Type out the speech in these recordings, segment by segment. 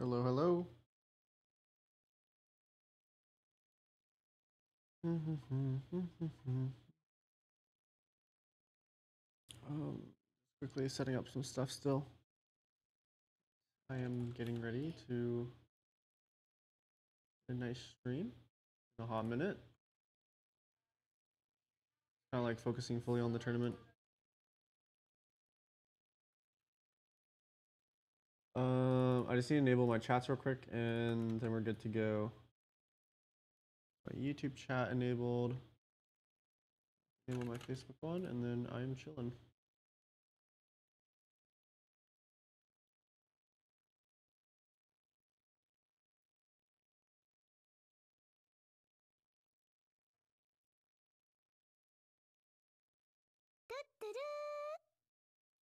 Hello, hello. um, quickly setting up some stuff still. I am getting ready to a nice stream in a hot minute. Kind of like focusing fully on the tournament. Um, I just need to enable my chats real quick, and then we're good to go. My YouTube chat enabled. Enable my Facebook one, and then I'm chilling.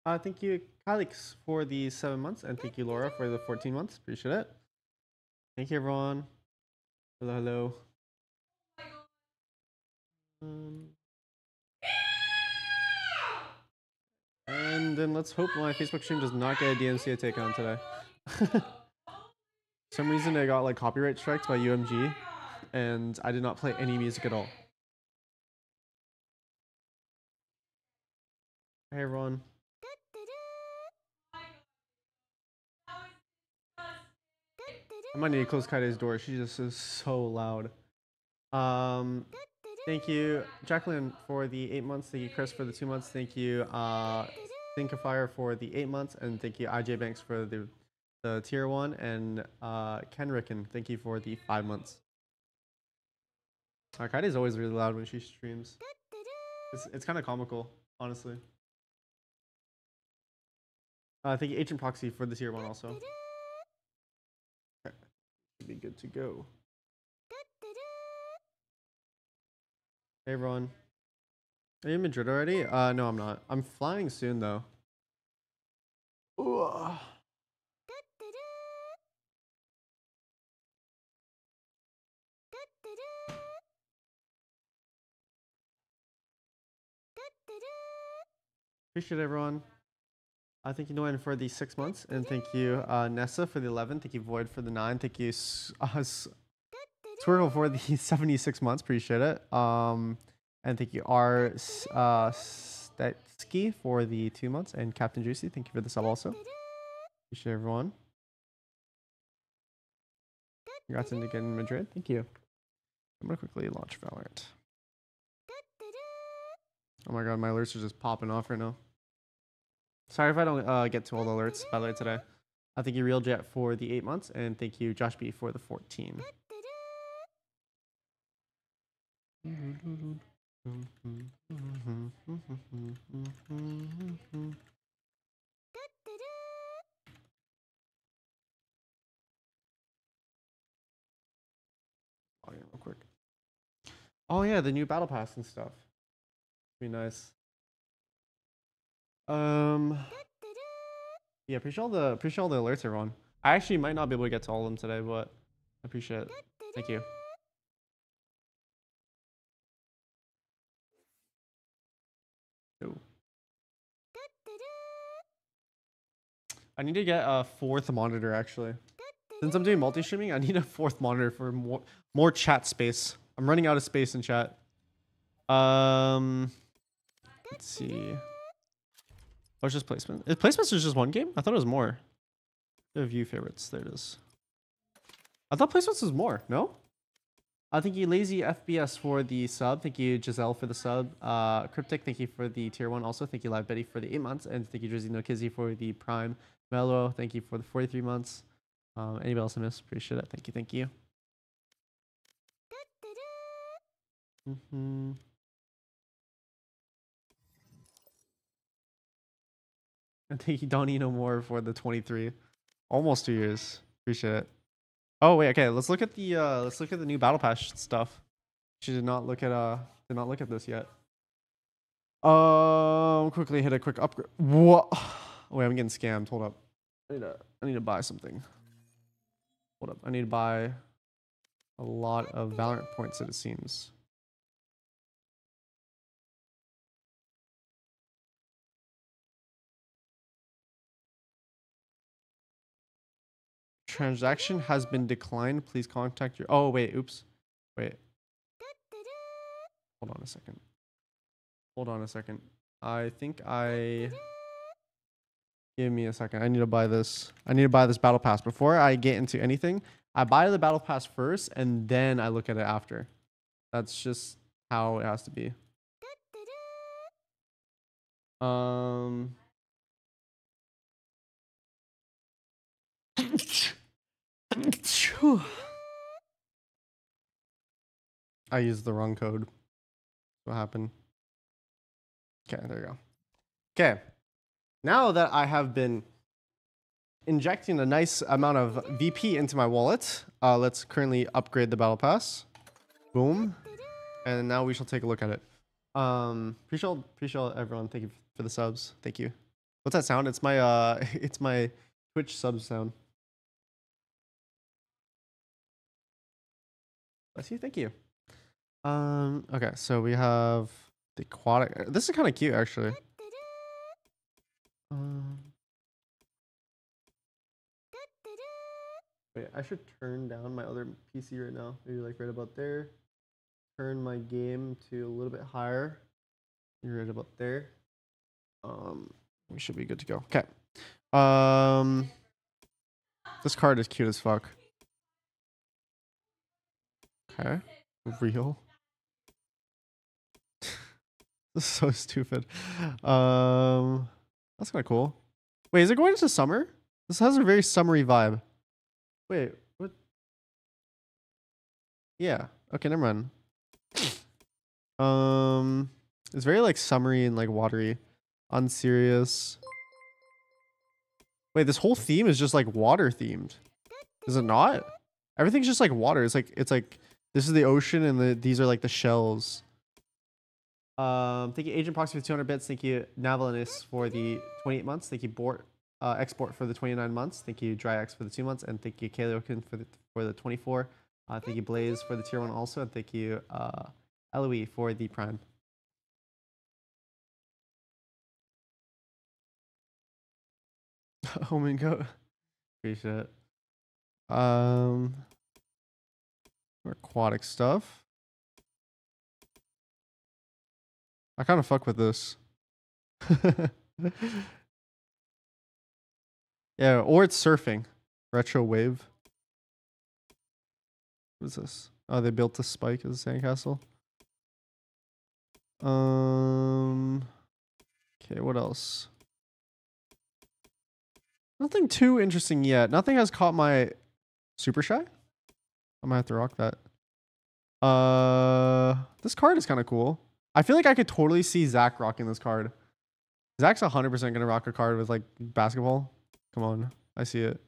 Uh, thank you, Calix, for the seven months, and thank you, Laura, for the 14 months. Appreciate it. Thank you, everyone. Hello, hello. Um, and then let's hope my Facebook stream does not get a DMCA takedown today. some reason I got like copyright strikes by UMG, and I did not play any music at all. Hey, everyone. I might need to close Kyedae's door. She just is so loud. Um, thank you, Jacqueline, for the eight months. Thank you, Chris, for the two months. Thank you, uh, Thinkifier for the eight months, and thank you, IJ Banks, for the the tier one, and uh, Ken Ricken, thank you for the five months. Uh, Kyedae is always really loud when she streams. It's it's kind of comical, honestly. Uh, thank you, Agent Proxy, for the tier one also. Okay. Should be good to go. Hey, everyone. Are you in Madrid already? Uh, no, I'm not. I'm flying soon, though. Ooh. Appreciate everyone. I thank you, Noan, for the six months, and thank you, uh, Nessa, for the 11. Thank you, Void, for the nine. Thank you, uh, Swirl, for the 76 months. Appreciate it. Um, and thank you, R. Uh, Stetsky, for the two months, and Captain Juicy. Thank you for the sub also. Appreciate everyone. Congrats on getting Madrid. Thank you. I'm gonna quickly launch Valorant. Oh my god, my alerts are just popping off right now. Sorry if I don't uh, get to all the alerts by the way today. I thank you, Real Jet, for the eight months, and thank you, Josh B, for the 14. Oh, yeah. Oh yeah, the new battle pass and stuff. Be nice. Um. Yeah, appreciate all the appreciate all the alerts, everyone. I actually might not be able to get to all of them today, but I appreciate it. Thank you. Ooh. I need to get a fourth monitor actually. Since I'm doing multi-streaming, I need a fourth monitor for more more chat space. I'm running out of space in chat. Um, let's see. Just placement. Is placements is just one game? I thought it was more. The view favorites. There it is. I thought placements was more. No? I thank you, Lazy FBS, for the sub. Thank you, Giselle, for the sub. Uh, Cryptic, thank you for the tier one. Also, thank you, Live Betty, for the eight months, and thank you, Drizzy No Kizzy, for the prime. Mellow, thank you for the forty-three months. Um, anybody else I missed? Appreciate it. Thank you, thank you. Mm-hmm. I think you don't need no more for the 23. Almost two years. Appreciate it. Oh wait, okay. Let's look at the uh let's look at the new battle pass stuff. She did not look at uh did not look at this yet. Um quickly hit a quick upgrade. What wait, I'm getting scammed. Hold up. I need to I need to buy something. Hold up. I need to buy a lot of Valorant points, it seems. Transaction has been declined. Please contact your. Oh wait, oops. Wait. Hold on a second. Hold on a second. I think I. Give me a second. I need to buy this. I need to buy this battle pass before I get into anything. I buy the battle pass first, and then I look at it after. That's just how it has to be. Um. I used the wrong code. What happened? Okay, there you go. Okay. Now that I have been injecting a nice amount of VP into my wallet, uh, let's currently upgrade the battle pass. Boom. And now we shall take a look at it. Um, appreciate, appreciate everyone. Thank you for the subs. Thank you. What's that sound? It's my uh, it's my Twitch sub sound. Bless you. Thank you. Um. Okay. So we have the aquatic. This is kind of cute, actually. Um. Wait, I should turn down my other PC right now. Maybe like right about there. Turn my game to a little bit higher. You're right about there. Um, we should be good to go. Okay. Um, this card is cute as fuck. Okay. Real. this is so stupid. Um, that's kind of cool. Wait, is it going into summer? This has a very summery vibe. Wait, what? Yeah. Okay, never mind. Um, it's very like summery and like watery, unserious. Wait, this whole theme is just like water themed. Is it not? Everything's just like water. It's like it's like this is the ocean and the these are like the shells. Um, thank you, Agent Proxy for 200 bits. Thank you, Navalinus for the 28 months. Thank you, Bort, uh, Export for the 29 months. Thank you, Dryax for the two months, and thank you, Kalokin for the for the 24. Uh, thank you, Blaze for the tier one also, and thank you, uh, Eloise for the prime. Home and go. Appreciate it. Um, aquatic stuff. I kind of fuck with this. yeah, or it's surfing. Retro wave. What is this? Oh, they built a spike as a sandcastle. Um. Okay, what else? Nothing too interesting yet. Nothing has caught my super shy. I might have to rock that. Uh, this card is kind of cool. I feel like I could totally see Zach rocking this card. Zach's 100% going to rock a card with like basketball. Come on. I see it.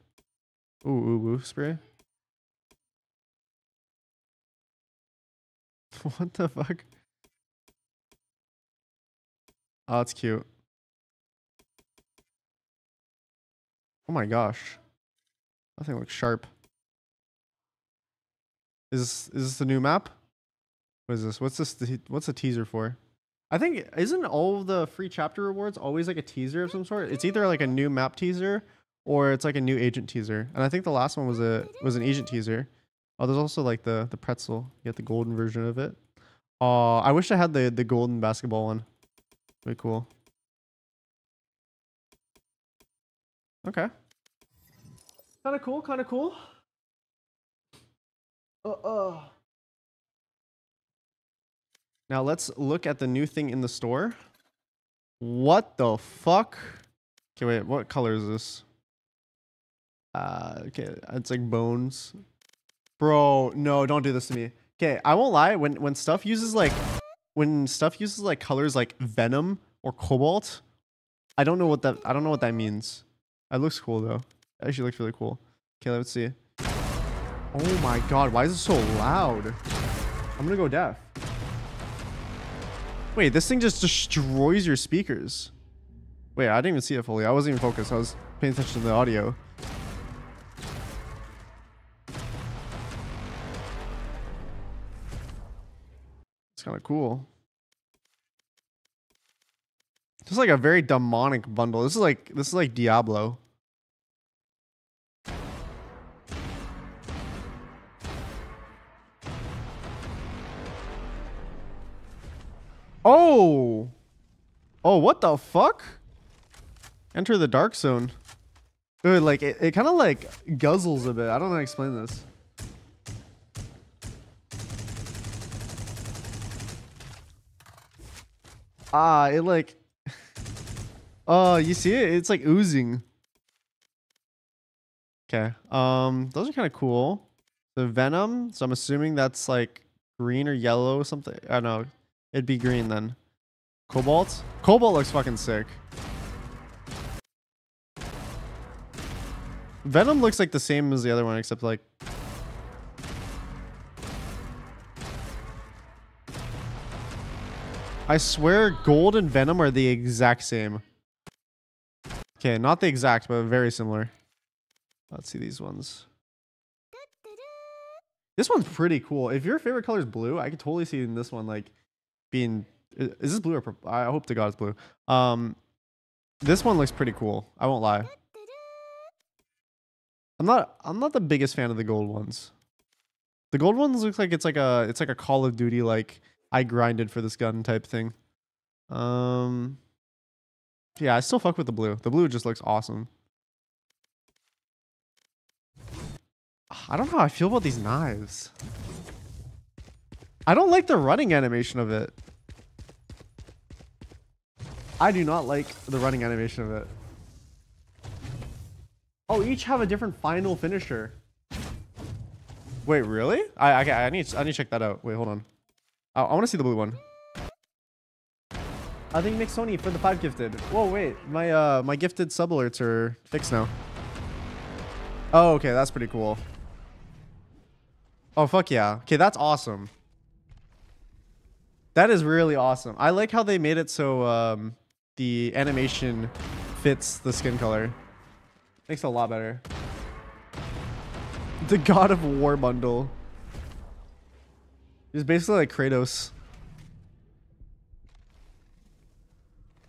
Ooh, ooh, ooh, spray. what the fuck? Oh, it's cute. Oh my gosh. That thing looks sharp. Is this, is this the new map? What is this? What's this? What's the teaser for? I think isn't all the free chapter rewards always like a teaser of some sort? It's either like a new map teaser or it's like a new agent teaser. And I think the last one was a was an agent teaser. Oh, there's also like the the pretzel. You get the golden version of it. Oh, I wish I had the the golden basketball one. Very cool. Okay. Kind of cool. Kind of cool. Uh uh. Now let's look at the new thing in the store. What the fuck? Okay, wait, what color is this? Uh, okay, it's like bones. Bro, no, don't do this to me. Okay, I won't lie. When when stuff uses like when stuff uses like colors like venom or cobalt, I don't know what that I don't know what that means. It looks cool though. It actually looks really cool. Okay, let's see. Oh my god, why is it so loud? I'm gonna go deaf. Wait, this thing just destroys your speakers. Wait, I didn't even see it fully. I wasn't even focused. I was paying attention to the audio. It's kind of cool. Just like a very demonic bundle. This is like this is like Diablo. Oh! Oh, what the fuck? Enter the dark zone. Dude, like, it, it kind of like guzzles a bit. I don't know how to explain this. Ah, it like... Oh, you see it? It's like oozing. Okay. Um, those are kind of cool. The Venom, so I'm assuming that's like green or yellow or something. I don't know. It'd be green then. Cobalt? Cobalt looks fucking sick. Venom looks like the same as the other one, except like... I swear gold and Venom are the exact same. Okay, not the exact, but very similar. Let's see these ones. This one's pretty cool. If your favorite color is blue, I could totally see in this one like being. Is this blue or purple? I hope to God it's blue. Um, this one looks pretty cool. I won't lie. I'm not. I'm not the biggest fan of the gold ones. The gold ones looks like it's like a. It's like a Call of Duty like I grinded for this gun type thing. Um. Yeah, I still fuck with the blue. The blue just looks awesome. I don't know how I feel about these knives. I don't like the running animation of it. I do not like the running animation of it. Oh, each have a different final finisher. Wait, really? I I, I need I need to check that out. Wait, hold on. I, I want to see the blue one. I think Sony for the five gifted. Whoa, wait, my uh my gifted sub alerts are fixed now. Oh, okay, that's pretty cool. Oh, fuck yeah. Okay, that's awesome. That is really awesome. I like how they made it so um, the animation fits the skin color. Makes it a lot better. The God of War bundle. It's basically like Kratos.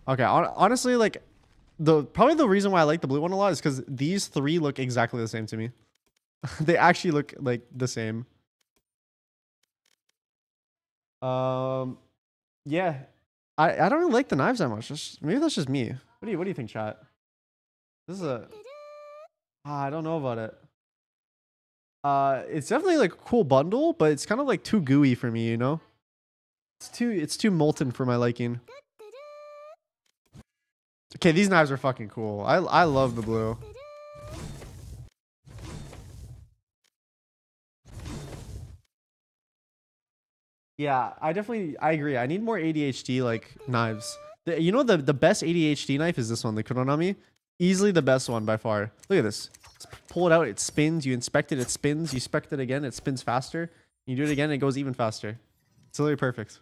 Okay, on honestly, like, the probably the reason why I like the blue one a lot is because these three look exactly the same to me. they actually look like the same. Um, yeah, I I don't really like the knives that much. Just, maybe that's just me. What do you What do you think, chat? This is a. Ah, I don't know about it. Uh, it's definitely like a cool bundle, but it's kind of like too gooey for me, you know. It's too It's too molten for my liking. Okay, these knives are fucking cool. I I love the blue. Yeah, I definitely I agree. I need more ADHD like knives. The, you know the the best ADHD knife is this one, the Kuronami. Easily the best one by far. Look at this. pull it out, it spins. You inspect it, it spins. You inspect it again, it spins faster. You do it again, it goes even faster. It's literally perfect.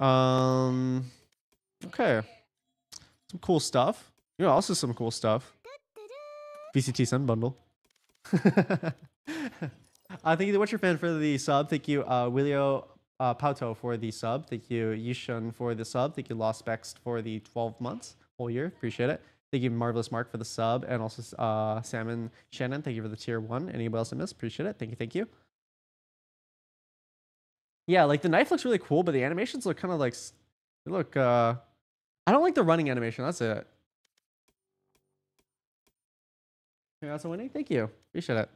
Um. Okay. Some cool stuff. You know, also some cool stuff. VCT Sun bundle. Uh, thank you to Witcher fan for the sub. Thank you, uh, Willio uh, Pauto for the sub. Thank you, Yishun for the sub. Thank you, Lost Bext for the 12 months, whole year. Appreciate it. Thank you, Marvelous Mark for the sub. And also uh, Salmon Shannon, thank you for the tier one. Anybody else I missed? Appreciate it. Thank you, thank you. Yeah, like the knife looks really cool, but the animations look kind of like, they look, uh, I don't like the running animation. That's it. Congrats on winning. Thank you. Appreciate it.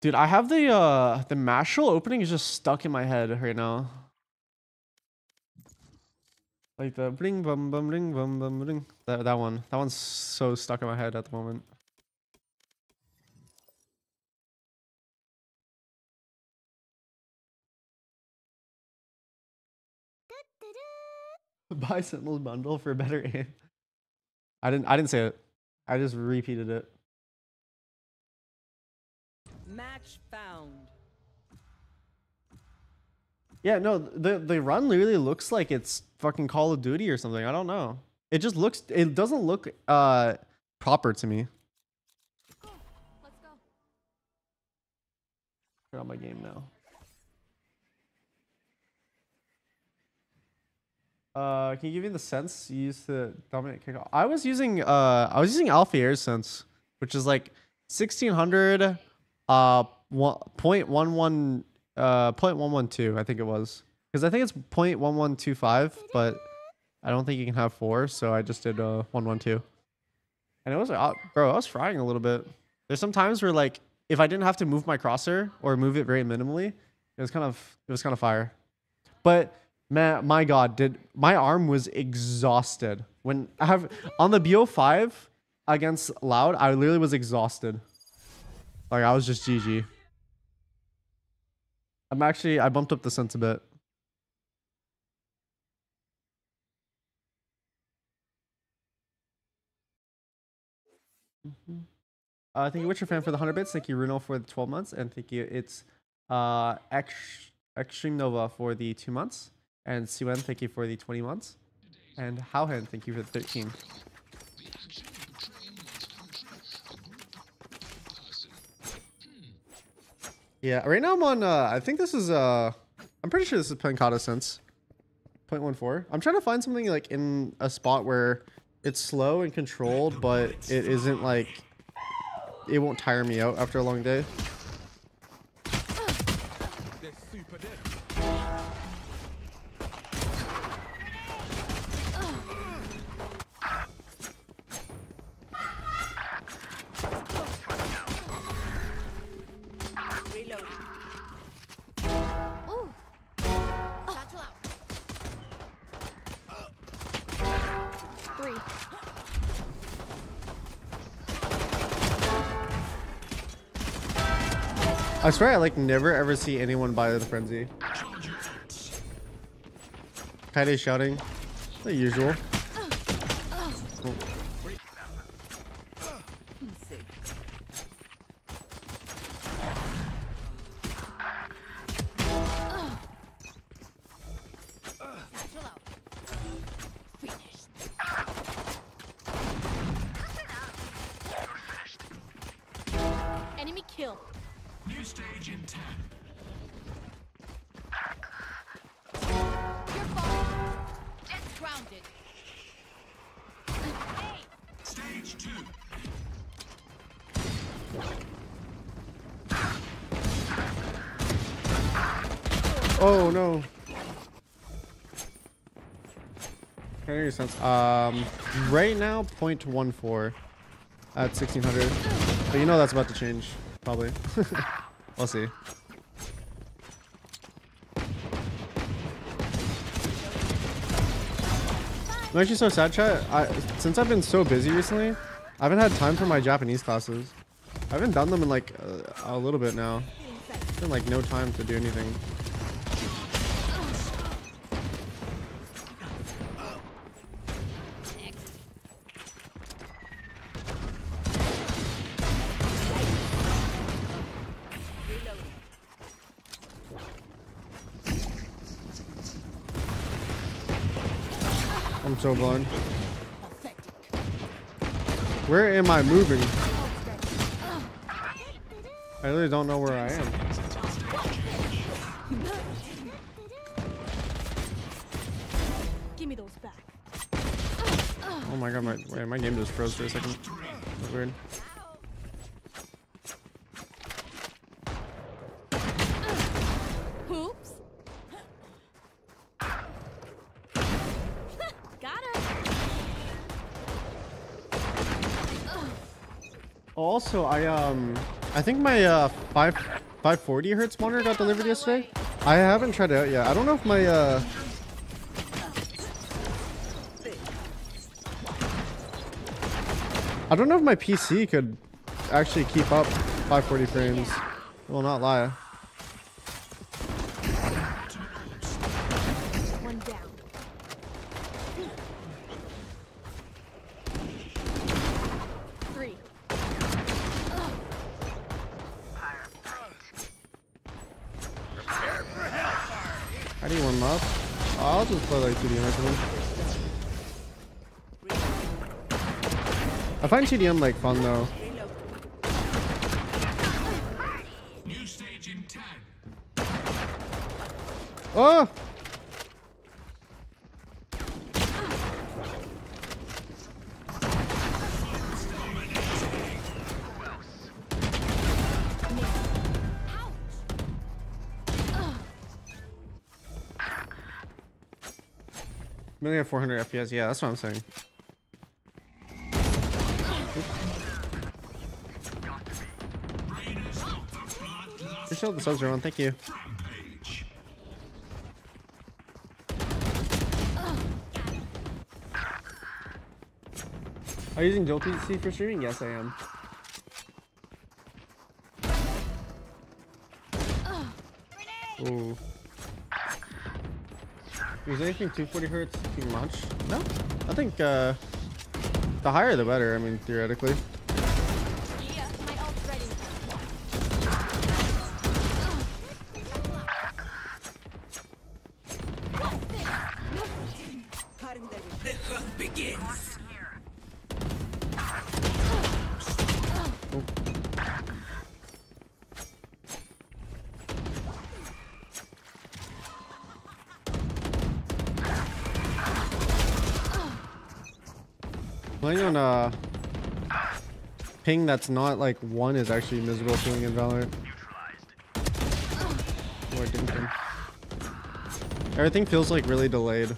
Dude, I have the uh the Mashal opening is just stuck in my head right now. Like the bling bum bum bling bum bum bling. That that one. That one's so stuck in my head at the moment. Buy Sentinel's bundle for better aim. I didn't I didn't say it. I just repeated it. Match found. Yeah, no, the the run literally looks like it's fucking Call of Duty or something. I don't know. It just looks. It doesn't look uh proper to me. Let's go. On my game now. Uh, can you give me the sense you used to dominate kickoff? I was using uh, I was using Alfajer sense, which is like 1600 uh point one one uh point one one two. I think it was because I think it's point one one two five, but I don't think you can have four, so I just did uh one one two. And it was uh, bro, I was frying a little bit. There's some times where like if I didn't have to move my crosshair or move it very minimally, it was kind of it was kind of fire. But man, my god, did my arm was exhausted when I have on the BO5 against Loud. I literally was exhausted. Like I was just GG. I'm actually I bumped up the sense a bit. Mm-hmm. Uh, thank you, Witcher fan, for the 100 bits. Thank you, Runo, for the 12 months. And thank you, it's uh, Ex Extreme Nova for the 2 months. And Siwen, thank you for the 20 months. And Howhen, thank you for the 13. Yeah, right now I'm on, uh, I think this is, uh, I'm pretty sure this is pANcada Sense. 0.14. I'm trying to find something like in a spot where it's slow and controlled, but it isn't like, it won't tire me out after a long day. Swear I like never ever see anyone buy the frenzy. Kyedae shouting. The usual. Oh no. Can I sense? Um, right now, 0.14 at 1600. But you know that's about to change, probably. we'll see. I'm actually so sad, chat. I, since I've been so busy recently, I haven't had time for my Japanese classes. I haven't done them in like a, a little bit now. It's been like no time to do anything. I'm so blind. Where am I moving? I really don't know where I am. give me those back. Oh my god, my wait, my game just froze for a second. That's weird. Oops. Got her. Also, I um, I think my uh five 540 hertz monitor got delivered yesterday. I haven't tried it out yet. I don't know if my uh. I don't know if my PC could actually keep up 540 frames. I will not lie. One down. Three. How do you warm up? I'll just play like TDM or something. I find TDM like fun though. New stage in 10. Oh! Only have 400 FPS. Yeah, that's what I'm saying. Appreciate the subs, everyone. Thank you. Are you using dual PC for streaming? Yes, I am. Ooh. Is anything 240 hertz too much? No. I think uh, the higher the better. I mean, theoretically. Ping that's not like one is actually miserable feeling in Valorant. Everything feels like really delayed.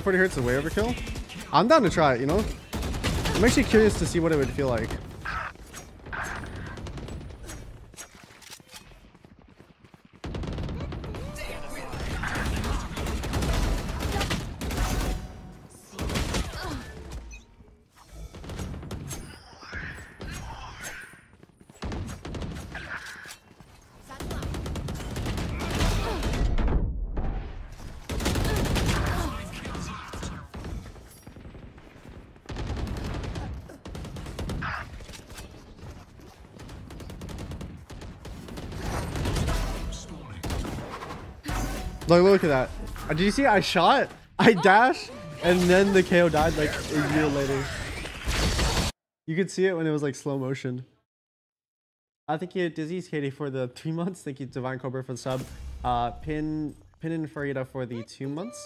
140 hertz is way overkill. I'm down to try it, you know? I'm actually curious to see what it would feel like. Look, look at that. Uh, Did you see? I shot, I dashed, and then the KAY/O died like a year later. You could see it when it was like slow motion. I thank you, Disease Katie, for the three months. Thank you, Divine Cobra, for the sub. Uh, Pin, Pin and Farida for the two months.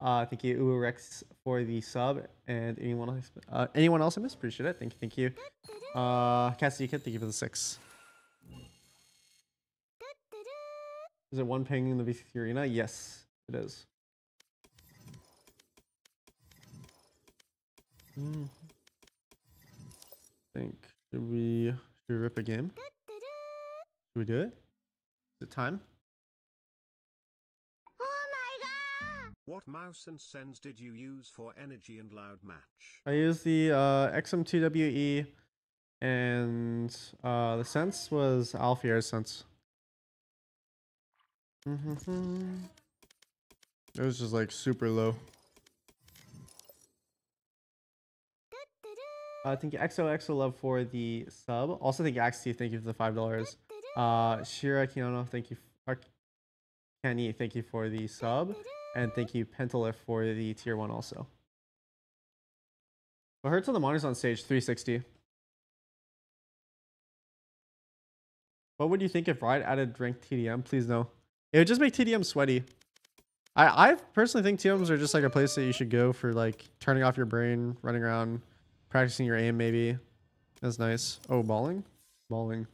Uh, thank you, Uwe Rex, for the sub. And anyone else, uh, anyone else I missed? Appreciate it. Thank you, thank you. Uh, Cassidy Kid, thank you for the six. Is it one ping in the VC arena? Yes, it is. Hmm. think should we should we rip a game? Should we do it? Is it time? Oh my god! What mouse and sens did you use for NRG and loud match? I used the uh, XM2WE and uh, the sense was Alfajer's sense. It was just like super low. Uh, thank you XOXO love for the sub. Also thank you Axie, thank you for the five dollars. Uh, Shira Kiano, thank you. Kenny, thank you for the sub, and thank you Pentalif for the tier one also. What hertz on the monitors on stage? 360. What would you think if Riot added Drink TDM? Please no. It would just make TDM sweaty. I I personally think TDMs are just like a place that you should go for like turning off your brain, running around, practicing your aim maybe. That's nice. Oh, balling? Balling.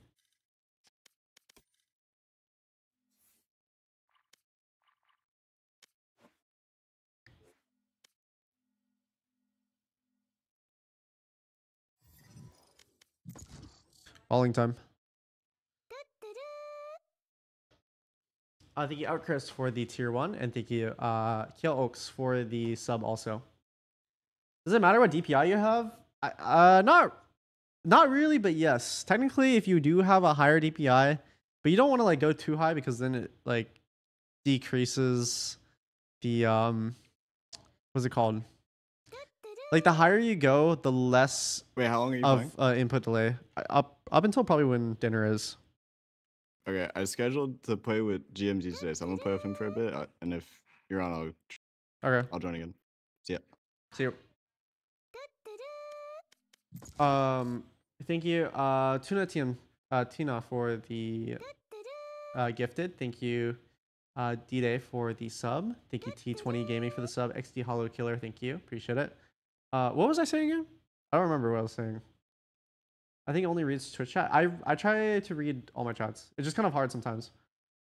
Balling time. Uh, thank you, Outcrest, for the tier one, and thank you, uh, Kiel Oaks, for the sub also. Does it matter what DPI you have? I, uh, not, not really, but yes. Technically, if you do have a higher DPI, but you don't want to like go too high because then it like decreases the um, what's it called? Like the higher you go, the less Wait, how long are you playing? of uh, input delay. Up up until probably when dinner is. Okay, I scheduled to play with GMZ today, so I'm gonna play with him for a bit, uh, and if you're on, I'll Okay. I'll join again. See ya. See you. Um, Thank you, uh, Tuna Team, uh, Tina for the uh, gifted. Thank you, uh, D-Day for the sub. Thank you, T20 Gaming for the sub. XD Hollow Killer, thank you. Appreciate it. Uh, what was I saying again? I don't remember what I was saying. I think it only reads Twitch chat. I I try to read all my chats. It's just kind of hard sometimes.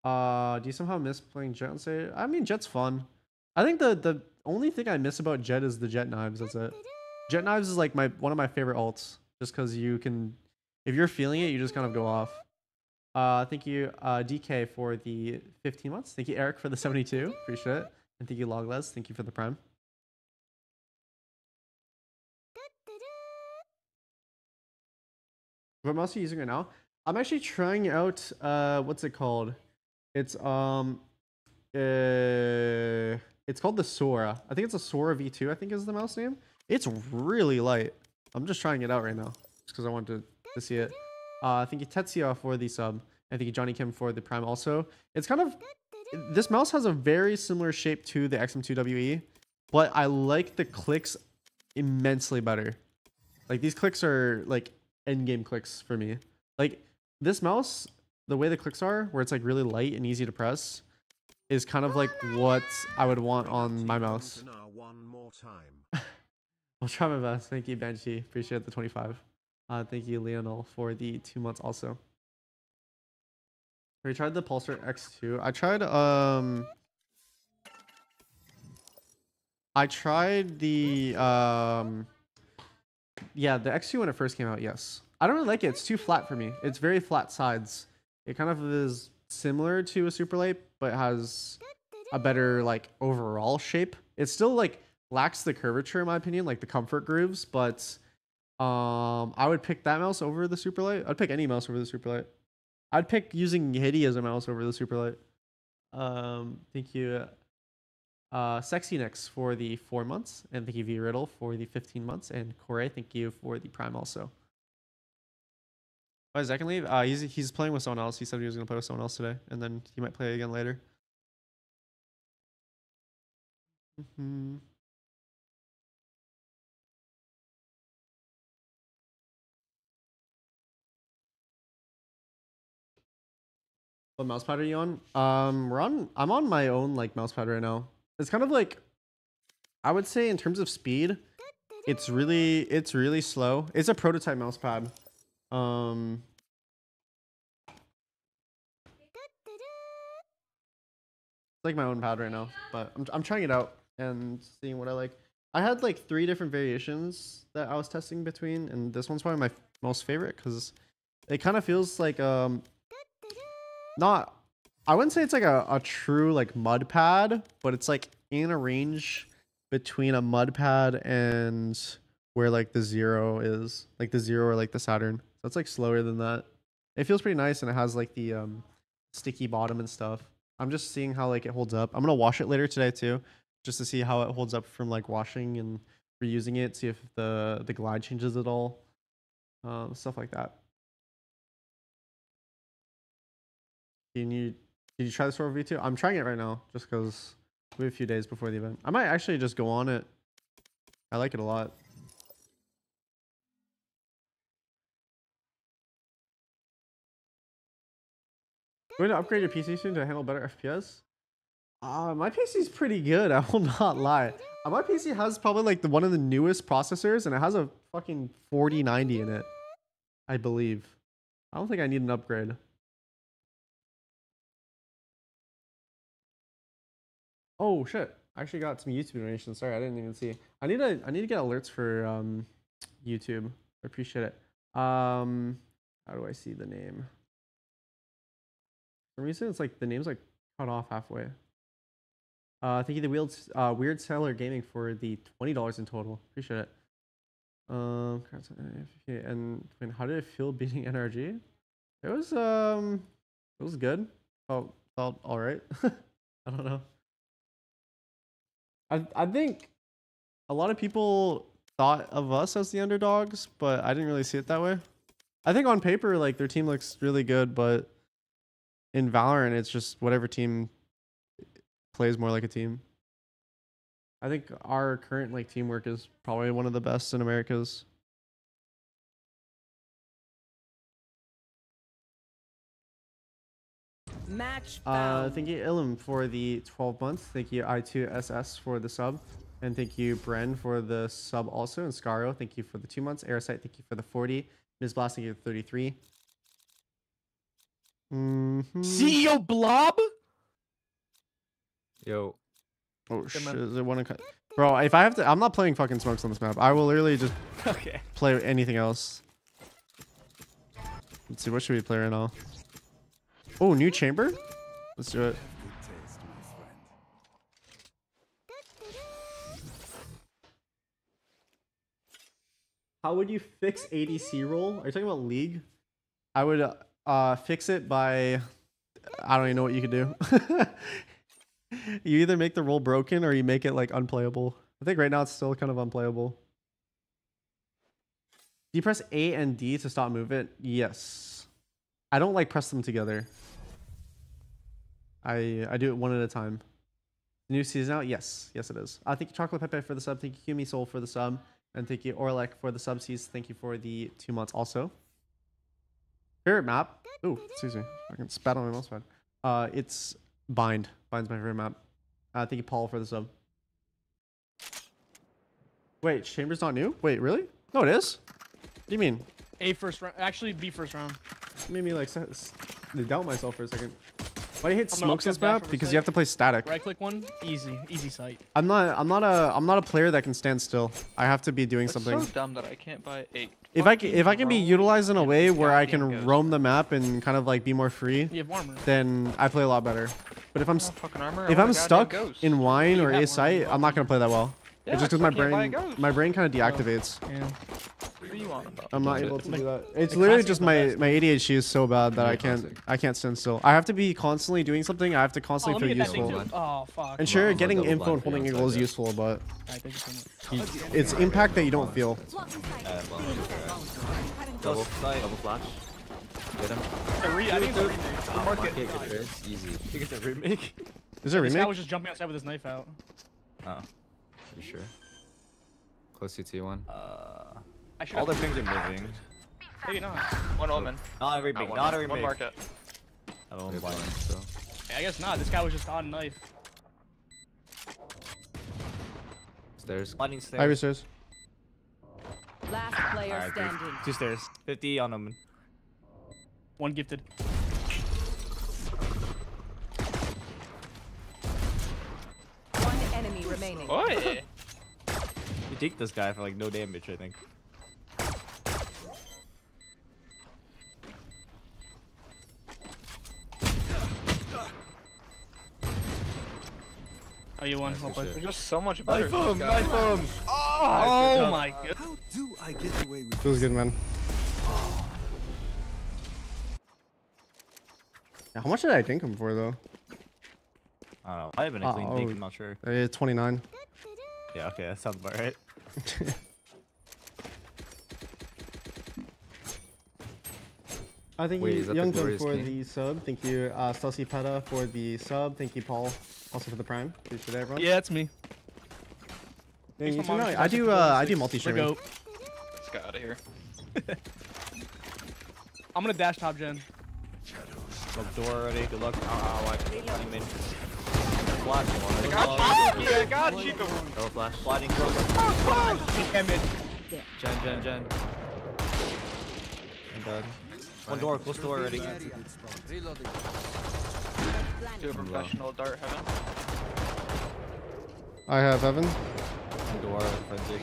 Uh, do you somehow miss playing Jett? I mean, Jett's fun. I think the the only thing I miss about Jett is the Jett knives. That's it. Jett knives is like my one of my favorite alts, just because you can, if you're feeling it, you just kind of go off. Uh, thank you, uh, DK for the 15 months. Thank you, Eric, for the 72. Appreciate it. And thank you, Logles. Thank you for the prime. What are you using right now? I'm actually trying out uh what's it called? It's um uh it's called the Sora. I think it's a Sora V2, I think is the mouse name. It's really light. I'm just trying it out right now. Just because I wanted to, to see it. Uh thank you Tetsuya for the sub. I thank you Johnny Kim for the prime also. It's kind of this mouse has a very similar shape to the XM2WE, but I like the clicks immensely better. Like these clicks are like end game clicks for me. Like this mouse, the way the clicks are, where it's like really light and easy to press, is kind of like what I would want on my mouse. One more time. I'll try my best. Thank you, Banshee. Appreciate the 25. Uh, thank you, Leonel, for the two months also. We tried the Pulsar X2. I tried um I tried the um yeah, the X2 when it first came out, yes. I don't really like it. It's too flat for me. It's very flat sides. It kind of is similar to a super light, but has a better like overall shape. It still like lacks the curvature in my opinion, like the comfort grooves, but um I would pick that mouse over the super light. I'd pick any mouse over the super light. I'd pick using Hitty as a mouse over the super light. Um thank you uh Sexy Nix for the four months, and thank you V Riddle for the 15 months, and Corey, thank you for the prime also. Why does Zach leave? Uh, he's he's playing with someone else. He said he was gonna play with someone else today, and then he might play again later. hmm What mouse pad are you on? Um, we're on. I'm on my own like mouse pad right now. It's kind of like, I would say in terms of speed, it's really it's really slow. It's a prototype mouse pad. Um, like my own pad right now, but I'm I'm trying it out and seeing what I like. I had like three different variations that I was testing between, and this one's probably my most favorite because it kind of feels like um not I wouldn't say it's like a, a true like mud pad, but it's like in a range between a mud pad and where like the zero is, like the zero or like the Saturn. So it's like slower than that. It feels pretty nice and it has like the um sticky bottom and stuff. I'm just seeing how like it holds up. I'm gonna wash it later today too, just to see how it holds up from like washing and reusing it. See if the the glide changes at all, um, stuff like that. You did you try the Sora V2? I'm trying it right now just because we have a few days before the event. I might actually just go on it. I like it a lot. Going to upgrade your PC soon to handle better FPS? Uh, my PC is pretty good. I will not lie. Uh, my PC has probably like the one of the newest processors, and it has a fucking 4090 in it. I believe. I don't think I need an upgrade. Oh shit! I actually got some YouTube donations. Sorry, I didn't even see. I need to. I need to get alerts for um, YouTube. I appreciate it. Um, how do I see the name? For reason, it's like the name's like cut off halfway. Uh, thank you, the weird, uh, weird seller gaming for the twenty dollars in total. Appreciate it. Um, okay, and mean, how did it feel beating NRG? It was um, it was good. Oh, felt all right. I don't know. I I think a lot of people thought of us as the underdogs, but I didn't really see it that way. I think on paper, like their team looks really good, but in Valorant, it's just whatever team plays more like a team. I think our current like teamwork is probably one of the best in Americas. Match Uh, thank you, Ilum, for the 12 months. Thank you, I2SS, for the sub. And thank you, Bren, for the sub also. And Scaro, thank you for the two months. Airsight, thank you for the 40. Ms. Blast, thank you for 33. Mm-hmm. CEO Blob? Yo, Oh, shit. Is it one cut? Bro, if I have to, I'm not playing fucking smokes on this map. I will literally just Okay. play anything else. Let's see, what should we play right now? Oh, new chamber? Let's do it. How would you fix ADC role? Are you talking about League? I would uh, fix it by... I don't even know what you could do. you either make the role broken or you make it like unplayable. I think right now it's still kind of unplayable. Do you press A and D to stop movement? Yes. I don't like press them together. I I do it one at a time. New season out? Yes. Yes, it is. Uh, thank you, Chocolate Pepe, for the sub. Thank you, Kumi Soul, for the sub. And thank you, Orlek, for the subsies. Thank you for the two months also. Favorite map? Ooh, excuse me. I can spat on my mouse pad. Uh, it's Bind. Bind's my favorite map. Uh, thank you, Paul, for the sub. Wait, Chamber's not new? Wait, really? No, it is? What do you mean? A first round. Actually, B first round. Made me like s- s- doubt myself for a second. Why do you hate I'm smokes up this map? Because you have to play static. Right click one. Easy. Easy sight. I'm not. I'm not a. I'm not a player that can stand still. I have to be doing It's something. so dumb that I can't buy eight. if I can, if I can be utilized in a way where I can goddamn roam the map and kind of like be more free, You have armor. then I play a lot better. But if I'm I s- don't have fucking armor, if I'm stuck in wine or have a one, site, I'm not gonna play that well. Yeah, it's just because my I can't buy a brain my brain kind of oh, deactivates. Yeah. What are you on about? I'm not able to do that. It's the literally just my best. my ADHD is so bad that Yeah, I can't classic. I can't stand still. I have to be constantly doing something. I have to Oh, constantly let me feel get that thing useful. Oh fuck. And sure, I'm getting double info and blind holding fiance, eagle is useful, but Alright, thank you so much. you- it's impact that you don't feel. Swap inside. Well, Feeling set. double double flash. Get him. A I think it's a remake. Oh, market. Get this. Easy. You remake? Is there a This guy was just jumping outside with his knife out. Oh. You sure? Close to T1. Uh, I should All have. the things are moving. Maybe not. one omen. Not a Not remake. one, Not a one remake. market. I don't They're blind. blind still. I guess not. This guy was just on knife. Stairs. Blinding stairs. Ivy stairs. Last player Alright, good. standing. Two stairs. 50 on them. One gifted. One enemy remaining. Oi! You take this guy for like no damage, I think. Oh, you won. Nice, Well good played. shit. They're just so much better. Knife him! Knife him! Oh my god. How do I get away with Feels good, man. Oh. Yeah, How much did I dink him for though? I don't know. Might have been a clean Uh, dink, oh. I'm not sure. Uh, 29. Yeah, okay, that sounds about right. I thank Wait, you, is that the for King? the sub. Thank you, uh, Stelcy Peta, for the sub. Thank you, Paul, also for the prime. Appreciate it, everyone. Yeah, it's me. Dang, Thanks you for two I do. Uh, I do multi We're streaming. goat. Let's get out of here. I'm gonna dash top gen. Look, door already. Good luck. Oh, I can't mid. Flash. I got you! I got you! Double flash. Sliding close. Yeah, mid. Gen, gen, gen. I'm dead. One door, close door already. Do a professional dart heaven. I have Evan. One door. Frenzy.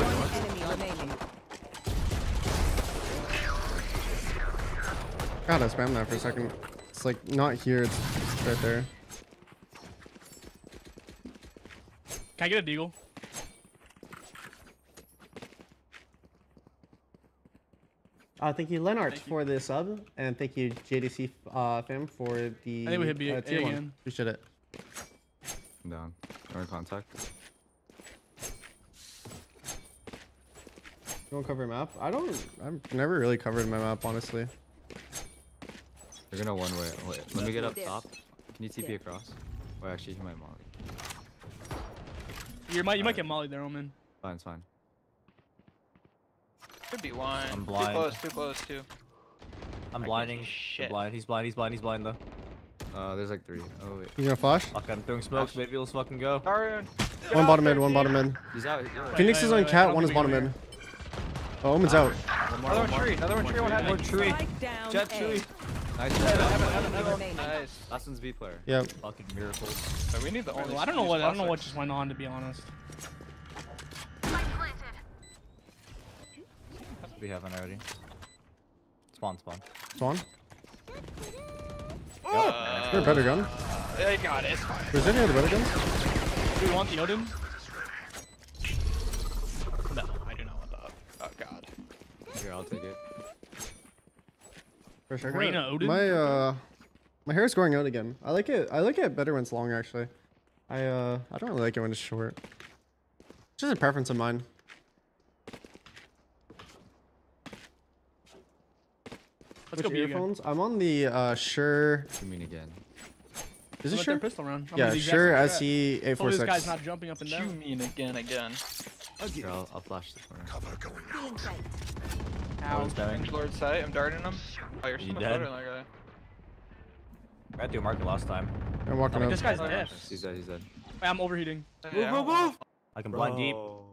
One enemy remaining. God, I spammed that for a second. It's like not here. It's right there. Can I get a deagle? Uh, thank you, Leonard, Thank you. for the sub, and thank you, JDC uh, fam, for the I think we hit B- uh, A tier one. again. Appreciate it. I'm down. We're in contact. You want to cover your map? I don't. I've never really covered my map, honestly. They're gonna one way. Wait, let me get up top. Can you TP across? Wait, actually, he might molly. You might you might get molly there, Omen. Fine, it's fine. Could be one. I'm blind. Too close, too close, too. I'm I blinding. can't see shit. blind. He's blind. He's blind. He's blind though. Uh, there's like three. Oh wait. You gonna flash? Fuck, I'm throwing smokes. Maybe let's fucking go. Darren. One bottom mid, one bottom mid. He's out. He's out. Phoenix wait, is on wait, cat, one is bottom can mid. Oh, Omen's out. Another one one tree. Another one tree. One More heaven. tree. Jett tree. Nice. Enemy remaining. Nice. Last one's B player. Yep. Fucking miracles. So we need the only. Well, I don't know what I don't know what just went on to be honest. We have one already. Spawn, spawn. Spawn. there. Uh, Is there a better gun? I got it. It's fine. Is there any other better guns? Do you want the Odin? No, I do not want that. Oh god. Here, I'll take it. For sure. Reina Odin? My uh, my hair's growing out again. I like it. I like it better when it's long actually. I uh, I don't really like it when it's short. It's just a preference of mine. Let's Which go B again. earphones? I'm on the uh, Sure. What do you mean again? Is it Sure? pistol round. I'm Yeah, gonna do the Sure exact same strat. SE Hopefully this guy's not jumping up and down. You mean again, again. Here, I'll, I'll flash the corner. Feeling sight. Ow. One's dying. Lord sight. I'm darting him. Oh, you're still dead? better than that guy. I had to mark it last time. I'm walking Like, up. this guy's dead. He's dead. He's dead. Wait, I'm overheating. Yeah, I don't- I can blind deep. Go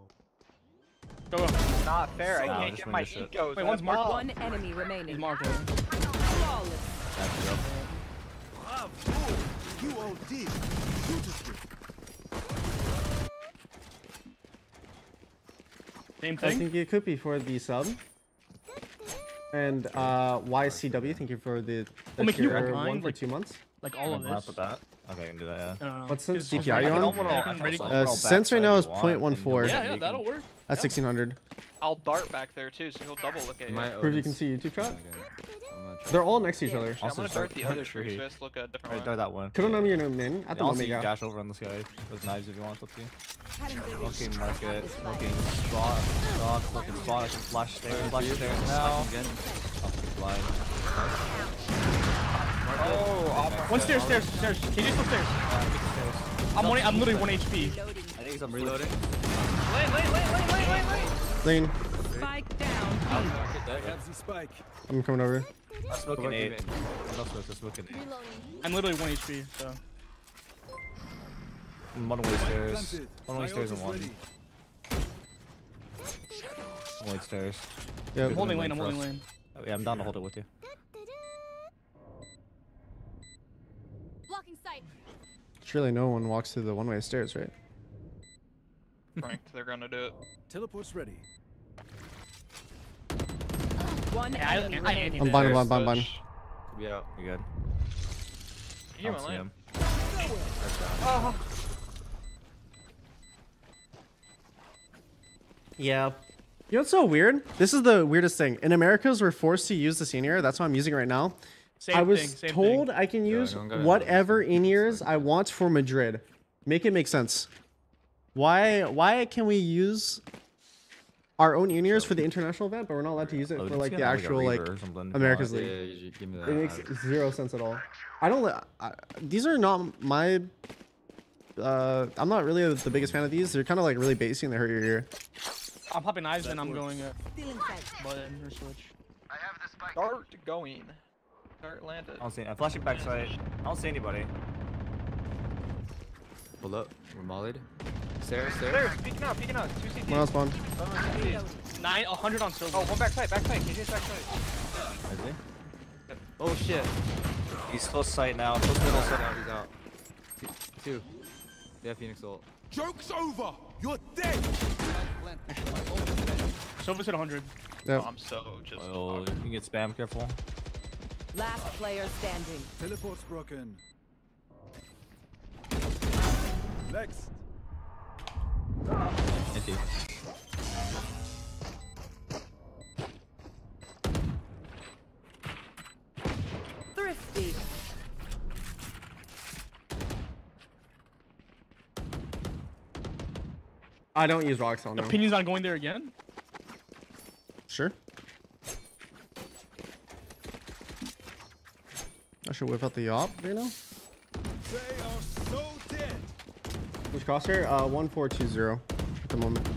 go. Not fair. I can't get my this Wait, one's marked. One enemy He's remaining. marked. Flawless. Back it up. Same I think it could be for the sub. And uh, YCW, thank you for the, the Oh, man, can you tier rewind, one for like- two months. Like all of Can this. put that? Okay, I can do that. Yeah. I don't know. What sense Is- DPI you I can on? open all- Yeah, I can I ready thought click. so. Uh, Overall sense right now is you 0.14 Yeah, yeah, that'll work. That's 1600. I'll dart back there too, so he'll double look at you. Prove you can see YouTube chat. Okay. I'm gonna try. They're all next to each other. I'm gonna dart the other tree. tree. Just look at a different Alright, one. throw that one. Couldn't know your name at the also, moment, you can yeah. dash over on this guy with knives if you want. Up to you. Cutting through this. Looking market. Looking spot. Spot. Looking spot. I can flash stairs. Flash stairs now. Again. Blind. Oh, oh, oh, One stairs, stairs, stairs. Can you still uh, stairs? I'm one. I'm literally one HP. Reloading. I think I'm reloading. lane, lane, lane, lane, lane, lane, lane. Lane, Spike down. I'm coming over. I'm smoking back eight. I'm not smoking, smoking eight. I'm literally one HP. So I'm One way stairs. One way stairs and one. One way stairs. Yep. I'm holding lane lane. I'm holding lane. Oh, yeah, I'm down to hold it with you. Blocking sight. Surely no one walks through the one-way stairs, right? Frank, they're gonna do it. Teleport's ready. One Yeah, I- enemy I- I- remaining. I'm blind, I'm There's blind, blind, blind. Bush. Could be out. You good? You I went don't see lane. him. Yeah. You know what's so weird? This is the weirdest thing. In Americas, we're forced to use the senior. That's why I'm using it right now. Same I was thing. Same told thing. I can use no one whatever in ears I want for Madrid. Make it make sense. Why why can we use our own in ears for the international event, but we're not allowed to use it Oh, for like the actual like Reaver or something if you America's want. Yeah, League? yeah, give me that. It makes zero sense at all. I don't. li- I, these are not my. Uh, I'm not really the biggest fan of these. They're kind of like really bassy and they hurt your ear. I'm popping knives and I'm going uh, button or switch. Dart going. Dart landed. I don't see. I'm flashing backside. I don't see anybody. Pull up. We're mollied. Stairs, stairs. There, peeking out, peeking out. Two CT. One else spawn. Nine, hundred on silver. Oh, one backside, backside. KJ's backside. Is he? Yep. Oh shit. He's close sight now. Close middle He's sight. out. He's out. Two. two. Yeah, Phoenix ult. Joke's over! You're dead! Silver's at 100. Yep. Oh, I'm so just. Oh, you can get spam. Careful. Last player standing. Teleport's broken. Next. Empty. Thrifty. I don't use Roxel no. Opinions on going there again? Sure. I should whip out the op, you know? Which crosshair? Uh, 1420 at the moment.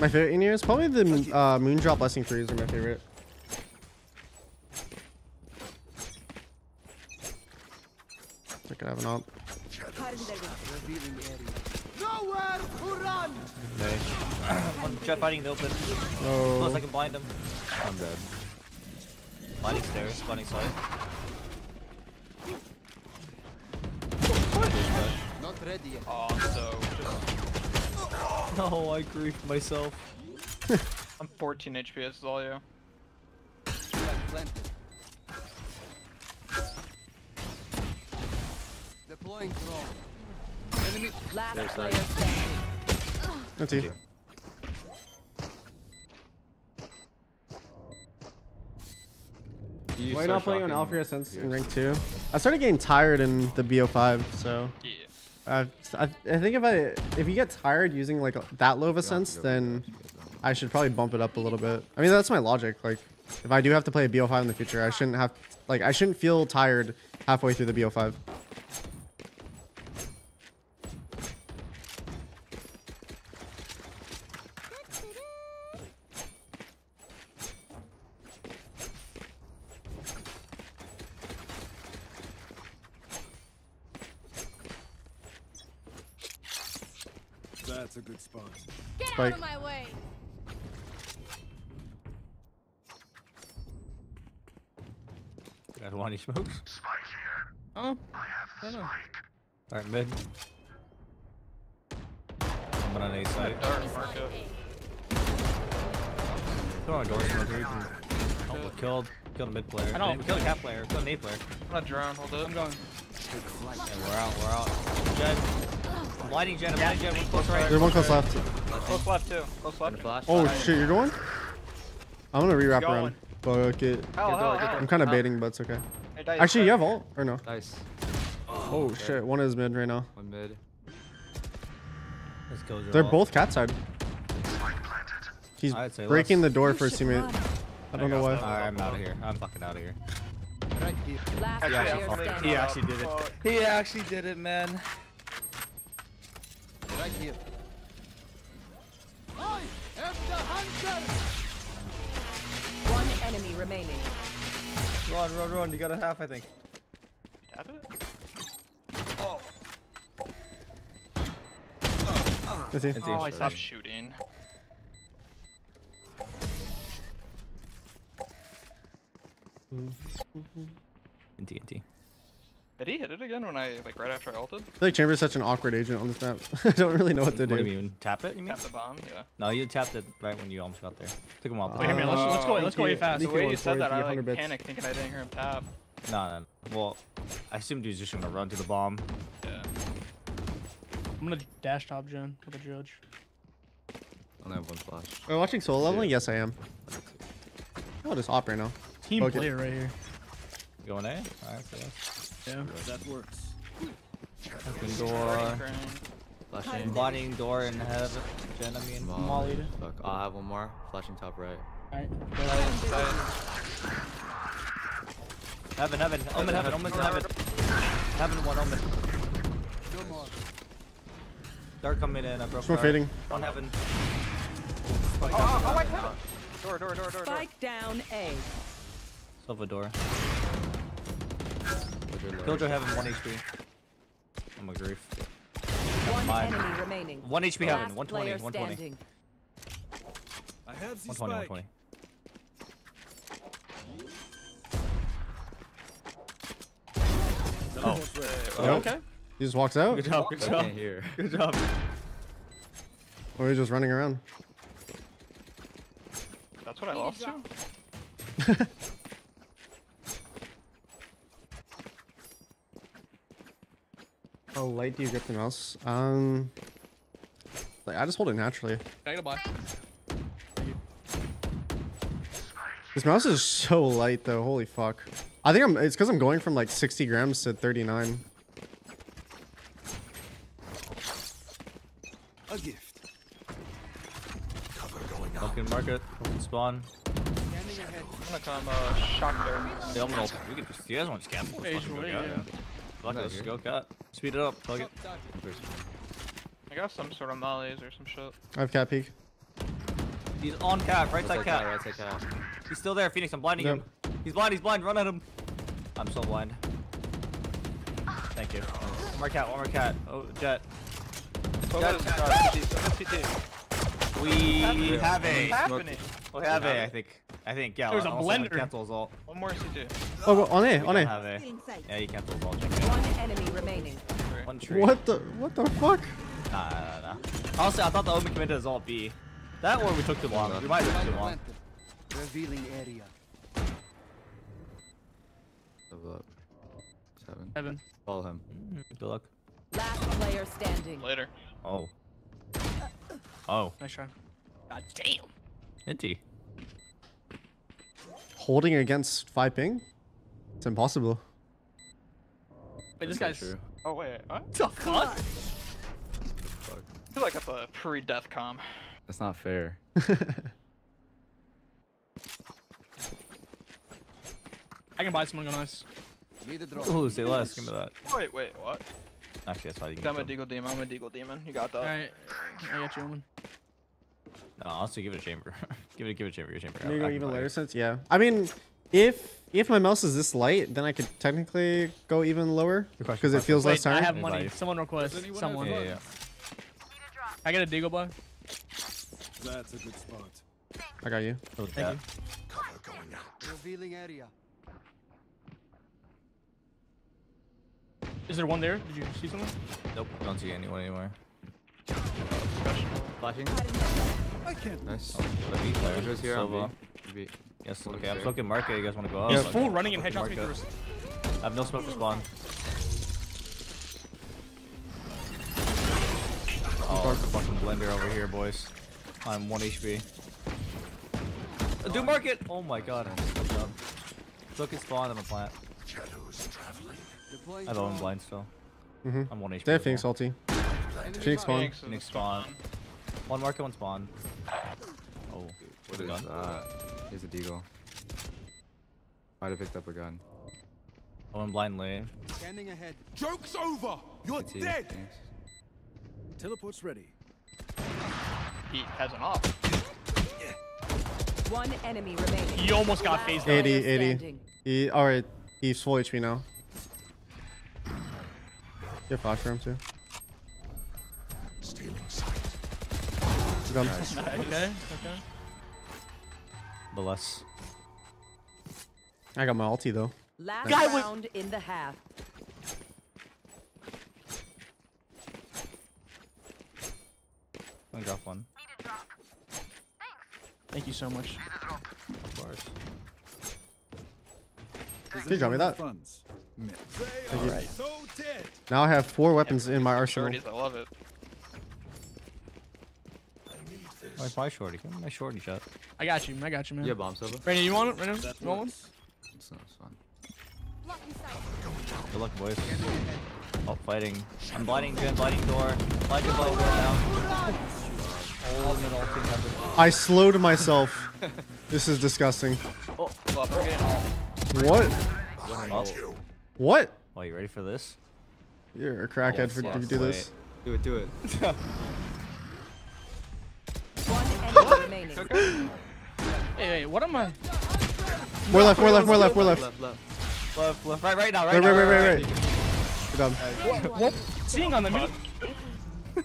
My favorite in years? Probably the uh, Moondrop Blessing 3s are my favorite. I could have an op. Nowhere to run! One Jett fighting the open. Oh. Close, I can blind him. I'm dead. Blinding stairs, blinding side. Not ready. Oh, so just No, I griefed myself. I'm 14 HP. This is all you. planted. Deploying drone. Enemy Last There's player standing. That's you. You Why are you start not playing on shocking Alpha since in rank 2? I started getting tired in the BO5, so... Yeah. Uh, I, I think if I if you get tired using like that low of a sense, then I should probably bump it up a little bit. I mean, that's my logic. Like, if I do have to play a BO5 in the future, I shouldn't have like I shouldn't feel tired halfway through the BO5. That's a good spot. Get Spike. out of my way. Got one he smokes. Oh, I don't know. Alright, mid. I'm on A side. Dark market. Throw on a door smoker. You can. Oh, we're killed. Killed a mid player. I know. We killed a cat player. Killed an A player. I'm gonna drone. Hold it. I'm going. And we're out. We're out. Jen. I'm blinding Jen. I'm blinding Jen. One close right. There's one close left. Close left too. Close left. flash. Oh shit, you're going? I'm gonna rewrap Going. around. Fuck it. Hell, Good hell, hell. I'm kind of baiting, but it's okay. Hey, Dice, Actually, back. you have ult or no? Nice. Oh, oh shit, one is mid right now. One mid. Let's go. They're both cat side. He's say breaking less. the door for his should teammate. I don't know why. Alright, I'm out of here. I'm fucking out of here. Right here. Last Actually, player I'm gonna- standing. He actually did it. He actually did it, man. Right here. I am the hunter! One enemy remaining. Run, run, run. You got a half, I think. Tap it. Is he? Oh, I stopped shooting. In TNT. Did he hit it again when I like right after I ulted? I feel like Chamber's such an awkward agent on this map. I don't really know what to What do you do. mean? Tap it? You mean? Tap the bomb. Yeah. No, you tapped it right when you almost got there. Took him out. Wait, here, man. Let's, let's go. Let's go way fast. The way you said that, I 100 like bits. panicked thinking I didn't hear him tap. No, no. Well, I assumed he was just gonna run to the bomb. Yeah. I'm gonna dash top gen for the judge. I only have one flash. Are you watching solo leveling? Yes, I am. Oh, just op right now. Team Okay. player right here. Going A? Alright, so yes. Yeah. That works. Open door. Flashing. Blinding door in heaven. Jen, I mean. Molly. Fuck. I'll have one more. Flashing top right. Alright. Dice, dice. Heaven, heaven. Omen, heaven. Omen's heaven. Heaven, one omen. No more. Dark coming in. I broke Smoke dark. fading. One heaven. Oh, oh, oh, wait, no. Door, door, door, door, door. Spike down A. Silva door. Wizard low. Killjoy heaven, 1 HP. Oh my grief. One Mine. enemy remaining. 1 HP heaven. Last 120. player 120. standing. I have the 120. spike. 120. Oh. Oh, Nope. Okay. He just walks out, Good job. Good job. can't. Good job. or he's just running around. That's what I lost to? How light do you grip the mouse? Um, like I just hold it naturally. I gotta buy. This mouse is so light though. Holy fuck. I think I'm. It's because I'm going from like 60 grams to 39. A gift. Fucking market. Fucking spawn. I'm gonna come uh, shock there. Yeah, I'm gonna. We could just. You guys want to scam? Let's Age fucking go way, cat. yeah. Fuck it, let's go cat. Speed it up. Plug it. I got some sort of mollies or some shit. I have cat peek. He's on cap, right side Right cap. side, right side cap. He's still there, Phoenix. I'm blinding Yep. him. He's blind. He's blind. Run at him. I'm so blind. Thank you. One more cat. One more cat. Oh, Jett. Jett. We have a. happening? We have a. I think. I think. Yeah. There's a I'll send blender. Cancel ult. One more CT. Oh, go- on A, We on don't A. have a. Feeling. Yeah, you cancel ult. Check One enemy remaining. One tree. What the, what the fuck? Nah, nah, nah, nah. Honestly, I thought the Omen committed his ult B. That or we took too long. We might have took too long. Revealing area. Level up. Seven. Heaven. Follow him. Mm-hmm. Good luck. Last player standing. Later. Oh. Oh. Nice try. God damn. Inty. Holding against 5 ping? It's impossible. Wait, this guy's. true. Oh wait, what? The fuck? Fuck. I feel like at the pre-death com. That's not fair. I can buy someone go nice. Need a drop. Ooh, say less. Give me that. Wait, wait, what? Actually, that's fine. You can I'm a. Deagle Demon. I'm a Deagle Demon. You got that. Alright. I got you, Omen. No, honestly, give it a chamber. give it, give it a chamber. Give it chamber. Maybe go even buy later since, yeah. I mean, if if my mouse is this light, then I could technically go even lower because it question. feels less Wait, I have money. buddy. Someone request. Someone. Yeah, yeah, yeah. I got a Deagle boy. That's a good spot. I got you. Oh, Thank that. you. Revealing area. Is there one there? Did you see someone? Nope. Don't see anyone anywhere. Flashing. I can't. Nice. Oh, the B here on Silva. B? B. Yes. Okay. I'm fair. smoking market. You guys want to go up? He's Like, full running and headshots me market. first. I have no smoke for spawn. Oh, it's a fucking blender over here, boys. I'm 1 HP. Uh, Do market! Oh my god. Good job. Look at spawn in the plant. I have Omen drone. blind still. Mm-hmm. I'm 1 HP. They have as Phoenix well. ulti. Phoenix spawn. Phoenix is Phoenix spawn. One market, one spawn. Oh, What a gun. that? Here's a deagle. Might have picked up a gun. Oh, Omen blind lane. Scanning ahead. Joke's over. You're CT, dead. Phoenix. Teleport's ready. He has an off. One enemy remaining. You almost got Last phased player 80, 80. standing. He, alright, he's full HP now. Get flash for him too. Gun. Okay. Okay. But less. I got my ulti though. Last Guy with- round in the half. I'm gonna drop one. Thank you so much. Of course. Can you drop me that? Funds? Myth. Thank you. Alright. So dead. Now I have four weapons in my arsenal. Shorties, I love it. Oh, it's my shorty. Give me my shorty shot. I got you. I got you, man. Yeah, bomb silver. Brandon, you want it? Brandon, That you want one? It's not it's fun. Good luck, boys. Oh, fighting. I'm blinding Jin, blinding door. Blinding door now. Oh, and then all things happen. I slowed myself. this is disgusting. Oh, well, we're getting. What? Oh, What? oh, you ready for this? You're a crackhead oh, for yes, to do this. Do it, do it. One enemy remaining. Hey, hey, what am I? More left, more left, more left, more left. Left, left. Left, left, right, right now, right Right, now. right, right, right, right. Good job. What? Seeing on the mute. Dude,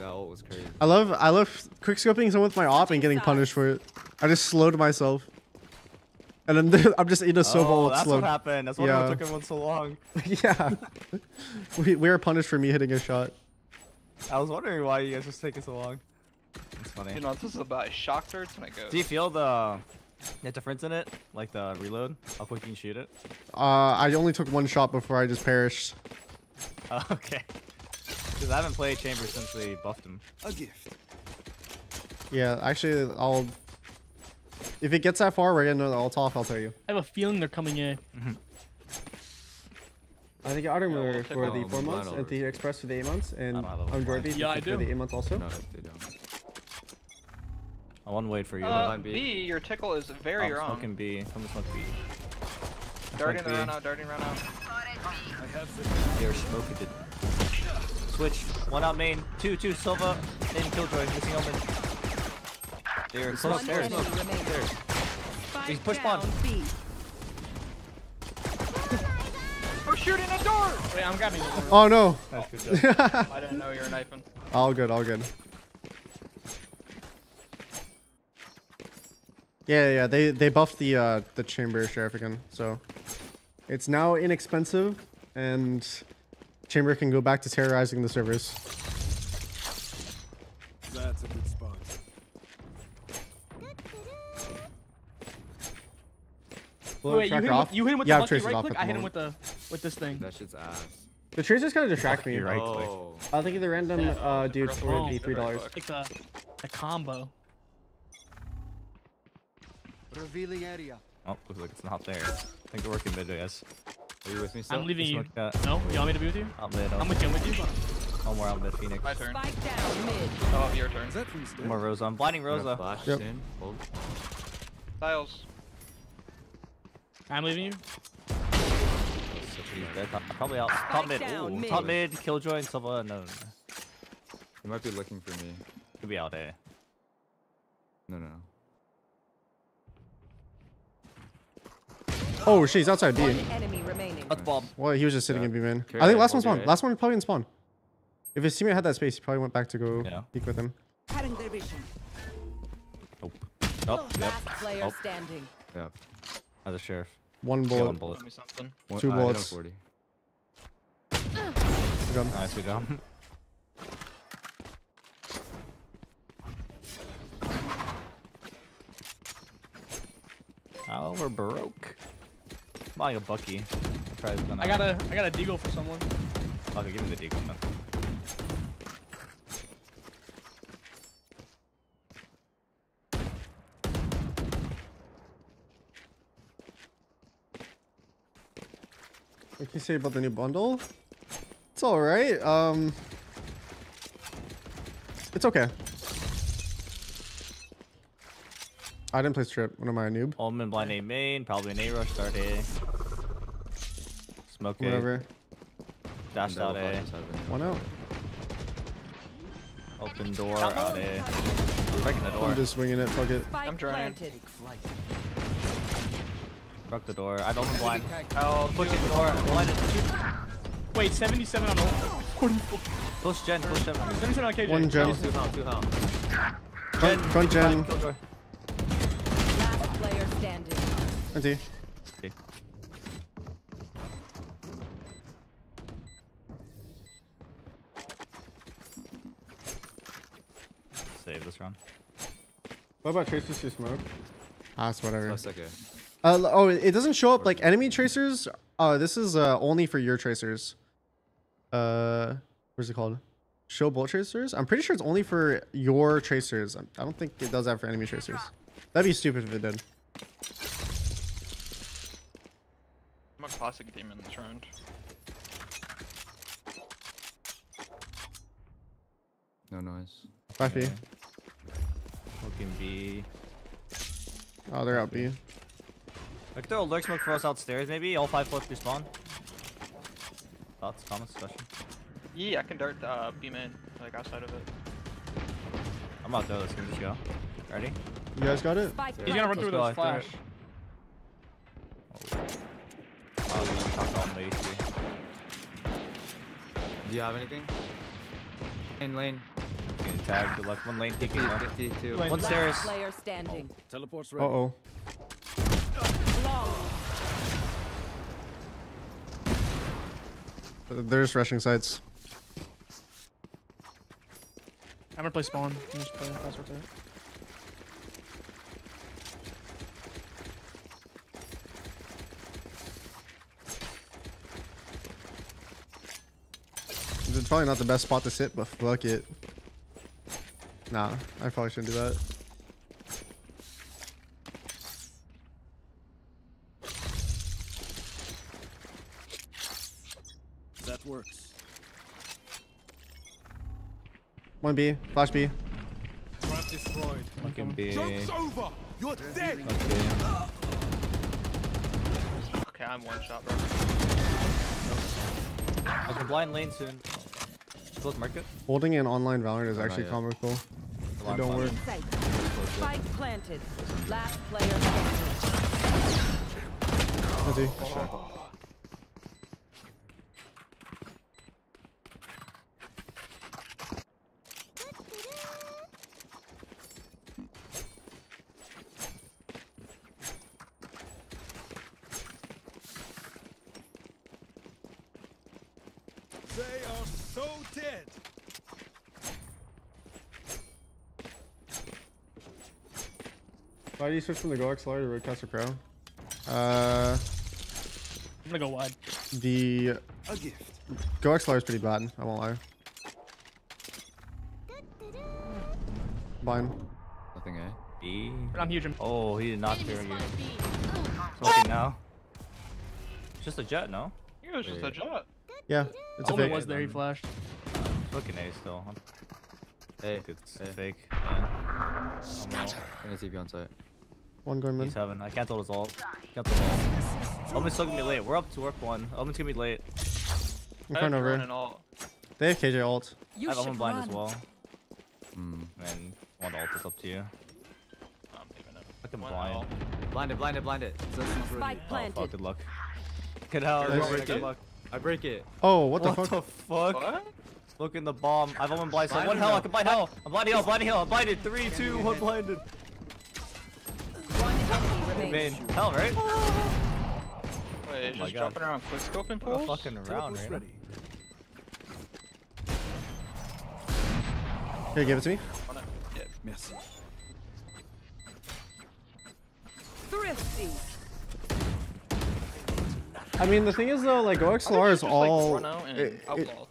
that ult was crazy. I love, I love quick scoping someone with my op and getting punished for it. I just slowed myself. And I'm, I'm just in a so Oh, ball that's slowed. what happened. That's why Yeah. it took everyone so long. yeah. we, we were punished for me hitting a shot. I was wondering why you guys was taking so long. It's funny. You know, this is about shock darts when it goes. Do you feel the, the difference in it? Like the reload? How quick you can shoot it? Uh, I only took one shot before I just perished. Oh, okay. Because I haven't played Chamber since they buffed him. A gift. Yeah, actually, I'll. If it gets that far, we're getting another ult off. I'll tell you. I have a feeling they're coming in. I think Adam we'll were take for the 4 months, and the Express for the eight months, and I don't have a I'm plan. Jordy Yeah, for the eight months also. No, they don't. I want to wait for you. Uh, line B. B, your tickle is Oh, very I'm wrong. smoking B. Come to smoke B. Darting smoke the B. run out, darting run out. I have the You're smoking it. Switch. One out main. Two, two, Silva. In Killjoy. Missing open. They're close One stairs. enemy remaining. He's Spike push spawn. B. We're shooting a door. Wait, I'm grabbing it. Oh no. Nice, good job. I didn't know you were knifing. all good, all good. Yeah, yeah, they they buffed the uh the chamber sheriff again, so it's now inexpensive and chamber can go back to terrorizing the servers. That's a good spot. Blow Wait, you hit, tracker him off? with, you hit him with yeah, the I've lucky right click. I hit him moment. with the with this thing. That shit's ass. The tracers kind of distract me. Right click. Oh. I'll think of the random uh dudes for Oh, the three dollars. It's a, a combo. Revealing area. Oh, looks like it's not there. I think they're working mid, I guess. Are you with me still? I'm leaving you. look at- No, you want me to be with you? Out mid. I'm with you. I'm with you. One more out mid, Phoenix. My turn. Spike down mid. Oh, your turn. Is that from? One more Rosa. I'm blinding Rosa. Flash Yep. in. Hold. Styles. I'm leaving you. He's dead. Top- Probably out. Top mid. down Ooh, mid. top mid. Killjoy and Silva. No, no, no. He might be looking for me. Could be out there. No, no, Oh shit, he's outside One B. That's Bob. Well, he was just sitting Yeah. in B man. Carry I think last one hold spawned. Last one probably in spawn. If his teammate had that space, he probably went back to go Yeah. peek with him. Cutting. Nope. Oh, yep. Last player Oh. standing. Yeah. As a sheriff. One Kill one bullet. bullet. Tell. One, Two I hit him bullets. 40. Good job. Nice, good job. Oh, we're broke. Buying a Bucky. Try this gun I out. got a I got a deagle for someone. Okay, give me the deagle then. What can you say about the new bundle? It's alright. Um, it's okay. I didn't play strip. What am I, a noob? Omen blind A main, probably an A rush start A. Smoke A. Whatever. Dashed Double out A. flash inside of it. One out. Open door out A. Breaking the door. I'm just winging it. Fuck it. I'm trying. planted. Broke the door. I don't open blind. Oh, Pushing the door. Blinded. Wait, 77 on ult. Push Jen. Push Jen. 77 on KJ. One gen. Two health, two health. Front, front gen. Killjoy. Last player standing. Empty. Okay. Save this round. What about tracers to smoke? Ah, it's whatever. That's okay. Uh, oh, it doesn't show up like enemy tracers. Uh, this is uh only for your tracers. Uh, what's it called? Show bullet tracers. I'm pretty sure it's only for your tracers. I I don't think it does that for enemy tracers. That'd be stupid if it did. I'm a classic demon this round. No noise. Five B. Looking B. Oh, they're out B. I could throw a lurk smoke for us outstairs, maybe. All five floats respawn. Thoughts, comments, question? Yeah, I can dart uh, B main, like outside of it. I'm out there. Let's go. Just go. Ready? You guys got it? He's gonna run Let's through go, this I flash. threw Oh, you want to talk all the HP. Do you have anything? In lane. Getting tagged. Good luck. One lane peeking. One, 52. Lane. one Last stairs. player standing. Teleport's Uh ready. oh. Long. There's rushing sites. I'm gonna play spawn. I'm just playing fast rotate. It's probably not the best spot to sit, but fuck it. Nah, I probably shouldn't do that. That works. One B, flash B. Trap destroyed. Looking B. Joke's over. You're dead. Okay. Okay, I'm one shot, bro. I can blind lane soon. Close market. Holding an online Valorant is Oh, actually comical. Alarm don't clock. work. Spike planted. Last player standing. Easy. They are so dead. Why do you switch from the Go XLR to RODECaster Pro? Uh, I'm gonna go wide. the A gift. Go XLR is pretty bad. I won't lie. Blind. Nothing, eh? B. I'm huge. Oh, he did not hear you. Smoking now. It's just a Jett, no? It was just a Jett. Yeah, it's a Only fake. was there. He flashed. Looking A still. Hey, It's hey. fake. Yeah. I'm out. I'm gonna TP on site. One going mid. He's heaven. I can't tell his ult. Can't tell ult. Omen's still gonna be late. We're up to work one. Omen's gonna be late. I'm I trying have over. drone and all. They have KJ ult. You I have should Omen blind run. as well. Hmm. And one ult is up to you. I'm leaving it. Fucking One blind. ult. Blinded, blinded, blinded. Spike Oh, planted. fuck, good luck. Get out. Nice. Break good it. luck. I break it. Oh, what the What fuck? the fuck? What? Look in the bomb. I've Omen blind. So one hell. I can blind hell. I'm blinding hell. Blinding hell. I'm blinded. Three, two, one blinded. One Main. Hell, right? Wait, oh my just God. jumping around quick scoping What a pools? fucking round, Teleport's right? ready. Here, give it to me. Yeah. Merci. Thrifty. I mean, the thing is though, like Go XLR is Just, like, all. run out and it- it- outlaw the ult.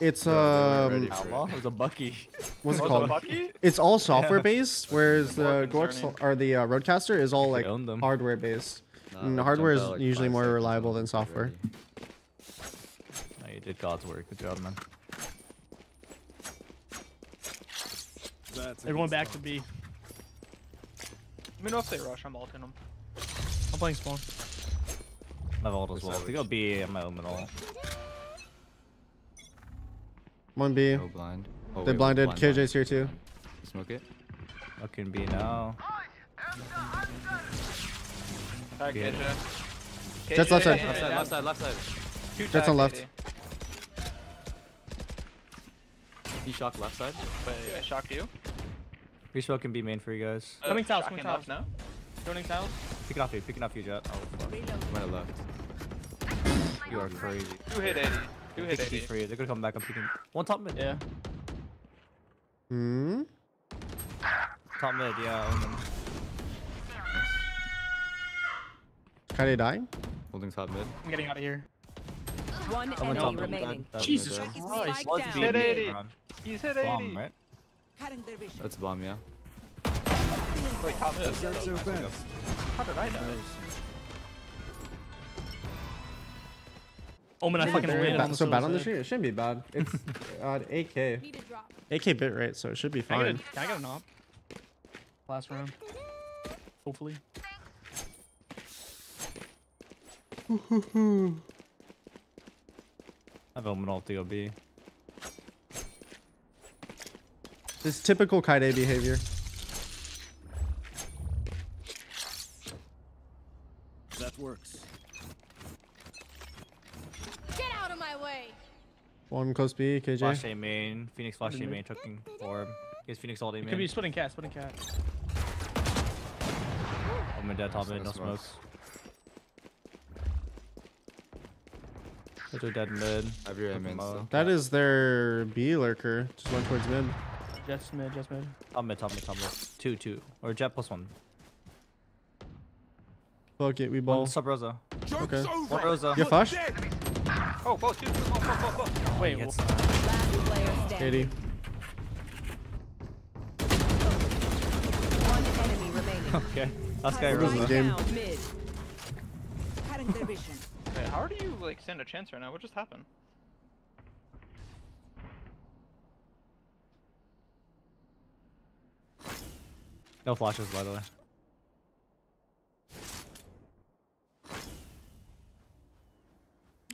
It's Bro, they were ready um, for it. Outlaw? It was a Bucky. what's it called? Bucky? It's all software based, whereas the More Go concerning. XLR or the uh, RODECaster is all like hardware based. Nah, like, hardware is like, usually more reliable than software. No, you did God's work. Good job, man. That's a They're going good back to start. B. Let me know if they rush. I'm ulting them. I'm playing spawn. I have ult as well. If they go B, I'm my Omen ult. One B. No blind. Oh, They wait, blinded. blind, KJ's blind. here too. Smoke it. Looking B now. Tag Yeah. KJ. Jett's left side. Left side, left side, left side. Two Jett's tag on left. KD. He shocked left side. Wait, I shocked you. Free smoke can be main for you guys. Uh, Coming south, shocking coming left now. Joining south. Picking off you, picking off you, Jett. Oh, fuck. Might have left. You are crazy. Two hit 80. Two hit Pick 80. for you. They're gonna come back. I'm picking. One top mid. Yeah. Hmm. Top mid, yeah. Omen. Kyedae dying? Holding top mid. I'm getting out of here. One Someone enemy mid. remaining. That- that Jesus mid there. Christ. Spike Let's. Hit 80. man. He's hit 80. Bomb, right? Cutting their vision. That's a bomb, yeah. Wait, top mid. That's their best. How did I die? Omen, I Is it fucking landed on the so bad on the suicide. stream? It shouldn't be bad. It's uh, 8k. Need a drop. 8k bit rate, so it should be Can I, get fine. can I get a knock? Last round. Hopefully. I have Omen ult to go B. It's typical Kyedae behavior. That works. Get out of my way. One close B, KJ. Flash A main. Phoenix flash A main. Chucking orb. Guess Phoenix all A It main. could be splitting cat, splitting cat. Oh, Omen dead top mid. No smokes. smokes. Those are dead mid. Have your Look main them still. out. That is their B lurker. Just went towards mid. Jett's mid, Jett's mid. Top mid, top mid, top mid. Two, two. Or Jett plus one. Fuck it, we One ball. sub Rosa. Okay. over. One Rosa. You flash? Oh, both, two. Both, both, both, both. Wait, Gets- wh- Last player 80. One enemy remaining. Okay. Last guy What is Rosa. this game? Down mid. Cutting their vision. Wait, how do you like stand a chance right now? What just happened? No flashes, by the way.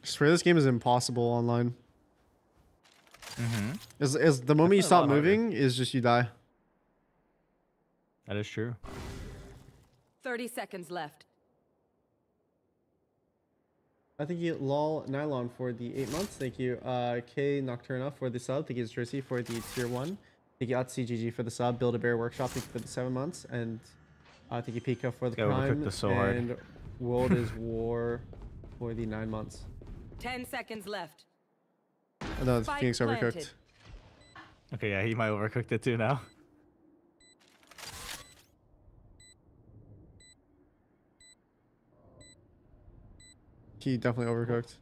I swear this game is impossible online. Mm-hmm. Is is the moment you stop lot harder. moving is just you die. That is true. 30 seconds left. I thank you, lol nylon for the eight months. Thank you, uh, K Nocturna for the sub. Thank you, Jersey for the tier one. Thank you, CGG for the sub. Build a Bear Workshop. Thank you for the seven months, and uh, thank you, Pika for the guy overcooked prime. this so hard. and World is War for the nine months. 10 seconds left. Oh, no, Spike Phoenix overcooked. planted. Okay, yeah, he might overcooked it too now. He definitely overcooked.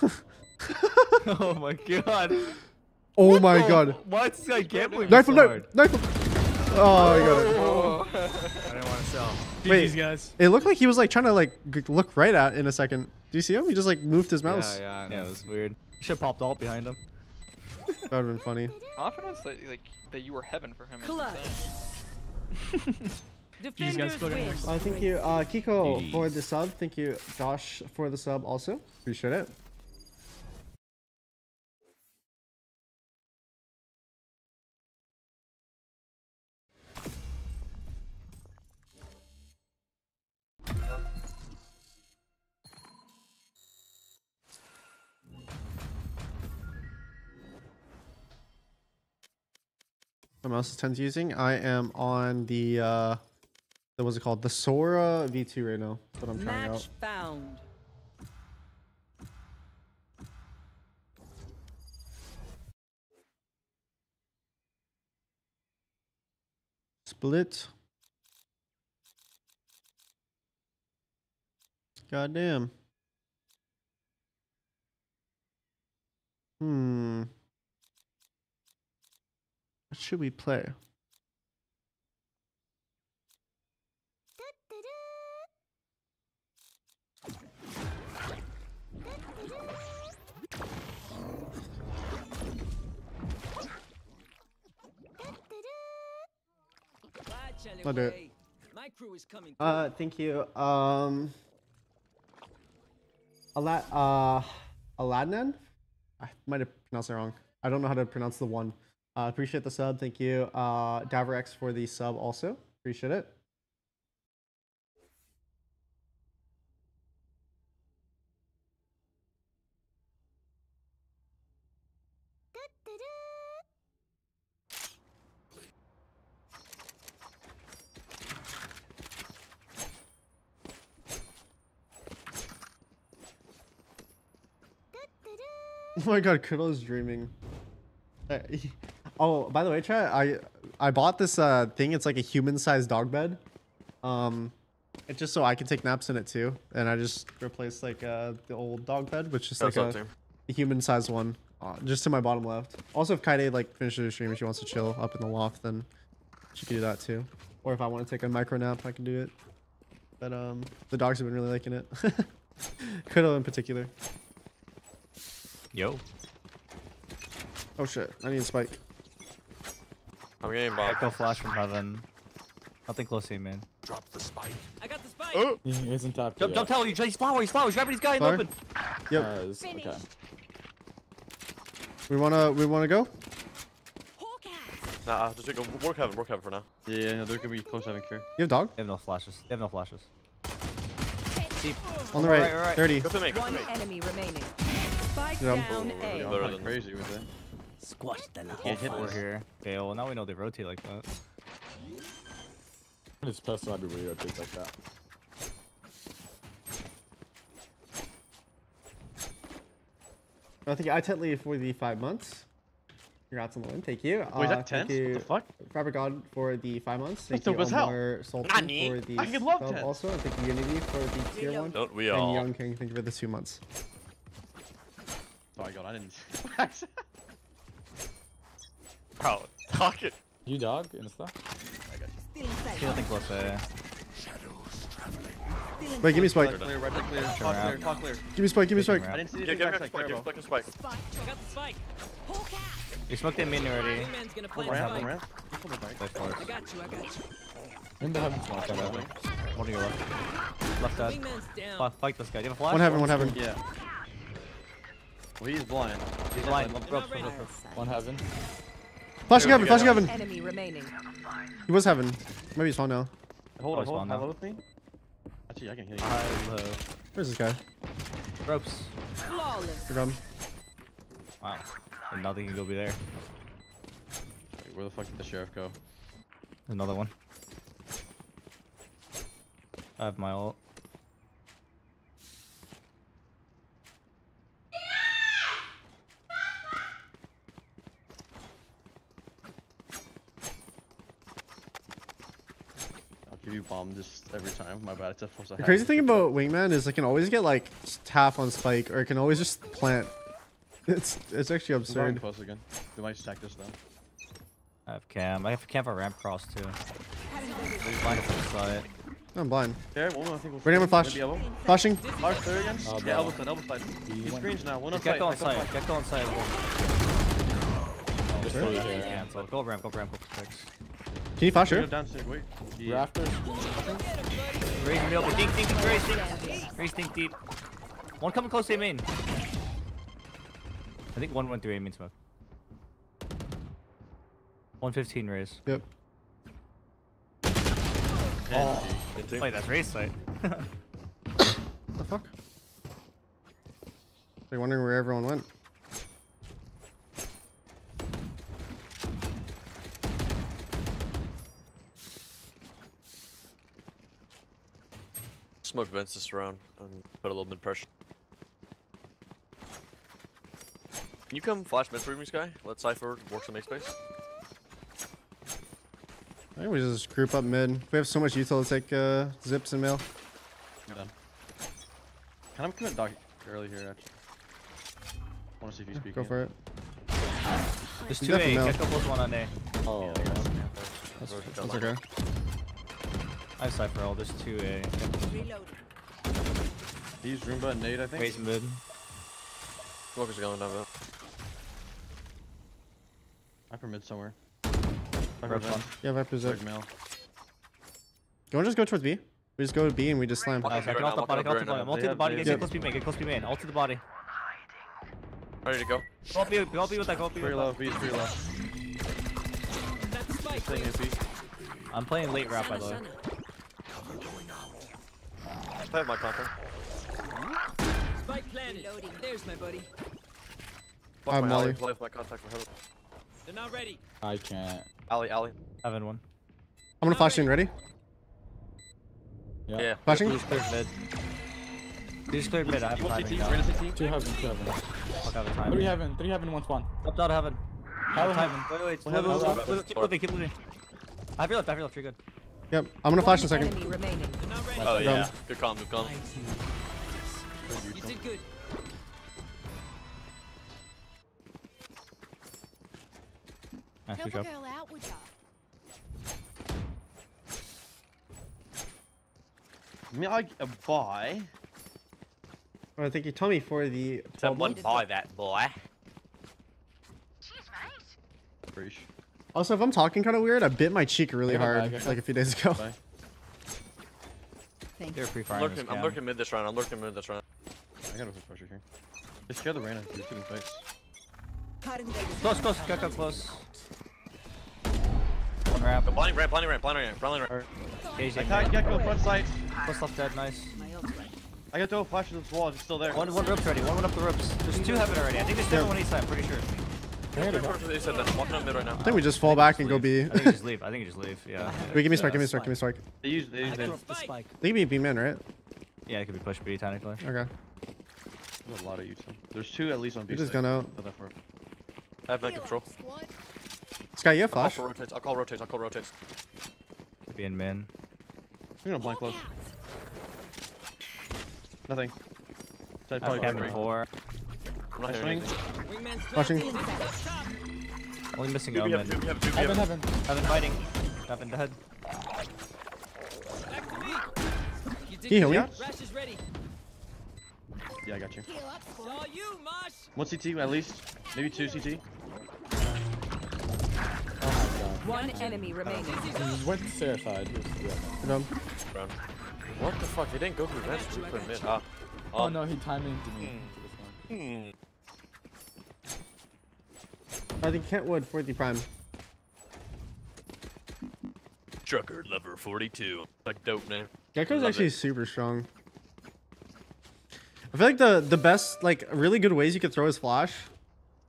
oh my god. Oh my god. Why is this guy gambling Knife so him, oh, knife, knife. Oh, I got it. I didn't want to sell. Wait, GG's, guys. it looked like he was like trying to like look right at in a second. Do you see him? He just like moved his mouse. Yeah, yeah, Yeah, it was weird. Should popped alt behind him. That would have been funny. Confidence that like that you were heaven for him. is Clutch. insane. GG's, guys. Defenders win. next. Uh, thank you, uh, Kiko for the sub. Thank you, Josh for the sub also. Appreciate it. What mouse is TenZ's using? I am on the uh the what's it called? The Sora V2 right now. That's what I'm trying Match out. found. Split. Goddamn. Hmm. What should we play? I'll do it. My crew is coming. Uh, thank you. Um, Alad, uh, Aladnan? I might have pronounced it wrong. I don't know how to pronounce the one. Uh, appreciate the sub. Thank you. Uh, for the sub also. Appreciate it. Oh my god, Kudo's dreaming. Oh, by the way, chat, I I bought this uh thing. It's like a human-sized dog bed. Um, it's just so I can take naps in it too. And I just replaced like uh the old dog bed, which is like a, a human-sized one, uh, just to my bottom left. Also, if Kyedae like finishes her stream, if she wants to chill up in the loft, then she can do that too. Or if I want to take a micro nap, I can do it. But um, the dogs have been really liking it. Kudo in particular. Yo. Oh shit, I need a spike. I'm getting bomb. Echo flash from heaven. Nothing close to you, man. Drop the spike. I got the spike. Oh! He isn't top Don't, don't tell you, he's flower, he's flower, he's grabbing his guy in the Flower? open. Yep. okay. We wanna we wanna go? Nah, just go work heaven, work heaven for now. Yeah, no, they're gonna be close having care. You have dog? They have no flashes. They have no flashes. Deep. On the right, Alright, alright. 30. Go to me, go to One enemy remaining. Spike Yeah. down Oh, A. yeah. I'm than- crazy with it. Squash the Can't hit We're here. Okay, well now we know they rotate like that. It's pistol everywhere you rotate like that. I think I Tetley for the five months. Congrats on the win. Thank you. Wait, Uh, that thank 10? What the fuck? Fabric God for the five months. Thank That's you, dope as. Omar Sultan for the I could love sub also. And thank you, Unity for the tier one. Don't we and all? Young King, thank you for the two months. Oh my god, I didn't. Bro, talk it. You dog insta? Still inside. Okay, nothing close there. Wait, give me spike. Red clear, red clear, talk clear, talk clear. Give me spike, give me spike. I didn't see Give, anything give, give, side, spike, give, careful. spike, give spike. I got the spike. You smoked that mid already. Wingman's gonna One ramp, one ramp. You told me back. Play force. I got you. I got you. In the heaven smoke, that heaven. One to your left. Left side. Wingman's down. Fight, fight this guy. Do you have a flash? One heaven, one heaven. Yeah. Well, he's blind. He's blind. They're Bro, not bro, ready. bro, bro. One heaven. Flashing heaven, we go. flashing heaven. Enemy remaining. He was heaven. Maybe he's spawn now. Hold Oh, on, hold on. now. with me. Actually, I can heal you. High, low. Where's this guy? Ropes. Flawless. Here come. Wow. And nothing can go be there. Wait, where the fuck did the sheriff go? Another one. I have my ult. Give you bomb just every time. My bad. It's supposed to The crazy thing about Wingman is I can always get like half on spike, or I can always just plant. It's it's actually I'm going close again. They might stack this down. I have cam. I have cam for ramp cross too. He's blind to the side. I'm blind. Okay, one I think we'll Ready, I'm flash. Flashing. Flash there again. Oh, yeah, elbow side, elbow side. He screens now. One on Get side. go on back side. Get on side. Just Sure. over Yeah, here. Go ramp. Go ramp. Go fix. Can you flash her? down. Wait. Yeah. Rafters. Raise me over. Dink, dink, dink, raise, dink. Raise, dink, deep. One coming close to A main. I think one went through A main smoke. 115 raise. Yep. Oh. Wait, that's raise site. The fuck? They're wondering where everyone went. Smoke vents this around and put a little bit of pressure. Can you come flash mid for me, Skye? Let Cypher work some make space. I think we just group up mid. We have so much util to take uh, zips and mail. I'm done. Can I commit dog early here, actually? want to see if you speak. Go for it. There's You two A. definitely know. Get go plus one on A. Oh, That's, that's okay. I have Cypher all this two A. Reload. He's Roomba and Nade, I think. Raze mid. Smoker's going down there. Hyper mid somewhere. Ropes one. Yeah, Viper's up. Third mail. You want to just go towards B? We just go to B and we just slam. Walking Nice. I right can now, ult the body. Get ult the body. now. Ult to They the body. Get they- close to B main. Get close to B main. Ult to the body. Ready to go. Go up B. Go up B with that. Go up B Pretty with low. that. B's pretty low. That's spike. Staying I'm playing late rap by the way. I have my contact. Spike planted. Reloading. There's my buddy. Fuck Uh, my Molly. alley. My contact for heaven. They're not ready. I can't. Alley, alley. Heaven one. I'm gonna flash in. Ready? Yeah. Yeah. Flashing. Who's cleared mid? Who's cleared mid? I have One timing now. Two heaven, two heaven. Fuck, I have a Three timing. heaven, three heaven, one spawn. Up out of heaven. Heaven, Timing. Wait, wait. Wait, wait, heaven- wait, wait, Keep moving. Keep moving. I have your left. I have your left. You're good. Yep. I'm gonna flash in a second. enemy remaining. They're not ready. Oh Done. yeah. Good calm, good calm. You did good. Nice Help push a up. girl out, would ya? Me, I a buy. Oh, thank you, Tommy, for the. Someone buy that boy. Preach. Also, if I'm talking kind of weird, I bit my cheek really hard that, like a few days ago. Bye. Thank They're you. free I'm lurking, I'm lurking mid this round. I'm lurking mid this round. I gotta put pressure here. Just scare the Reyna. You're shooting face. Close, close. Get go close. One ramp. Go blinding ramp, blinding ramp, blinding ramp, blinding ramp. I KJ can't mid. get go front sight. Close left dead. Nice. My ult's ready. I got to flash to this wall. It's still there. One, one ropes ready. One went up the ropes. There's two heaven already. I think there's seven one east side. I'm pretty sure. They. I'm walking up mid right now. I think we just fall back and go B. I think you just leave. I think you just leave. Yeah. Wait, give me a spark, give me a spark, give me a spark. They use. They use. They, dropped the spike. They can be B man, right? Yeah, it could be push B technically. Okay. there's a lot of use. There's two at least on B. You just side. gone out. Not that. I have man control. Skye, you have I'll call rotates. I'll call rotates. I'll call rotates. Could be in min. You're gonna blind close. Nothing. Side I have probably cabin four. I'm not Nice hearing anything. Flashing. planted. Up top. Only missing Two, we have Omen. two, we have two, Heaven, heaven. Heaven fighting. Heaven dead. Back to me. You did Can you heal me? Rash is ready. Yeah, I got you. Heal up, It's squad. all you, Mosh. One CT at least. Maybe two CT. One enemy remaining. He went to Sarah side. Yeah. Done. What the fuck? He didn't go through vents. We put mid. Ah. Oh Um, no, he timed into me. into hmm. I think Kentwood 40 prime. Trucker Lover 42. Like dope name. Gekko's actually it. super strong. I feel like the the best like really good ways you could throw his flash,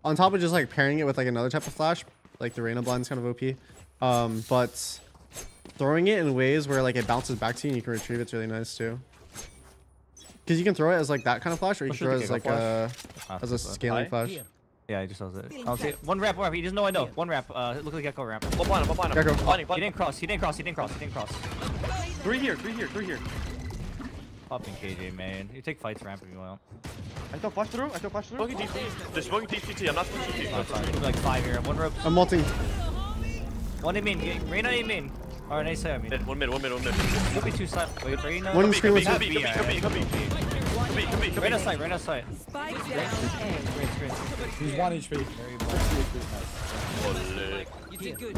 on top of just like pairing it with like another type of flash, like the Reyna blind's kind of OP. Um, but throwing it in ways where like it bounces back to you and you can retrieve it's really nice too. Because you can throw it as like that kind of flash, or you can throw it as like Gekko a as a scaling Hi. flash. Yeah, he just does it. I'll see. One ramp, one ramp. He doesn't know I know. One ramp. Uh, look like Gekko ramp. One blind him, one blind him. Gekko. Blinding, He didn't cross. He didn't cross. He didn't cross. He didn't cross. Three here, three here, three here. Popping KJ, man. You take fights ramp if you want. I throw flash through. I throw flash through. Smoking DP. They're smoking DPT. I'm not smoking DPT. sorry. Like five here. One rope. I'm multing. One in main. Get- Reyna in main. Or an ace I. Mid, one mid, one mid, one mid. Could be two side. Wait, Reyna. One Could be, screen could be, was could be, could be, could be, could be. Could be, could be, could Reyna side. Reyna side. Spike down A. Screen, screen. He's 1 HP. 60 Holy. You did good.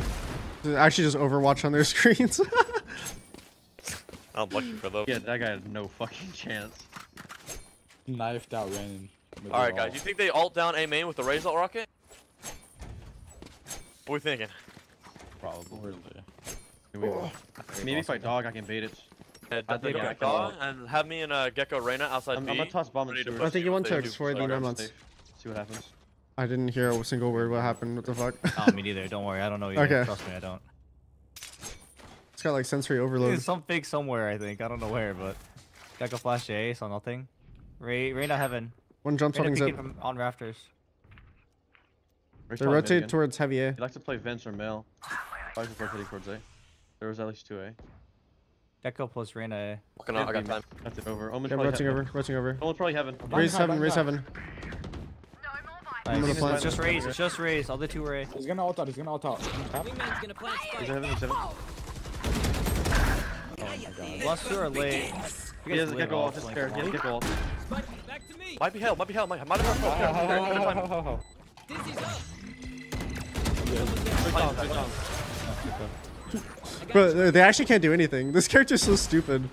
Actually, just Overwatch on their screens. I'm lucky for those. Yeah, that guy had no fucking chance. Knifed out Renin. Alright, guys. wall. You think they alt down A main with the Razor rocket? What we thinking? Probably. Really? Here. Maybe if I dog, I can bait it. Yeah, I I think think I Dog can. and have me and uh, Gekko Reyna outside I'm, B. I'm gonna toss bomb and ready to I think you if want they to do for the start. nine months. See what happens. I didn't hear a single word. What happened? What the fuck? Oh, me neither. Don't worry. I don't know either. Okay. Trust me, I don't. It's got like sensory overload. There's some fake somewhere, I think. I don't know where, but Gekko flash A, so nothing. Ray, Reyna heaven. One jump Reyna shotting peeking on rafters. They rotate towards heavy A. He likes to play Vince or Male. Probably just rotating towards A. There was at least two A. Gekko plus Reyna A. Walking out, I got time. That's it over. Omen's Yeah, probably rotating heaven. over, rotating over. Omen's probably heaven. Raze behind, heaven, raise heaven. Nice. gonna It's just raise. It's just raise. Other two Ray. He's gonna ult out. He's gonna ult out. Tap. Wingman's gonna plant He's heaven, he's heaven. Oh Last two are late. He guys doesn't get go off his flank. He long. doesn't get go off. Spike, back to me. Might be hell, might be hell, might, might have hell. How, how, how, how, Find how, Bro, they- they actually can't do anything. This character's so stupid.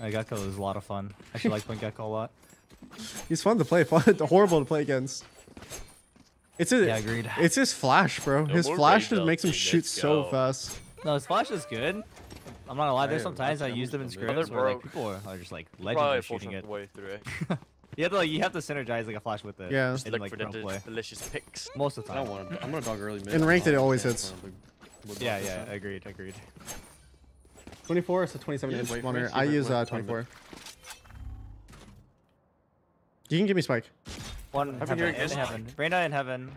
Uh, Gekko is a lot of fun. I actually like playing Gekko a lot. He's fun to play, fun, horrible to play against. It's a, Yeah, agreed. It's his flash, bro. No his flash just makes him shoot let's so fast. No, his flash is good. I'm not gonna lie. There's sometimes I that's use them in almost scrims where like people are, are just like Probably legends a are shooting fortunate it. way through it. You have to like you have to synergize like a flash with it. Yeah. In, Look like for the play. delicious picks. Most of the time. I time. don't want to. I'm gonna dog early mid. In ranked, it always yeah, hits. It's not a big- wood Yeah, yeah, or something. agreed, agreed. 24 is a 27 Yeah, inch wait, monitor. wait, I use wait, uh, 24. You can give me spike. One Heaven heaven, here, in guys. heaven. Reyna in heaven.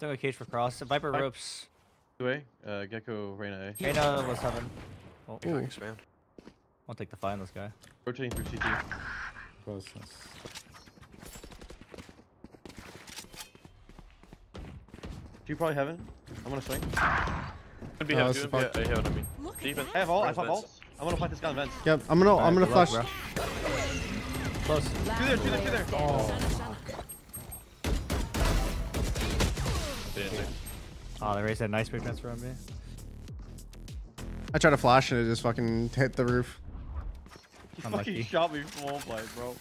Doing a cage for cross. Viper Spike. ropes. Two A. Uh, Gekko, Reyna A. Reyna was heaven. Oh, Thanks, man. I'll take the fight on this guy. Rotating through CT. Closeness. Two probably heaven. I'm gonna swing. Could be Oh, hell, that's dude. the Yeah, fuck. yeah, heaven on me. I have all. I have Defense. ults. I'm gonna fight this guy on vents. Yep, I'm gonna, I'm gonna flash. luck. Close. Two there, two there, two there. Oh. oh, they raised that nice big transfer on me. I tried to flash and it just fucking hit the roof. He Unlucky. fucking shot me from one play, bro.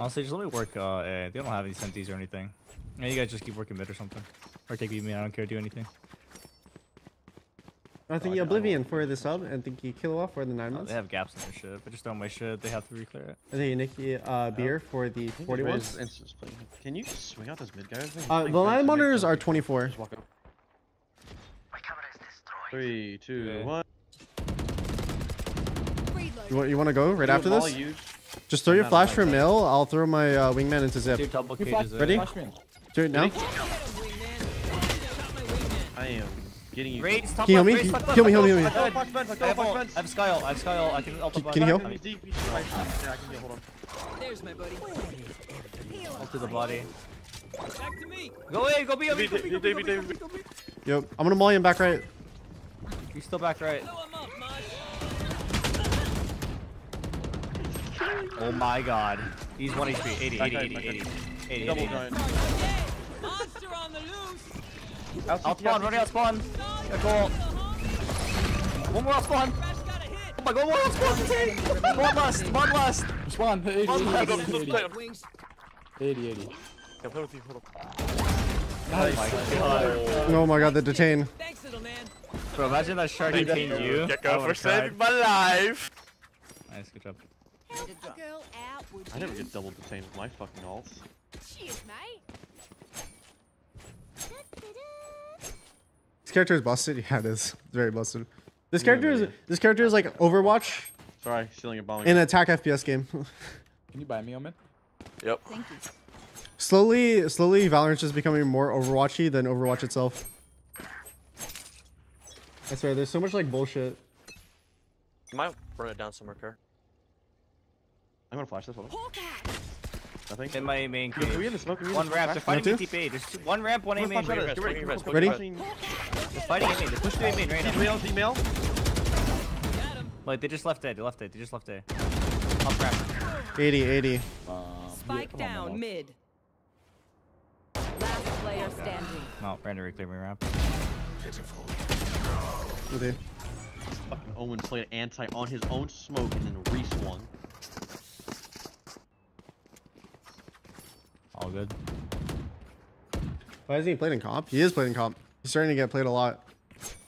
Honestly, just let me work. Uh, eh, they don't have any senties or anything. Yeah, you guys just keep working mid or something. Or take me. I don't care. Do anything. I think you Oblivion for the sub, and thank you Kilowatt for the nine Oh, months. they have gaps in their shit, but just don't waste shit. They have to reclear it. I think you Nikki uh, Beer for the 41. Raise instance. Can you swing out those mid guy? He's Uh, the vents line monitors are 24. Just walk up. Three, two, Yeah. one. You want, you want to go right Do after this? use. Just throw your I'm out flash for time. mill. I'll throw my uh, wingman into Two zip. double You flash. Ready? flash. Do it now. Get him, wingman. I am getting you. Raid, top Can you heal me? raid, Heal me, heal me, heal me. top left. Flash vents, I have flash ult. I have Skyle. I. I can ult the Can- can you heal? He's deep, he's deep. I- Yeah, I can heal. Hold on. There's my buddy. Ult to the body. Back to me. Go away. Go B. Go B. Go B. Davey, Go B. Go B. Go B. Yep. I'm gonna molly him back right. He's still back right. Blow him up, Mosh. Oh my god. He's 1 HP. 80, Back 80, 80, 80, 80, Double 80. giant. Monster on the loose. Out spawn, running out spawn. Got goal. One more out spawn. Crash got a hit. Oh my god, one more out spawn. One last, one last. Spawn. 80, 80, One 80, 80, 80, 80, 80. Come play with you. Hold on. Oh my god. Oh my god, the detain. Thanks, little man. Bro, imagine that shark detained you. Gekko I for saving my life. Nice, good job. Girl out I never get double detained with my fucking alts. Cheers, mate. This character is busted. Yeah, it is. It's very busted. This character is this character is like Overwatch Sorry, stealing a bomb. in an attack FPS game. Can you buy me, Omen? Yep. Thank you. slowly, slowly, Valorant's just becoming more Overwatchy than Overwatch itself. I swear, there's so much like bullshit. You might run it down somewhere, Kerr. I'm gonna flash this one. Nothing. In my main Yo, can we in the smoke? Can we get One the ramp. smoke They're back? fighting two? me TP. There's two, one ramp, one A main. Flash out They're of this. Get ready. Ready? Ready? Flashing. fighting A main. They pushed to A main right now. Female, female. Like they just left A. They left A. They just left A. Up ramp. 80, 80. Um, Spike yeah, come on, down Momo. mid. Last player standing. No, Brandon reclaim me ramp. Okay. Fucking Omen played anti on his own smoke and then reswung. All good. Why isn't he playing in comp? He is playing in comp. He's starting to get played a lot,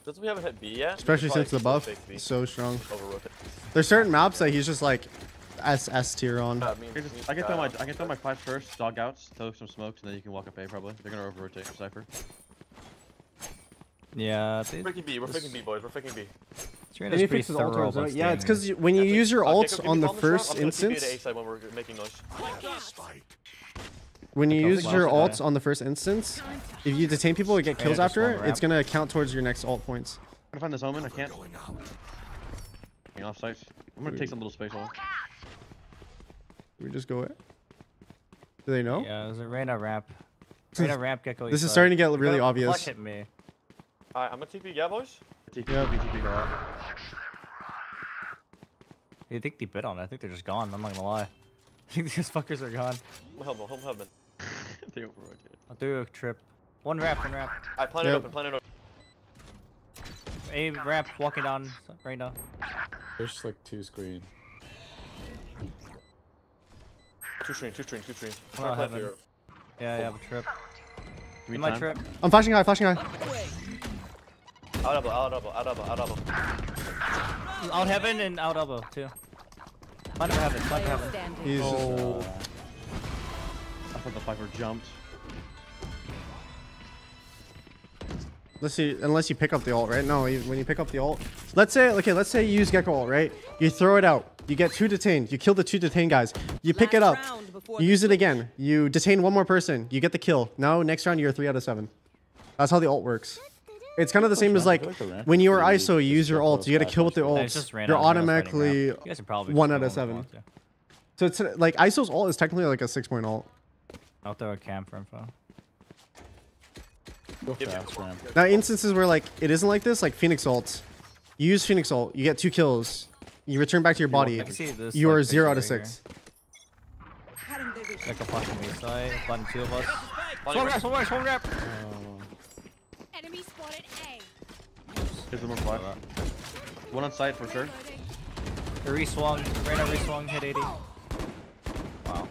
Since we haven't hit B yet. especially since the buff fake is so strong. Over rotate. There's certain maps that he's just like S S tier on. Me and- Here's me a- and I can throw my out. I can throw my five first, dog outs, throw some smokes, and then you can walk up A probably. They're gonna over rotate for Cypher. Yeah, they, We're faking B. We're faking B, boys. We're faking B. Serena's He fixes thorough ultimates, about right? Yeah, it's because when you Yeah, use your ults Gekko, on the bomb this round? first I'm gonna keep you instance, at A side when we're making noise. Spike. when you use your flashed ults on the first instance, if you detain people or get kills just after, it's gonna count towards your next alt points. I'm gonna find this Omen. I can't. Going out. Hang off sight. I'm gonna take some little space off. We just go it. Do they know? Yeah, there's a Reyna ramp. Reyna ramp Gekko. This is east starting to get really Flash obvious. hit me. Alright, I'm gonna TP, yeah, boys? TP, TP, go out. You think they bit on it? I think they're just gone. I'm not gonna lie. I think these fuckers are gone. Home. they over. I'll do a trip. One ramp, one ramp. I plan it Yep. open, plan it open. A ramp walking down right now. There's like two screen. Two screen, two screen, two screen. Oh, Try to plant heaven. Yeah, I have a trip. Three my time. trip. I'm flashing high, flashing high. Out double, out double, out double, out double. Out heaven and out elbow too. Find for heaven, find for Player heaven. standing. He's Oh. I thought the Viper jumped. let's see, unless you pick up the ult, right? No, you, when you pick up the ult, let's say, okay, let's say you use Gekko ult, right? You throw it out, you get two detained, you kill the two detained guys, you pick it up, you the use it again, you detain one more person, you get the kill. Now next round you're three out of seven. That's how the ult works. It's kind of the same as like like the ramp when you are ISO, you use your just ult, you get a kill with the motion. Yeah, it's ult. You're random, random fighting automatically ramp. You guys can probably one out of seven. So it's like ISO's ult is technically like a six point ult. I'll throw a cam for info. Go fast ramp. Now instances where like it isn't like this, like Phoenix ult, you use Phoenix ult, you get two kills, you return back to your body, I can see this, you like, are zero out of six. Like a fucking me side, button two of us. Body Swung right. wrap, swung wrap, swung. Enemy spotted A. Here's one flash. One on site for sure. The re-swung, ran a re-swung, hit 80. Wow.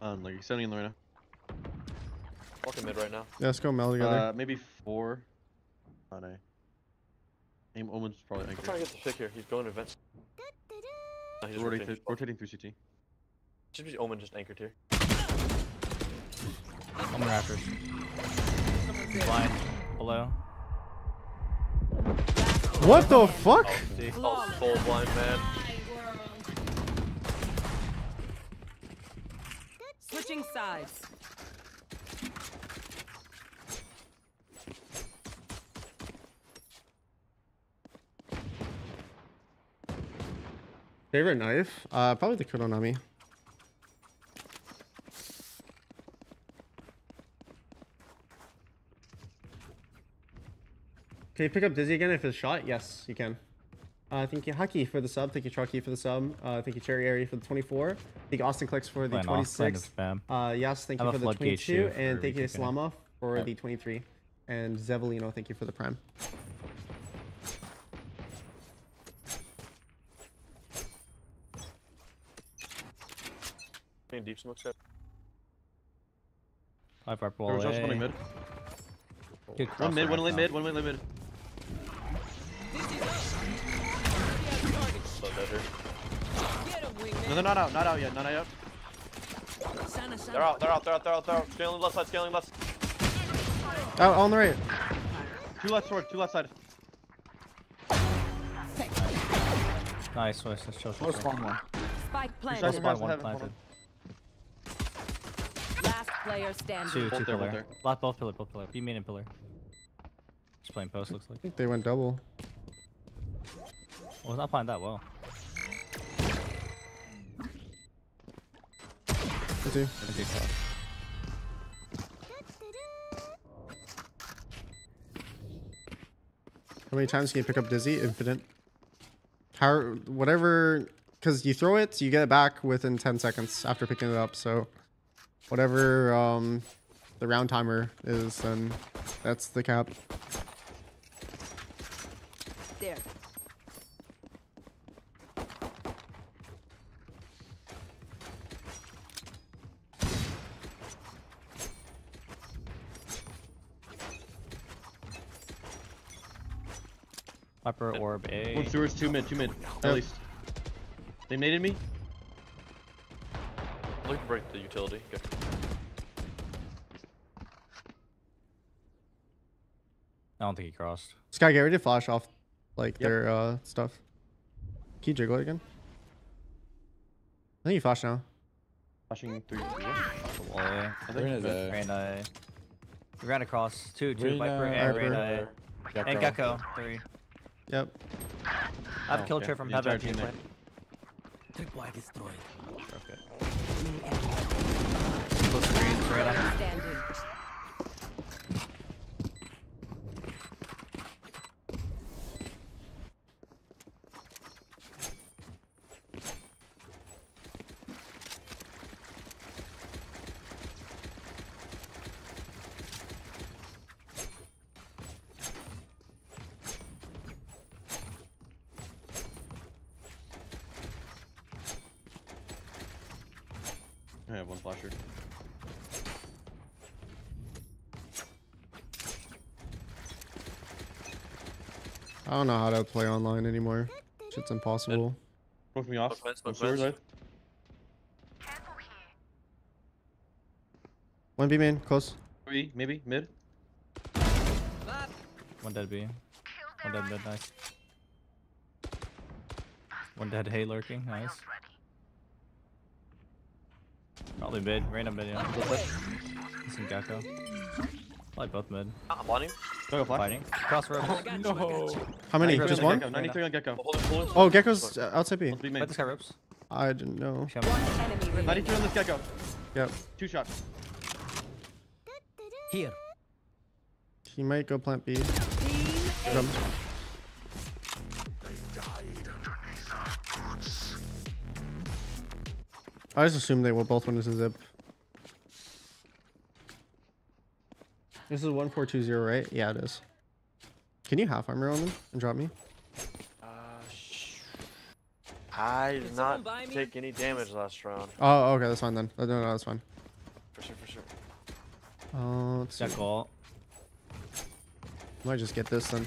Um, like he's sitting in the. Walking mid right now. Yeah, let's go Mel together. Uh, maybe four. On A. Aim Omen's probably I'm anchored. trying to get the pick here. He's going to vent. No, he's just Rotating, rotating. rotating through CT. Should be Omen just anchored here. I'm raptors. Blind. Below. what the fuck? See? Oh, full blind man. Switching sides. Favorite knife? Uh, probably the Kuronami. Can you pick up Dizzy again if it's shot? Yes, you can. Uh, thank you, Haki, for the sub. Thank you, Chucky, for the sub. Uh, thank you, Cherry Airy, for the 24. Thank you, Austin Clicks, for the Playing off, playing 26. to spam. Uh, yes, thank you for the 22. And thank you, rekicking. Slama, for Yep. the 23. And Zevolino, thank you for the Prime. Any deep smoke set? Five Viper There wall just running mid. Good One mid, one ramp late mid, one late mid. So. Get him. No, they're not out, not out yet, not out yet. Sana, sana. They're out, they're out, they're out, they're out, they're out. Scaling left side, scaling left. Out on the right. Two left sword, two left side. Nice, nice, nice. Chill, chill, Most chill. one one. Spike Two sides, planted. two One, sides, one planted. Last player standing. Two, Both two there, both pillar. there. Block both pillar, both pillar. Be main and pillar. Just playing post, looks like. I think they went double. Well, it's not playing that well. Good too. Okay. How many times can you pick up Dizzy? Infinite. How, whatever, because you throw it, you get it back within 10 seconds after picking it up. So, whatever um, the round timer is, then that's the cap. Upper orb A. One sewers, two mid, two mid, at Yep. least. They naded me. Look, break the utility. Go. I don't think he crossed. Skye, get ready to flash off like Yep. their uh, stuff. Can you jiggle it again? I think you flash now. Flashing three. Wall A. I think. Reyna's a Reyna. We ran across. Two, two. Reyna, Viper and Viper. Reyna. And Gekko. Three. Yep. I have Oh, a kill okay. tray from The heaven. entire team. Tripwire destroyed. Okay. Close screens, Reyna. Standing. I have one flasher. I don't know how to play online anymore. Shit's impossible. Broke me off. Smoke mid, One smoke sewers, One B main, close. Three, maybe, mid. One dead B. One dead mid, nice. One dead hay lurking, nice. Probably mid, random mid, yeah. Some Gekko. Probably both mid. Ah, I'm blinding. Go, go, flash. Fighting. Cross ropes. No. How many? Just one? Gekko. 93 on Gekko. Hold it, hold it. Oh, Gekko's uh, outside B. Let's be Fight this guy ropes. I didn't know. Show me. One enemy remaining. 93 on this Gekko. Yep. Two shots. Here. He might go plant B. Jump. I just assume they will both win this zip. This is 1420, right? Yeah, it is. Can you half armor on them and drop me? Uh, sh- I did not someone buy me? take any damage last round. Oh, okay, that's fine then. No, no, no, that's fine. For sure, for sure. Uh, let's see. Gekko ult. Might just get this then.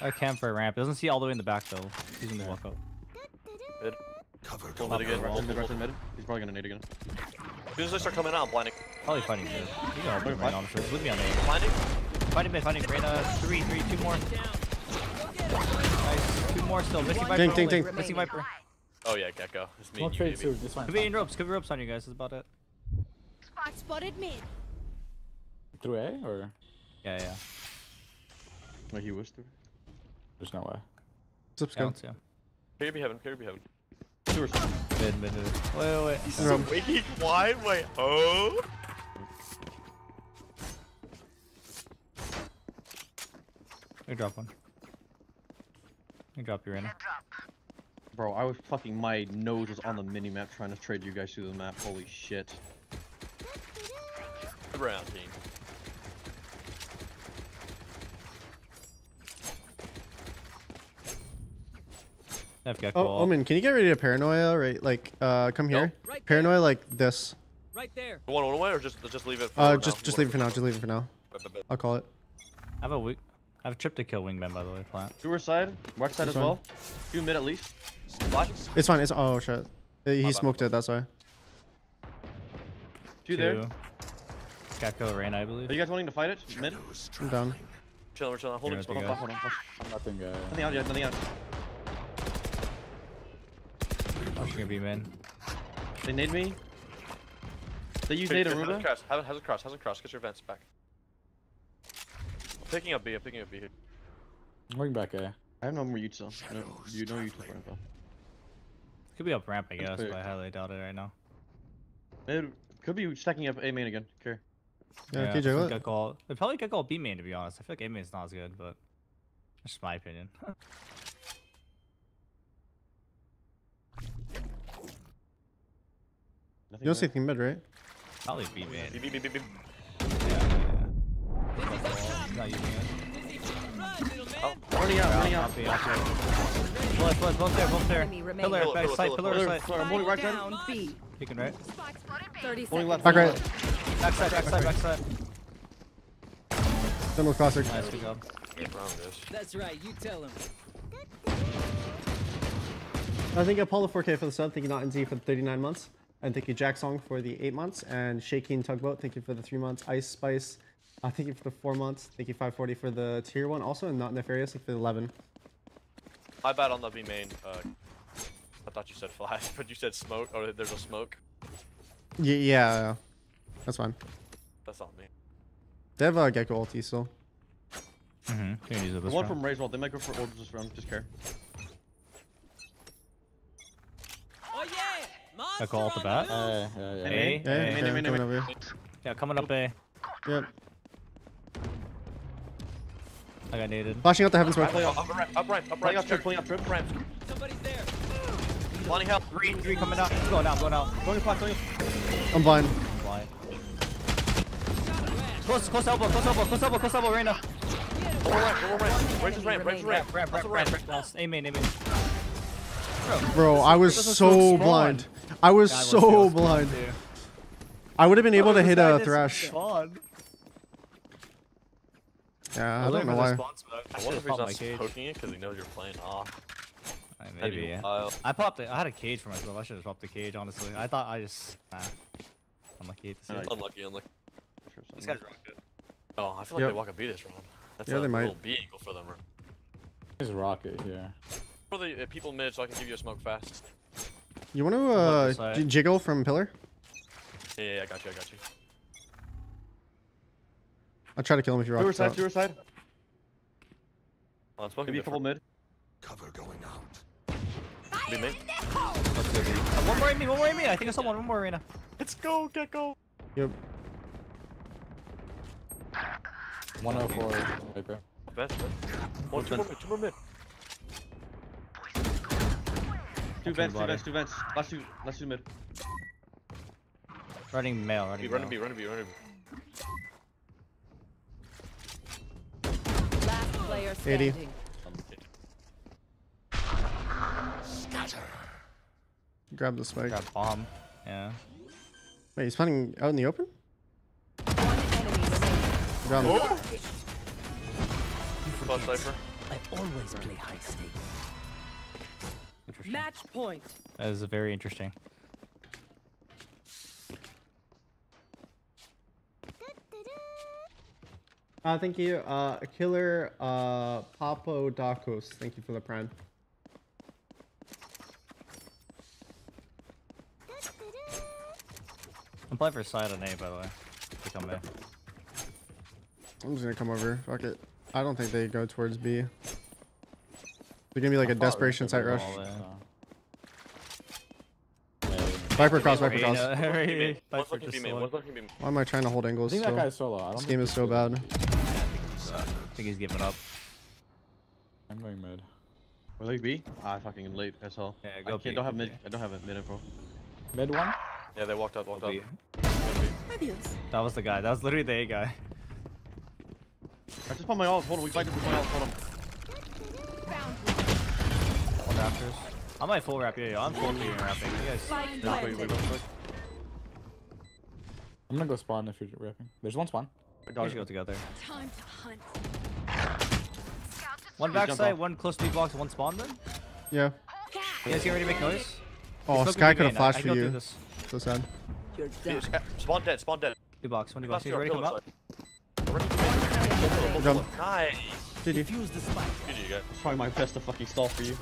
I cam for a ramp. It Doesn't see all the way in the back though. He's in the walk up. Mid. Cover Go going. mid again. Rest in mid, rest in mid. He's probably gonna nade again. As soon as they start coming out, I'm blinding. Probably fighting mid. You can open right honestly. With me on A. Blinding? Fighting mid, fighting Reyna. Three, three, two more. Nice. Two more still. Missing Viper. Ding, ding, ding. Missing Viper. Oh yeah, Gekko. It's me Don't trade baby. soon. This one. Could be in ropes. Could be ropes on you guys. That's about it. Spot spotted mid. Through A or Yeah, yeah. Like he was through. there's no way. Zip's Yeah, good. let's see. Carry be heaven, carry be heaven. Sewers. Mid, mid, mid. Wait, wait, wait. He's so um, wiggy wide, wait, oh? Let me drop one. Let me drop you, Reyna. Bro, I was fucking, my nose was on the mini map trying to trade you guys through the map. Holy shit. Good round, team. I've got Oh. Omen, can you get ready to paranoia? Right, like, uh, come here. Right there. Paranoia like this. Right there. One one away or just just leave it. For Uh, now? just just leave it for now. Just leave it for now. I'll call it. I have a weak. I have a trip to kill wingman by the way. Plant. Sewer side, right side This as one. well. Two mid at least. Flash. It's fine. It's oh shit. He bad. smoked it. That's why. Two there. Gekko Rain, I believe. Are you guys wanting to fight it? Mid? I'm down. Chilling, we're chilling. Hold it. with Hold on, guys. hold on. I'm nothing, uh, Nothing out yet, nothing out. Pushing a beam in. They nade me. They use Wait, nade Has it Aruba. crossed? Has it crossed? Has it crossed? Get your vents back. I'm picking up B. I'm picking up B here. I'm going back A. I have no more util. No, you know util for info. Could be up ramp, I guess, clear. but I highly doubt it right now. It could be stacking up A main again. Care. Yeah, I KJ, think what? Gekko. They probably Gekko B main to be honest. I feel like A main's not as good, but that's just my opinion. Nothing You don't see there. anything mid, right? probably B main. B, B, B, B, B. Not using it. Oh, Running out, running out. Copy, copy. Both, both, both there, both there. Enemy remaining. Pillar, Pillar, back pillar, side, pillar, pillar, Pillar, side. pillar, I'm holding right side. Down B. Peeking right. 30 Holding seconds. left. Back right. Back side, back side, back side. Demo classic. Nice, good job. Eight round, guys. That's right. You tell him. I think Apollo 4K for the sub. Thank you, not NZ for the 39 months. And thank you, Jack Song for the 8 months. And Shaking Tugboat, thank you for the 3 months. Ice Spice, uh, thank you for the 4 months. Thank you, 540 for the tier 1 also. And not Nefarious for the 11. My bad on the B main. Uh, I thought you said flash, but you said smoke. Or there's a smoke. Y yeah, yeah. That's fine. That's on me. They have uh, Gekko ulti still. Mm-hmm. Can use it The one round. from Raze Wall. They might go for orbs this round. Just care. Oh yeah. Monster Gekko ult the bat. the. Yeah. A, A, coming main. Yeah, coming up A. Yep. I got naded. Flashing out the heaven smoke. Up, up ramp, up ramp, up Pulling up trip, pulling up trip. ramp. Somebody's there. Wanting help. Three, three coming out. Going out, going out. Going flash, going. I'm blind. Blind. Close, close elbow, close elbow, close elbow, close elbow, Reyna. One more ramp, one more ramp. Raze his ramp, raise his ramp. Ramp, ramp, ramp, ramp. Last. A main, A. Bro, I was This is so so blind. I was God, so blind. too. I would have been able to hit a thrash. spawned. Yeah, I literally don't know why. the spawn smoke. I I wonder if he's popped not my cage. poking it because he knows you're playing off. That'd Maybe, yeah. wild. I popped it. I had a cage for myself. I should have popped the cage, honestly. I thought I just. Nah. Unlucky to see. Unlucky, unlucky. These guys are all good. Oh, I feel like Yep. they walk a B this round. That's Yeah, a they might. little B angle for them. There's a rocket here. For the uh, people mid, so I can give you a smoke fast. You want to uh, j- jiggle from pillar? Yeah, yeah, I got you, I got you. I'll try to kill him if you rock. Sewer side, out. sewer side. Oh, I'm Maybe a couple mid. Cover going out. Be mid. Let's go, dude. Uh, one more in me, one more in me. I think I saw one, one more arena. Let's go, Gekko. Yep. 104 Viper. Bench. One, two more mid, two more mid. Two vents, two vents, two vents. Last two, last two mid. Running male, Be running running. B, running B, running B. Last player 80. standing. Grab the spike. Grab bomb. Yeah. Wait, he's planning out in the open? One enemy remaining. Grab him. Oh! Flash Cypher. I always play high stakes. Interesting. Match point. That is very interesting. Uh, thank you. Uh, Killer uh, Papadakos. Thank you for the prime. I'm playing for side on A, by the way. They come I'm just gonna come over. Fuck it. I don't think they go towards B. They're gonna be like a desperation Viper site rush. all in. Yeah, Viper cross, Viper cross. One's looking B main, one's looking B main. Why am I trying to hold I angles think that guy's solo. I don't This think game is he's so bad. I think he's giving up. I'm going mid. Was it B? Ah, fucking late as hell. Yeah, I go can't, don't have go mid. I don't have a mid info. Mid one? Yeah, they walked up, walked up. B. Gonna be- That was the guy. That was literally the A guy. I just put my ult. Hold on, we fight it with my ult. Hold on. One rafters. I might full wrap. Yeah, yeah. I'm full being wrapping. You guys. Spike Wait, wait, planted. wait. I'm gonna go spawn if you're rapping. There's one spawn. We should go together. Time to hunt. One backside, one close to box, one spawn then. Yeah. You guys get ready to make noise? Oh, Smoke Sky could have flashed for you. this. So sad. You're Yeah, Spawn dead, spawn dead. D box, one D box. You ready to come looks up? like. Ready to make- Good job. Nice. GG. Defuse the spike. Good you guys. Trying my best to fucking stall for you.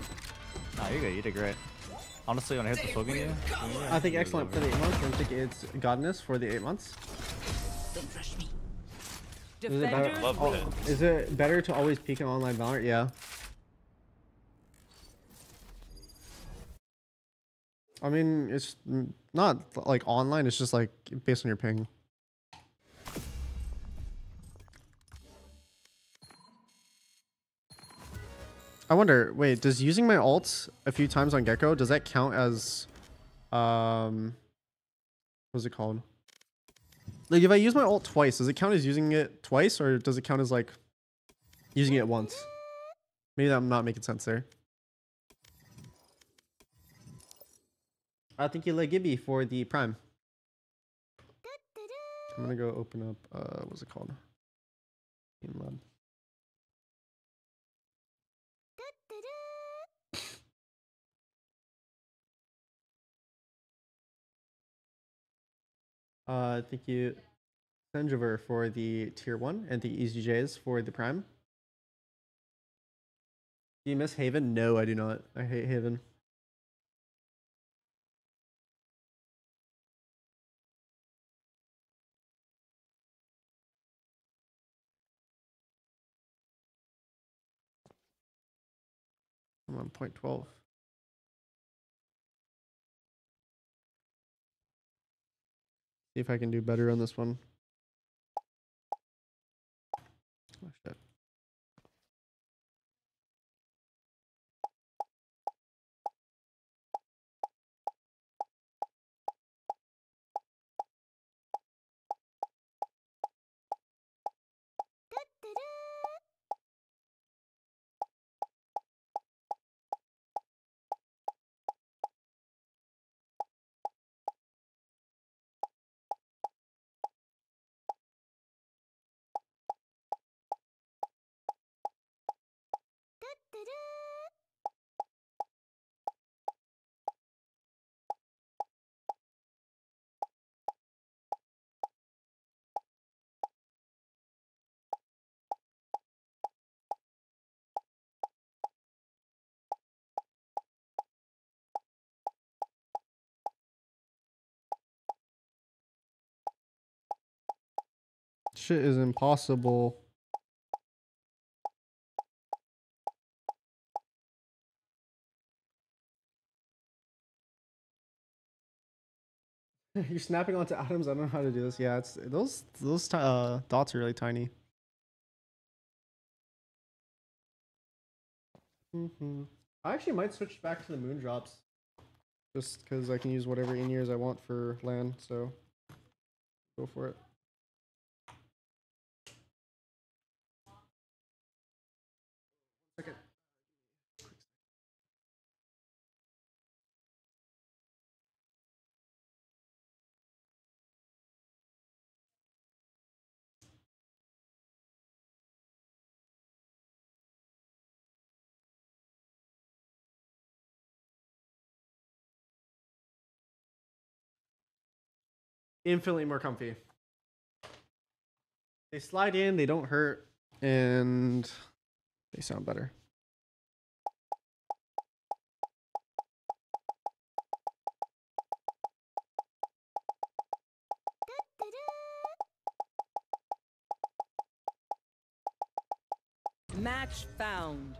Nah, you're good. You did great. Honestly, when I hit the smoke in you, I think excellent for the eight months. I think it's godness for the eight months. Is it better? Defenders Love oh, that. is it better to always peek in online Valorant? Yeah. I mean, it's not like online. It's just like based on your ping. I wonder. Wait, does using my alt a few times on Gekko does that count as, um, what's it called? Like if I use my alt twice, does it count as using it twice, or does it count as like using it once? Maybe I'm not making sense there. I think you Gibby for the prime. I'm gonna go open up. Uh, what's it called? Aim Lab. Uh, thank you, Sanjover, for the tier one, and the EasyJs for the prime. Do you miss Haven? No, I do not. I hate Haven. I'm on point twelve. See if I can do better on this one. Oh shit. Shit is impossible. You're snapping onto atoms. I don't know how to do this. Yeah, it's those those uh, dots are really tiny. hmm I actually might switch back to the Moondrops, just because I can use whatever in years I want for LAN. So go for it. Infinitely more comfy. They slide in, they don't hurt, and they sound better. Match found.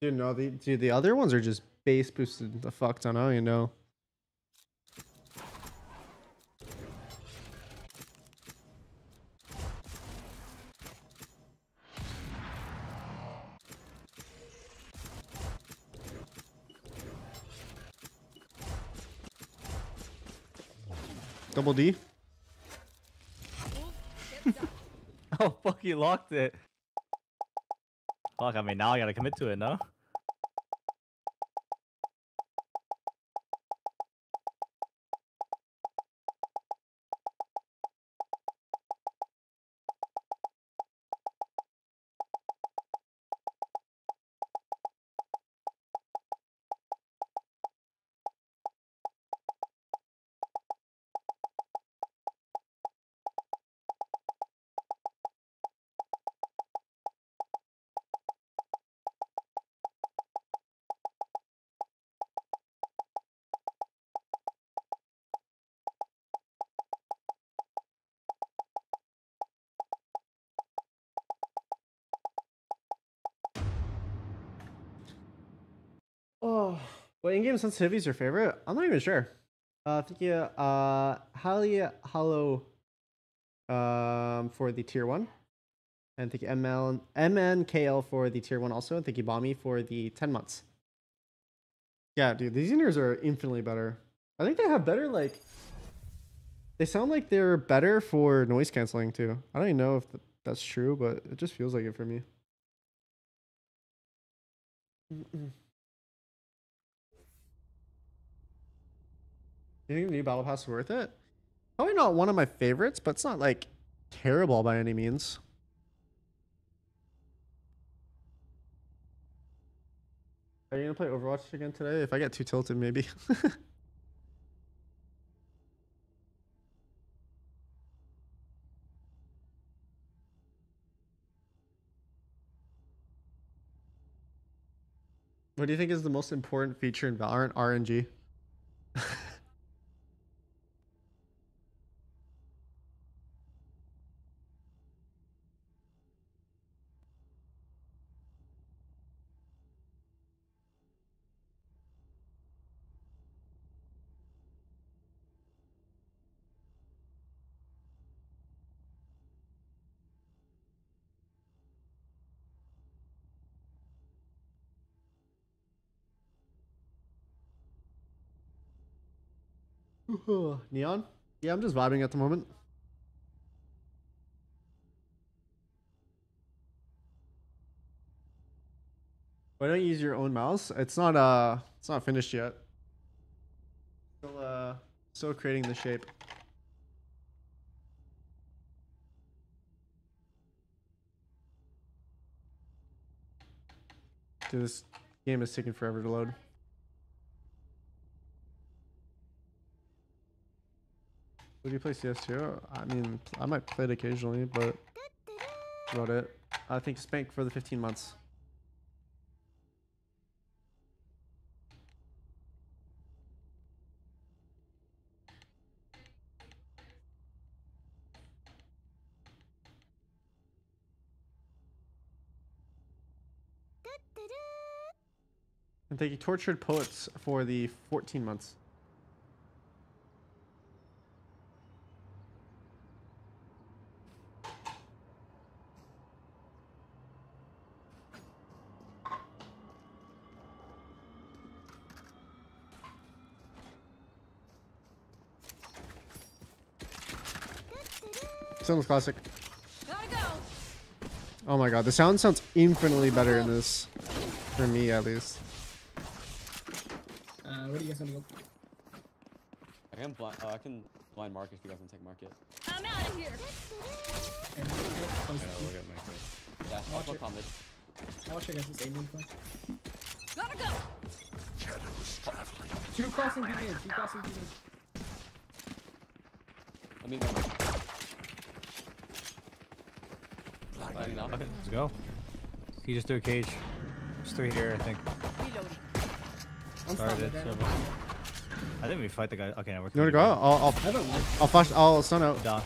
Dude, no, the dude, the other ones are just bass boosted the fuck ton. I don't even know. Double D. oh fuck, he locked it. Fuck, I mean, now I gotta commit to it, no? Oh, sensitivity is your favorite? I'm not even sure. Uh, I think yeah, uh, Halle Hollow, um, for the tier one, and thank you ML MNKL for the tier one also, and thank you Bommy for the ten months. Yeah, dude, these ears are infinitely better. I think they have better like. They sound like they're better for noise canceling too. I don't even know if th- that's true, but it just feels like it for me. Mm-mm. Do you think the new battle pass is worth it? Probably not one of my favorites, but it's not like terrible by any means. Are you gonna play Overwatch again today? If I get too tilted, maybe. what do you think is the most important feature in Valorant RNG? Neon? Yeah, I'm just vibing at the moment. Why don't you use your own mouse? It's not uh it's not finished yet. Still uh still creating the shape. Dude, this game is taking forever to load. Would you play CS2? I mean, I might play it occasionally, but about it. I think Spank for the 15 months. And thank you, Tortured Poets, for the 14 months. Sounds classic. Oh my god, the sound sounds infinitely better in this. For me, at least. Uh, where do you guys want to go? I can blind. Uh, I can blind market if you guys want to take market. I'm out of here. Yeah, the look key. at Yeah, I'll Watch go it. top. I'll watch you guys this aiming play. Gotta go. Two crossing begins. Two crossing begins. Let me go. Blinding now. Okay, let's go. He just do a cage. There's three here, I think. Reloading. I'm Started. stopping so- that. I think we fight the guy. Okay, now we're. You wanna go out? I'll, I'll, I'll, I'll flash, I'll stun out. Down.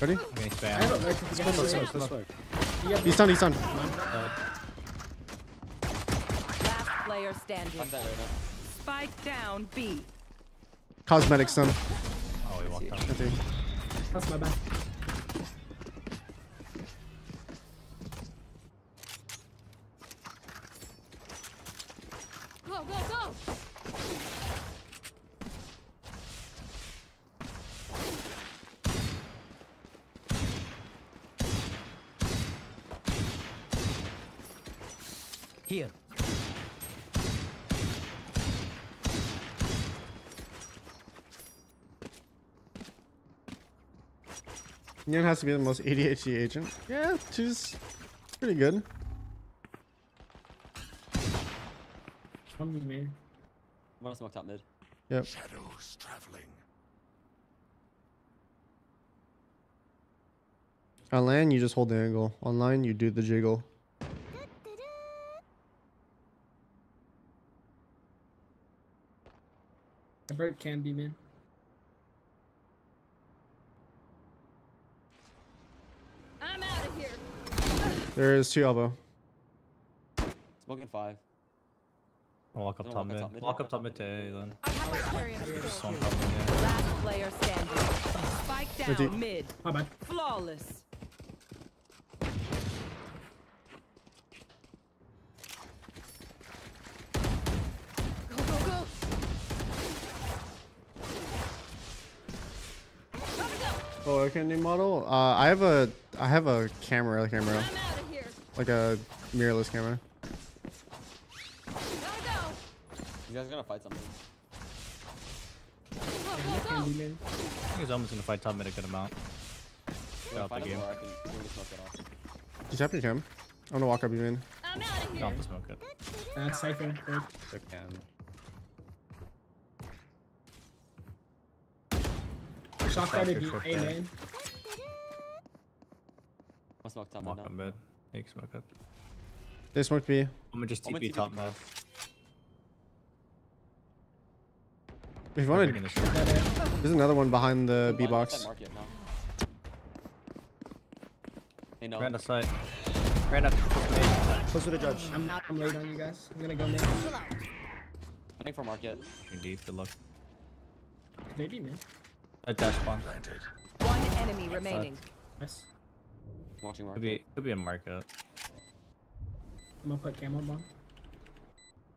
Ready? Okay, I have a spam. light. if you guys Let's want fuck, to- let's fuck. You have He's stunned, he's stunned. Last player standing. I'm dead right now. Spike down B. Cosmetic stun. Oh, he walked out. That's my bad. Go, go, go. Here. Neon has to be the most ADHD agent. Yeah, she's pretty good. One me, man. I'm gonna smoke top mid. Yep. Shadows traveling. On LAN, you just hold the angle. Online, you do the jiggle. I break candy, man. I'm out of here. There is two elbow. Smoking five. I'll walk up Don't top walk up mid. top mid. Walk up top mid to A then. I have experience. Just one top mid, yeah. Last player standing. Spike down do- mid. My bad. Flawless. Go, go, go. Oh, okay, new model. Uh, I have a, I have a camera, camera, I'm out of here. Like a mirrorless camera. Gotta go. You guys are gonna fight something. Go, go, go. I think he's almost gonna fight top mid a good amount. You wanna Out the him game. I can we can smoke it off. Just tap your cam. I'm gonna walk up you in. I'm out of here. Don't smoke it. That's Cypher. Break. They can. Shot Cypher A, fan. man. I'll smoke top mid Walk up mid. He can smoke it. They smoked B. I'm gonna just I'm gonna TP TP top mid. If you They're want picking to, the shot. there's another one behind the B box. outside market now. Hey no. Ran to site. Ran up. Close to the judge. I'm not. I'm late on you guys. I'm gonna go mid. Running for market. Indeed, good luck. Maybe, man. A dash spawn. One enemy remaining. Nice. Watching Could be, could be a market. I'm gonna put camo bomb.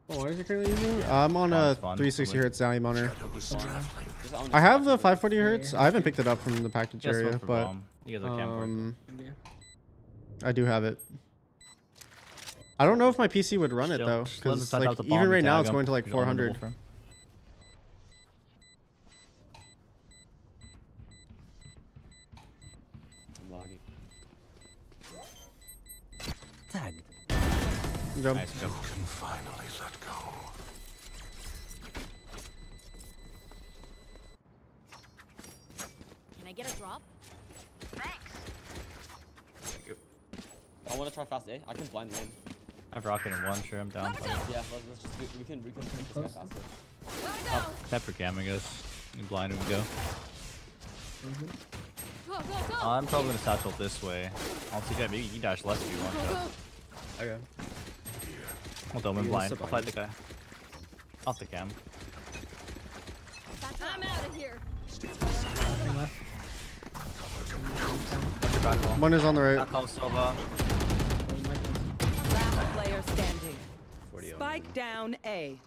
Oh, what is it currently using? I'm on a Spawn, spawn, 360 hertz Xiaomi monitor. I'm I just have the 540 hertz. I haven't picked it up from the package area, but bomb. You guys are camp um, I do have it. I don't know if my PC would run it though, Just let them because like even right now it's going to like You don't 400. Jump. Nice jump. Can finally let go. Can I get a drop? I wanna try fast A. I can blind lane. I have rocket in one, sure, I'm down. Yeah, let's, let's just we, we can we can take this guy faster. Gotta go. Oh, pepper cam, I guess. You blind him go. Mm-hmm. Go, go, go. I'm probably gonna satchel this way. I'll see that. Maybe you can dash left if you want Go, to. go. Okay. Hold on, You I'm blind. I'll fight the guy. Off the cam. I'm out of here. Nothing left. One is on the right. Back wall, Sova. Last player standing. Spike down A.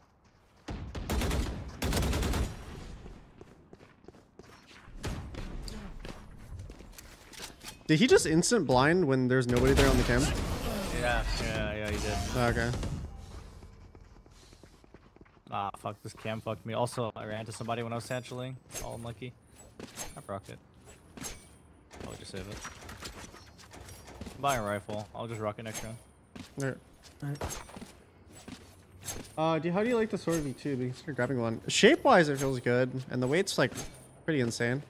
Did he just instant blind when there's nobody there on the cam? Yeah, yeah, yeah, he did. Okay. Ah, fuck, this cam fucked me. Also, I ran into somebody when I was satcheling. All unlucky. I rocket. I'll just save it. I'm buying a rifle. I'll just rock it next round. Alright. Alright. Uh, do, how do you like the Sora V2? Because you're grabbing one. Shape-wise, it feels good, and the weight's like pretty insane.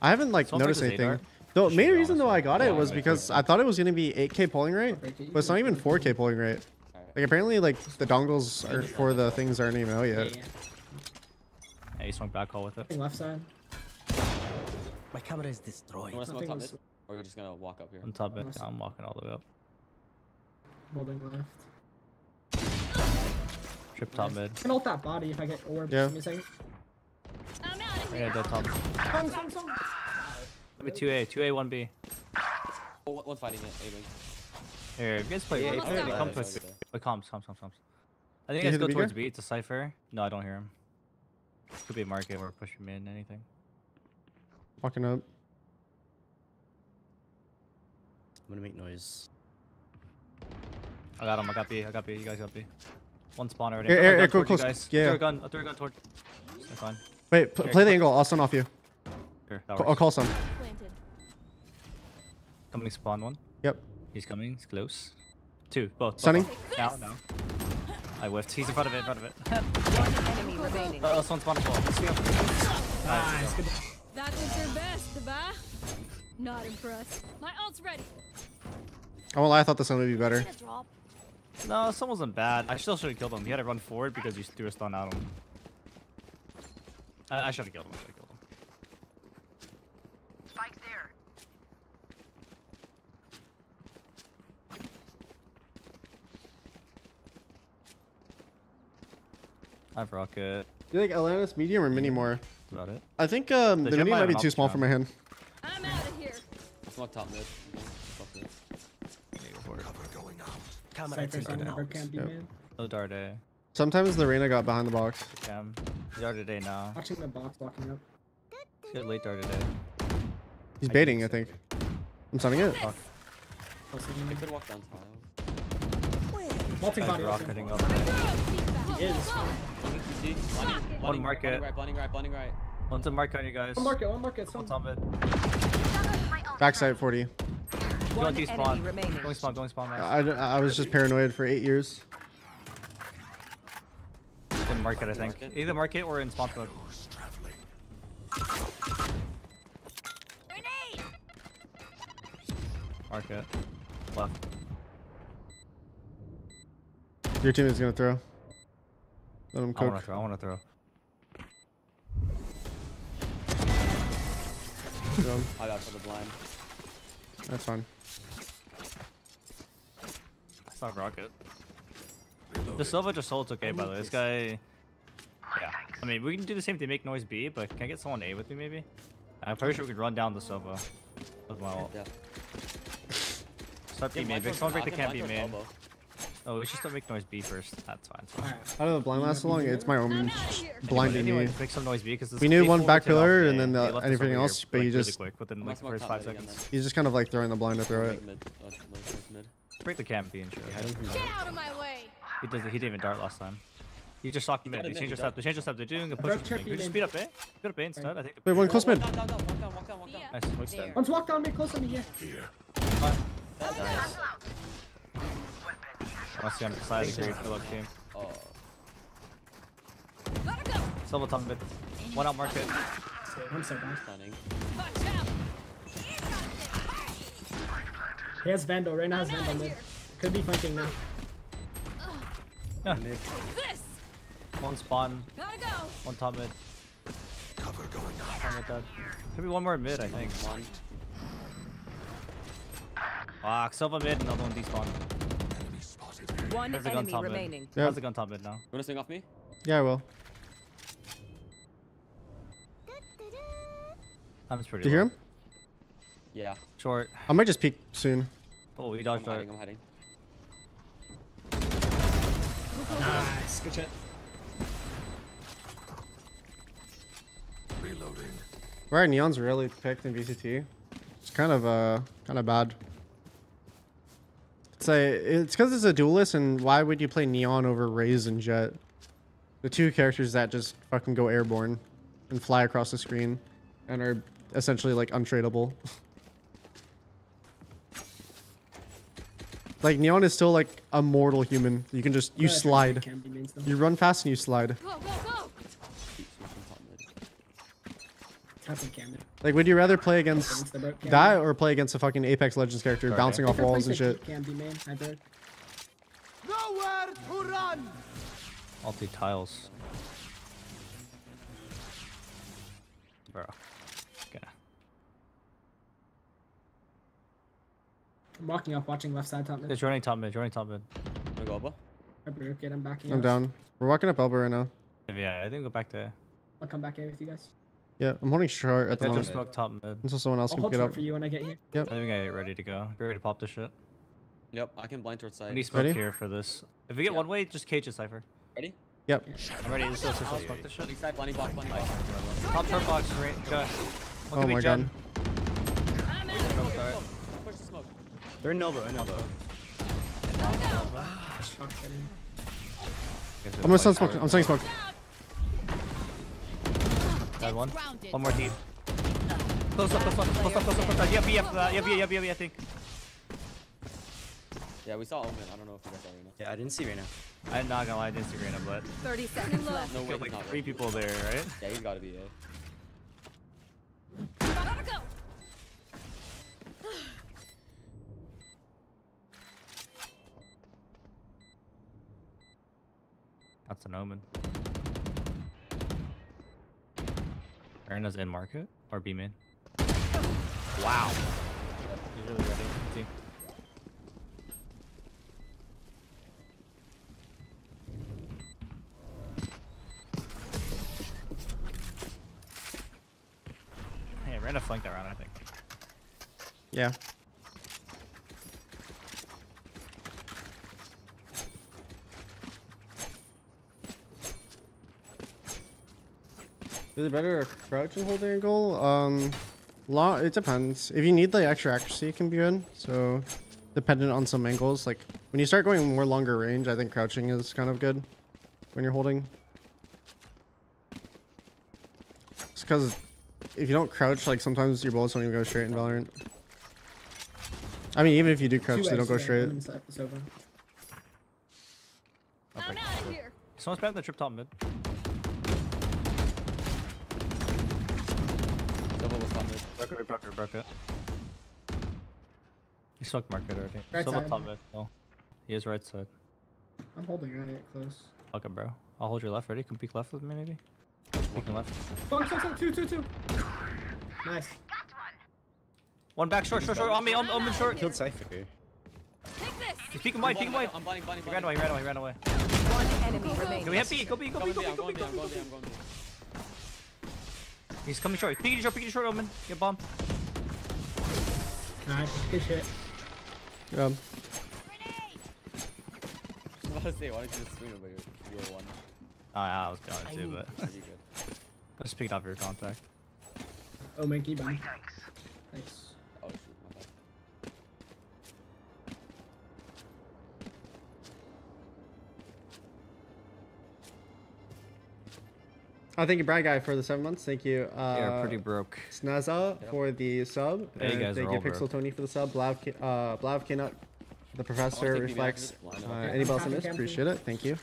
I haven't like Someone noticed anything. The main reason though I got yeah. it was because. I thought it was gonna be 8k polling rate, but it's not even 4k polling rate. Like apparently like the dongles are for the things aren't even out Yeah, yet. yeah. Hey, you swung back hole with it. Left side. My camera is destroyed. You wanna smoke Nothing top was mid? Or you're just gonna walk up here? On top it. Nice. I'm walking all the way up. Holding left. Trip top mid. I can ult that body if I get orb. Yeah. Give me a second. I'm out of here. got dead top. Song, song, song. Let me 2A, 2A, 1B. Oh, one- one fighting it. A wing. Here, if you guys play A, Yeah, play yeah, yeah, come towards yeah. Wait, comms, comms, comms, comms. I think you you guys go towards? B. It's a cipher. No, I don't hear him. Could be a market or pushing mid, anything. Walking up. I'm gonna make noise. I got him. I got B. I got B. You guys got B. One spawn already. Here, Throw here, here, gun go towards you close. guys. Yeah. Throw a gun. I'll throw a gun toward. That's fine. Wait, pl- Here, play the angle. I'll stun off you. Here, I'll call some. Planted. Coming spawn one. Yep. He's coming. He's close. Two. Both. both, Stunning. both. Now, now. I whiffed. He's in front of it. In front of it. One enemy remaining. oh, this one's spawn as well. Let's see him. Nice. Good. That was your best, Ba. Not impressed. My ult's ready. Oh well, I thought this one would be better. Need a drop. No, this one wasn't bad. I still should have killed him. He had to run forward because you threw a stun at him. I, I should have killed him. I should have killed him. I have rocket. You like Atlantis medium or mini more? That's about it. I think um, The the mini might might be too small option. for my hand. I'm out of here. Smoke top mid. Fuck it. Yeah, go for it. Cover going out. Camera Cypher's taken on out. never can be Yep. man. No Darday. Sometimes the Reyna got behind the box. Cam. Darday day now. Watching the box walking up. Good late Darday day. He's I baiting, think I think. I'm stunning it. Fuck. Close I could walk down tile. Multi-body. rocketing up. He is. CT. Blinding, One market. Blinding right, blinding right, blinding right. One's a mark on you guys. One market. One market. Some One's on mid. Backside 40. Going One T spawn. remaining. Going spawn, going spawn. Max. I, I was just paranoid for eight years. in market, I think. Market? Either market or in spawn mode. Market. Left. Your team is gonna throw. Let him I wanna throw. I wanna throw. Um, I got for the blind. That's fine. It's not rocket. The Sova just holds okay, by the way. This guy. Yeah. I mean, we can do the same thing, make noise B, but can I get someone A with me, maybe? I'm pretty sure we could run down the Sova. With my ult. Yeah. Start B Yeah, main. blind Break, someone break the camp I B can blind main. towards elbow. Oh, we should still make noise B first. That's fine. It's fine. Alright. How did the blind last so long? It's my own blinding anyway, me. make some noise B because We need one back pillar and then the, anything else, but you really just quick within I'm like the first five top mid again seconds. he's just kind of like throwing the blind to throw it. Make mid. No, it's mid. Break the camp B and shit. Get out of my way. He did. He didn't even dart last time. He just shocked mid. got They it mid, he their got step. They changed their step. They're doing a I push. broke Could Turkey we just speed up eh? A? Good up eh, A instead. I think. Wait, one close mid. Down, down, down, walk down, walk down, walk down. Nice. One's walked on me. Close to me. Yeah. Here. Nice. I see on the side of the grave. Good luck, team. Oh. Silver tongue mid. One out market. One second. Stunning. He has Vandal. Right now has Vandal mid. Could be flanking now. Yeah. One spawn. One top mid. Cover going out. One mid dead. Could be one more mid, I think. One. Ah, Sova mid. Another one despawn. Enemy spotted. One There's a gun enemy top mid. remaining. Yeah. How's the gun top mid now? You wanna swing off me? Yeah, I will. I'm pretty. Do you hear him? Yeah. Short. I might just peek soon. Oh, we I'm dodged hiding, that. I'm hiding. Nice. Good shit. Reloading. Right, Neon's really picked in VCT. It's kind of uh kind of bad. It's a it's because it's a duelist, and why would you play Neon over Raze and Jett? The two characters that just fucking go airborne and fly across the screen, and are essentially like untradeable. like Neon is still like a mortal human. You can just you Yeah, I tried to slide. Can be mains though. You run fast and you slide. Go, go, go. Keep smoking top mid. Tapping Cam. Like, would you rather play against Against the broke Cam. that or play against a fucking Apex Legends character Sorry. bouncing off walls and places shit? Can be main. I've heard. Multi tiles. Bro. Okay. I'm walking up, watching left side top mid. It's running top mid. Running top mid. Wanna go elbow? I broke it. I'm backing I'm up. down. We're walking up elbow right now. Yeah, I think we'll go back there. I'll come back in with you guys. Yeah, I'm holding short at the I moment. just smoke top mid. Until someone else I'll can hold get short up. for you when I get here. I think I get ready to go. Be ready to pop this shit. Yep, I can blind towards We side. need smoke Ready? here for this. If we get Yeah. one way, just cage it, Cypher. Ready? Yep. I'm ready. Let's, let's, let's, let's smoke this shit. Blinding side, blinding block, blinding block. Top short box, right? Go. Oh my god. Push the smoke. They're in Nova, in Nova. Ah, fuck, get in. Guess I'm gonna send smoke. I'm sending smoke. Dead one. One more deep. Close up, close up, close up, close up, close up. Yep, yep, uh, yep, yep, yep, yep, I think. Yeah, we saw Omen. I don't know if you guys saw Reyna. Yeah, I didn't see Reyna. I'm not gonna lie, I didn't see Reyna, but 30 seconds left. No way, like not three ready. people there, right? Yeah, he's gotta be A. Gotta go. That's an omen. Reyna's in market or B main. Wow. He's really ready. Team. Hey, Reyna flanked that round, I think. Yeah. Is it better a crouch and hold angle? Um, law. It depends. If you need the extra accuracy, it can be good. So, dependent on some angles. Like when you start going more longer range, I think crouching is kind of good when you're holding. Just because if you don't crouch, like sometimes your bullets don't even go straight in Valorant. I mean, even if you do crouch, Two they don't go yeah, straight. women's side is open. I'm out of here. Someone's back in the trip top mid. On mid. Broke it, broke it, broke it. He sucked market already. Right Sova side. top mid. Oh. He is right side. I'm holding right it close. Fuck it, bro. I'll hold your left. Ready? Come peek left with me, maybe? Peeking left. Fuck, fuck, fuck, two, two, two. Nice. One back short, short, short. On me, on, on me short. Killed Cypher. Take this. He's peeking wide, peeking wide. I'm blinding, blinding, He ran away, he ran away, he ran away. One enemy remaining. Go be happy, go be, go be, Going go B, be, I'm go be, going go B, be, I'm go going be. B, I'm going B. He's coming short. Peeking short, peeking short, Omen. Get bomb. Nice. Good shit. Yeah. I was about to say, why don't you just swing it, but you're, you're one. Oh, yeah, I was going to, but Pretty good. I just picked off your contact. Oh, Minky, bye. Thanks. Oh Oh, thank you, Brad Guy, for the seven months. Thank you, uh, You're pretty broke. Snaza for the sub. Yeah, you and guys thank are you, all Pixel broke. Tony, for the sub. Blav, Ki- uh, Blav Kinut, the Professor, take me back Reflex. this Uh, line. anybody else I Copy, missed? copy. Appreciate it. Thank you.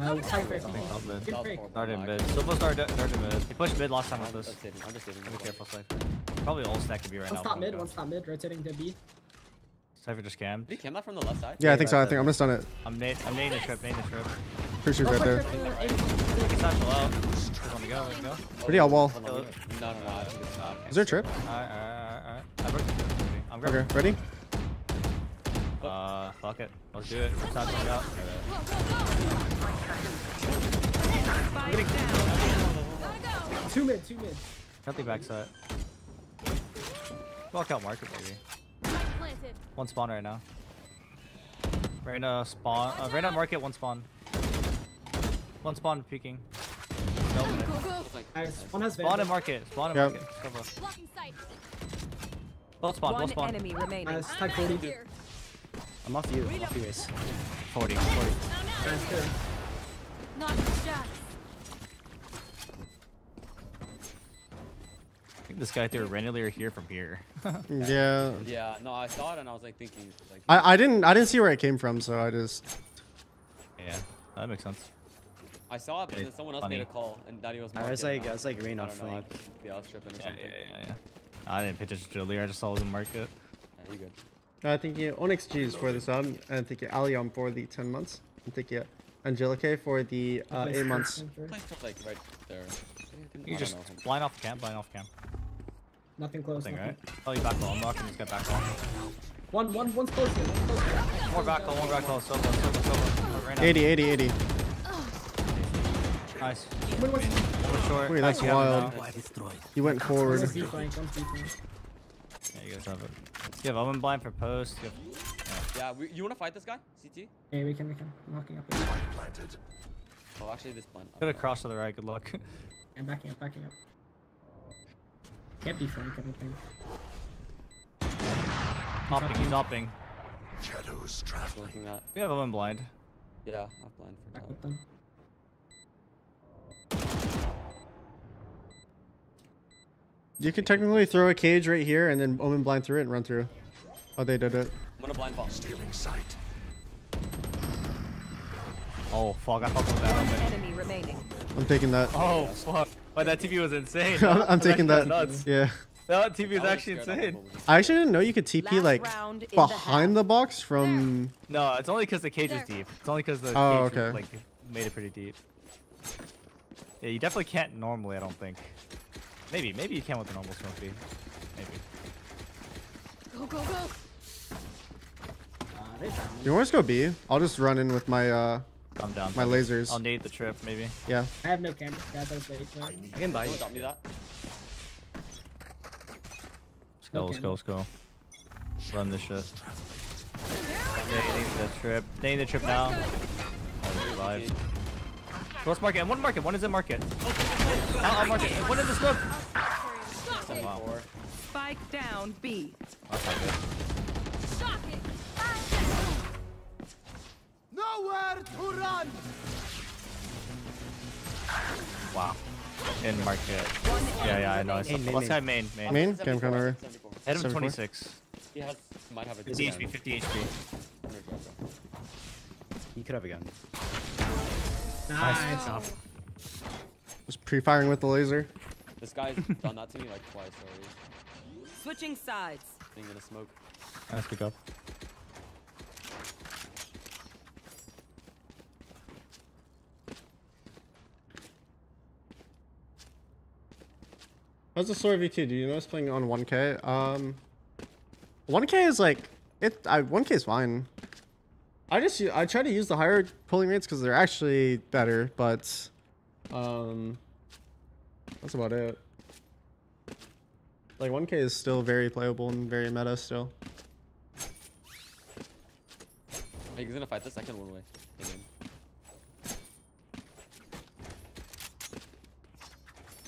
Uh, Cypher. Top mid. Good break. Started mid. Sova started, started mid. He pushed mid last time with I'm this. just saving, I'm just saving. Be careful, Cypher. Probably all stack could be right One now. stop but mid, I'm one stop mid, rotating to B. Cypher just cammed. Did he came that from the left side? Yeah, I think so. I think I'm gonna stun it. I'm nade, I'm nading the trip, nading the trip. Pretty sure Oh, right there. fuck, fuck, eight. He's satchel out. Just let me go, let me I'll wall. I. Is there a trip? Alright, alright, alright. I broke the trip. I'm grabbing. Okay, ready? Uh, fuck it. Let's do it. Satchel it out. Two mid, two mid. Cut the backside. Walk out market, baby. One spawn right now. Reyna spawn. Uh, Reyna market, one spawn. One spawn peeking. No. Go, go. Nice. One has Spawn in Vandal. market. Spawn in Yep. market. Sova. Blocking sight. Both spawn, both spawn. enemy remaining. Nice. I'm Tag 40. I'm off you. I'm off you, Ace. 40, 40. Nice, good. Not. I think this guy threw a Renelier here from here. Yeah. Yeah, no, I saw it and I was like thinking, like, I, I didn't I didn't see where it came from, so I just yeah, that makes sense. I saw it, but then someone else funny. made a call and Daddy was. I was like, I was like rain off don't flank. I- Yeah, I was tripping or Yeah, something. yeah, yeah, yeah. I didn't pitch it earlier. I just saw it was in market. Yeah, you good. uh, thank you Onyx Cheese for the sub, and thank you Alion for the ten months, and thank you Angelique for the uh, eight months. Place it, like right there. You just know. blind off camp, blind off camp. Nothing close. Thing, nothing. right? Oh, you back call. I'm rocking this guy back call. One, one, one's close here. One's close here. More back call, one back call. Sova, Sova, Sova. Right now. 80, 80, 80. Nice. One, one's One short. Wait, that's You have it wild. now. Why destroyed? You went forward. one's B flank, one's B flank. Yeah, you guys have it. You have oven blind for post. You have... Yeah, we, you wanna fight this guy? CT? Yeah, we can, we can. I'm locking up. Planted. Oh, actually, this plan. Could have crossed to the right. Good luck. I'm backing up, backing up. Can't be flank, I don't think. Hopping, he's hopping. Shadows Shadows traveling. Looking at. We have a blind. Yeah, I'm blind for Back top. with them. You could technically throw a cage right here and then omen blind through it and run through. Oh, they did it. I'm gonna blind fall. Stealing sight. Oh fuck! I fucked with that. One enemy remaining. I'm taking that. Oh fuck! But that TV was insane. I'm, I'm That taking that. Nuts. Yeah. That TV was actually insane. I actually didn't know you could TP like round in the behind the box from. No, it's only because the cage was deep. It's only because the Oh, cage was, okay. like made it pretty deep. Yeah, you definitely can't normally. I don't think. Maybe, maybe you can with the normal smoke B. Maybe. Go, go, go. Uh, they found me. You want to go B? I'll just run in with my uh Calm down. my lasers. I'll nade the trip, maybe. Yeah. I have no camera. Yeah, that's late. so- I can buy You you. wanna drop me that? Let's go, let's go, let's go. Run this shit. Nading the trip. Nading the trip now. Oh, we. Let's market. And one market. One is in market. I'll, I'll market. One in the scope. Oh, wow. Spike down B. That's not good. Shock. Nowhere to run. Wow. In market. Yeah, yeah, I know. I saw. Main, main, Let's main. main, main. Main? Okay, I'm 74, over. 74. Head of 74? 26. He has, might have a 50. HP, 50 HP. I'm gonna drop him. You could have a gun. Nice. Just pre-firing with the laser. This guy's done that to me like twice already. Switching sides. Being in a smoke. Nice pick up. How's the Sora V2? Do you know it's playing on 1K? Um, 1K is like it. I 1K is fine. I just I try to use the higher polling rates because they're actually better, but um, that's about it. Like 1K is still very playable and very meta still. Hey, he's gonna fight the second one way. Hang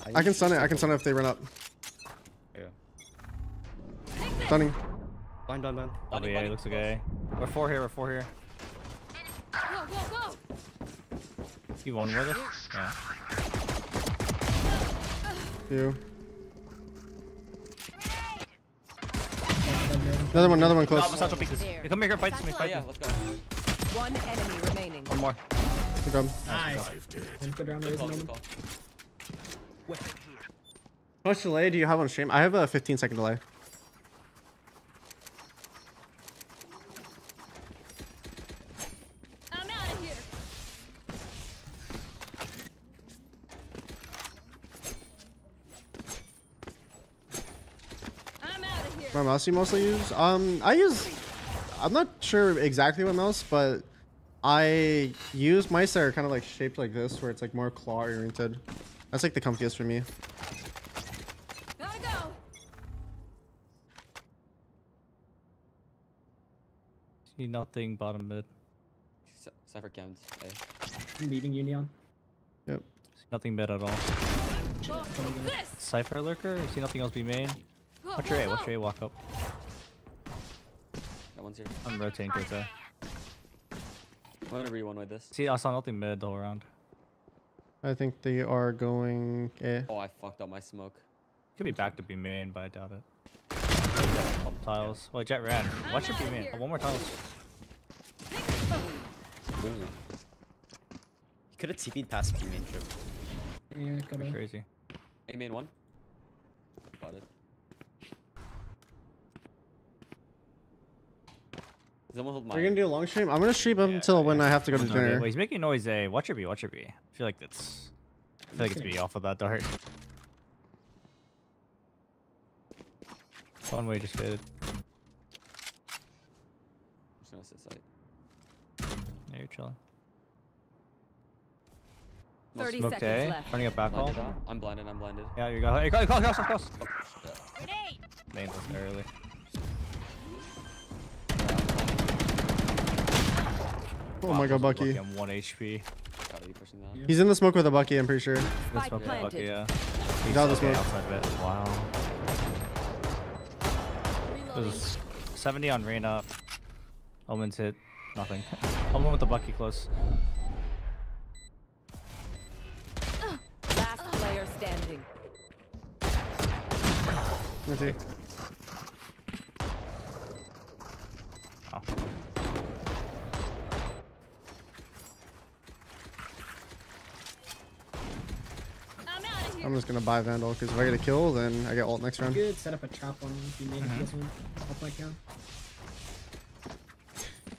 in. I can stun it. I can stun it if they run up. Yeah. Stunning. Blind, blind, blind. Oh, yeah, he looks okay. We're four here, we're four here. Go, go, go. You one with us? Yeah. You. Another one. Another one close. No, Masato peek this. Hey, come here, fight this me, fight yeah, let's go. One enemy remaining. One more. Good job. Nice. And put down the Good call, good call. How much delay do you have on stream? I have a 15 second delay. I'm out of here. I'm out of here. What mouse you mostly use? Um, I use. I'm not sure exactly what mouse, but I use mice that are kind of like shaped like this, where it's like more claw oriented. That's like the comfiest for me. Gotta go. See nothing bottom mid. Cypher cams. Hey. I'm leaving Union. Yep. See nothing mid at all. Cypher lurker? See nothing else be main? Go, Watch your A, watch your A walk up. That one's here. I'm rotating towards A. I'm gonna re one with this. See, I saw nothing mid the whole round. I think they are going. Eh. Oh, I fucked up my smoke. Could be back to be main, but I doubt it. Couple tiles. Well, Jett ran. Watch your be main. Oh, one more tiles. Ooh. You could have TP'd past B main trip. Yeah, could Crazy. A main one. Got it. Someone hold my. We're gonna do a long stream. I'm gonna stream up until when I have to go to No, dude, dinner. Wait, he's making noise A. Watch your B, watch your B. I feel like it's. I feel like it's B off of that dart. One way just faded. just gonna sit side. Yeah, you're chilling. 30 Smoked seconds A. left. Running it back all. Blinded out. I'm blinded. I'm blinded. Yeah, you got. Hey, call, call, cross, cross. Grenade. Main was early. Oh my god, Bucky. I'm one HP. Got you pushing that. He's in the smoke with a Bucky. I'm pretty sure. This Spike smoke with Bucky, planted. yeah. He's out of the smoke. outside of it. Wow. It Reloading. was 70 on Reyna. Omen's hit. Nothing. Omen with the bucky close. Last player standing. Let me see. Oh. I'm out of here. I'm just gonna buy Vandal because if I get a kill, then I get ult next round. Good. Set up a trap on B main Mhm. for this one. Help like down.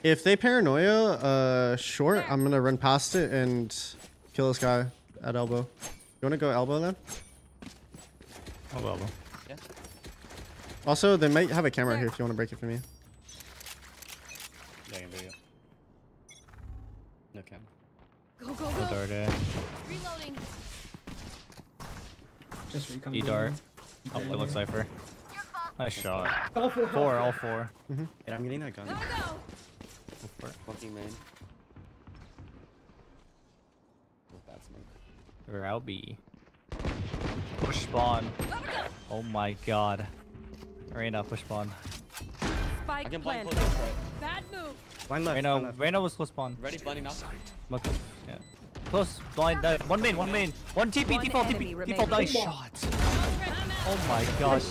If they paranoia uh short, I'm gonna run past it and kill this guy at elbow. You wanna go elbow then? Oh well. well. Yeah. Also, they might have a camera here if you wanna break it for me. Yeah, I can do it. No cam. Go, go, Go go. Dart? Reloading. Just recon. E B dart. main. Oh, Okay. it looks Cypher. Nice shot. All four. Four, all four. Mm-hmm. And I'm getting that gun. Go, go. Go for it. Walking main. Oh, bad smoke. We're B. Push spawn. Oh my god. Reyna, push spawn. I can blind planted. pull right. Bad move. Blind left. blind Reyna, left. Reyna was close spawn. Ready, blinding now. Look, yeah. Close, blind, uh, one main, one main. One TP, One default, enemy TP, default, nice shot. Oh my gosh.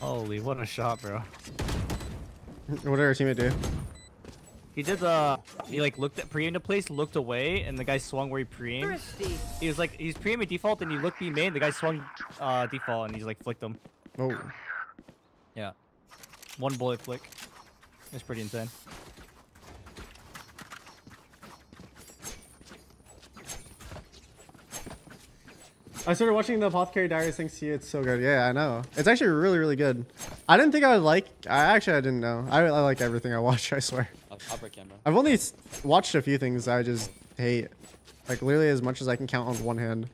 Holy, what a shot, bro. What did our teammate do? He did the, he like looked at pre into place, looked away, and the guy swung where he pre aimed. He was like, he's pre aiming default, and he looked B main, the guy swung uh, default, and he's like flicked him. Oh, Yeah. One bullet flick. It's pretty insane. I started watching the Apothecary Diaries thing. See, it's so good. Yeah, I know. It's actually really, really good. I didn't think I would like. I actually I didn't know. I, I like everything I watch. I swear. I'll, I'll break camera. I've only watched a few things I just hate. Like literally as much as I can count on one hand.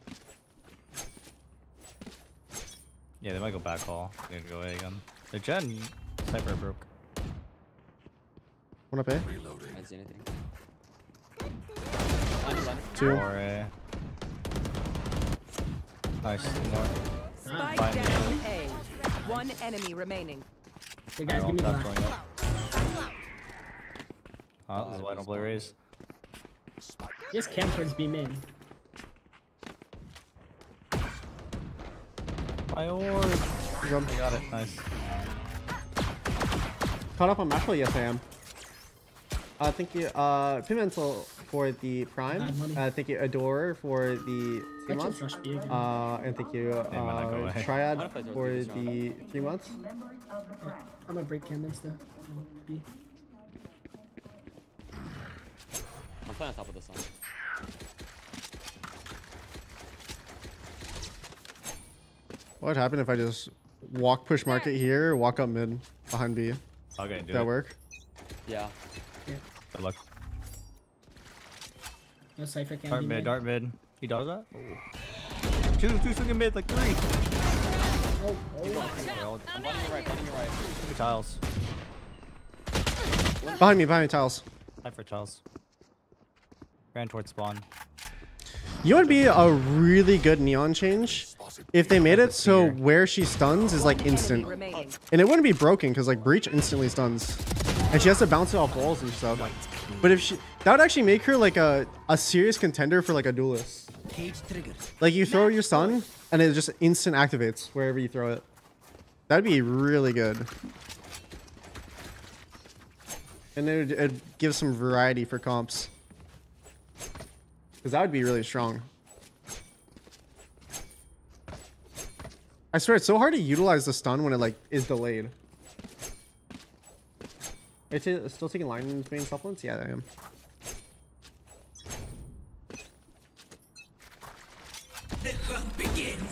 Yeah, they might go back hall. They're gonna go A again. The gen sniper broke. One up A. I didn't see anything. Blinding, blinding. Two. Or A. Nice. More. Spike Fine. down A. One enemy remaining. Hey guys, give me I'll black. going up. Oh, this is why I don't play Raze. Just camp towards B main. My orb. You go. I got it. Nice. Caught up on Mashle? Yes, I am. I think you. Uh, Pimental for the Prime. Uh, thank you, Adore for the three months. just rush B again. Uh, and thank you, They might not go uh. Triad What if I throw for the three months. I'm gonna break cam insta. I'm playing on top of this one. What would happen if I just walk push market here, walk up mid behind B? Okay, do that it. work? Yeah. No Cypher cam. Dart mid, main. dart mid. He does that? Oh. Two, two swinging mid, like three. Oh, oh. I'm blinding your right, blinding your right. Two tiles. Behind me, behind me, tiles. Time for tiles. Ran towards spawn. You would be a really good neon change? If they made it so where she stuns is like instant. And it wouldn't be broken because like breach instantly stuns. And she has to bounce it off walls and stuff. But if she that would actually make her like a, a serious contender for like a duelist. Like you throw your stun and it just instant activates wherever you throw it. That'd be really good. And it it'd give some variety for comps. Because that would be really strong. I swear it's so hard to utilize the stun when it like is delayed. It's still taking line main supplements? Yeah, I am.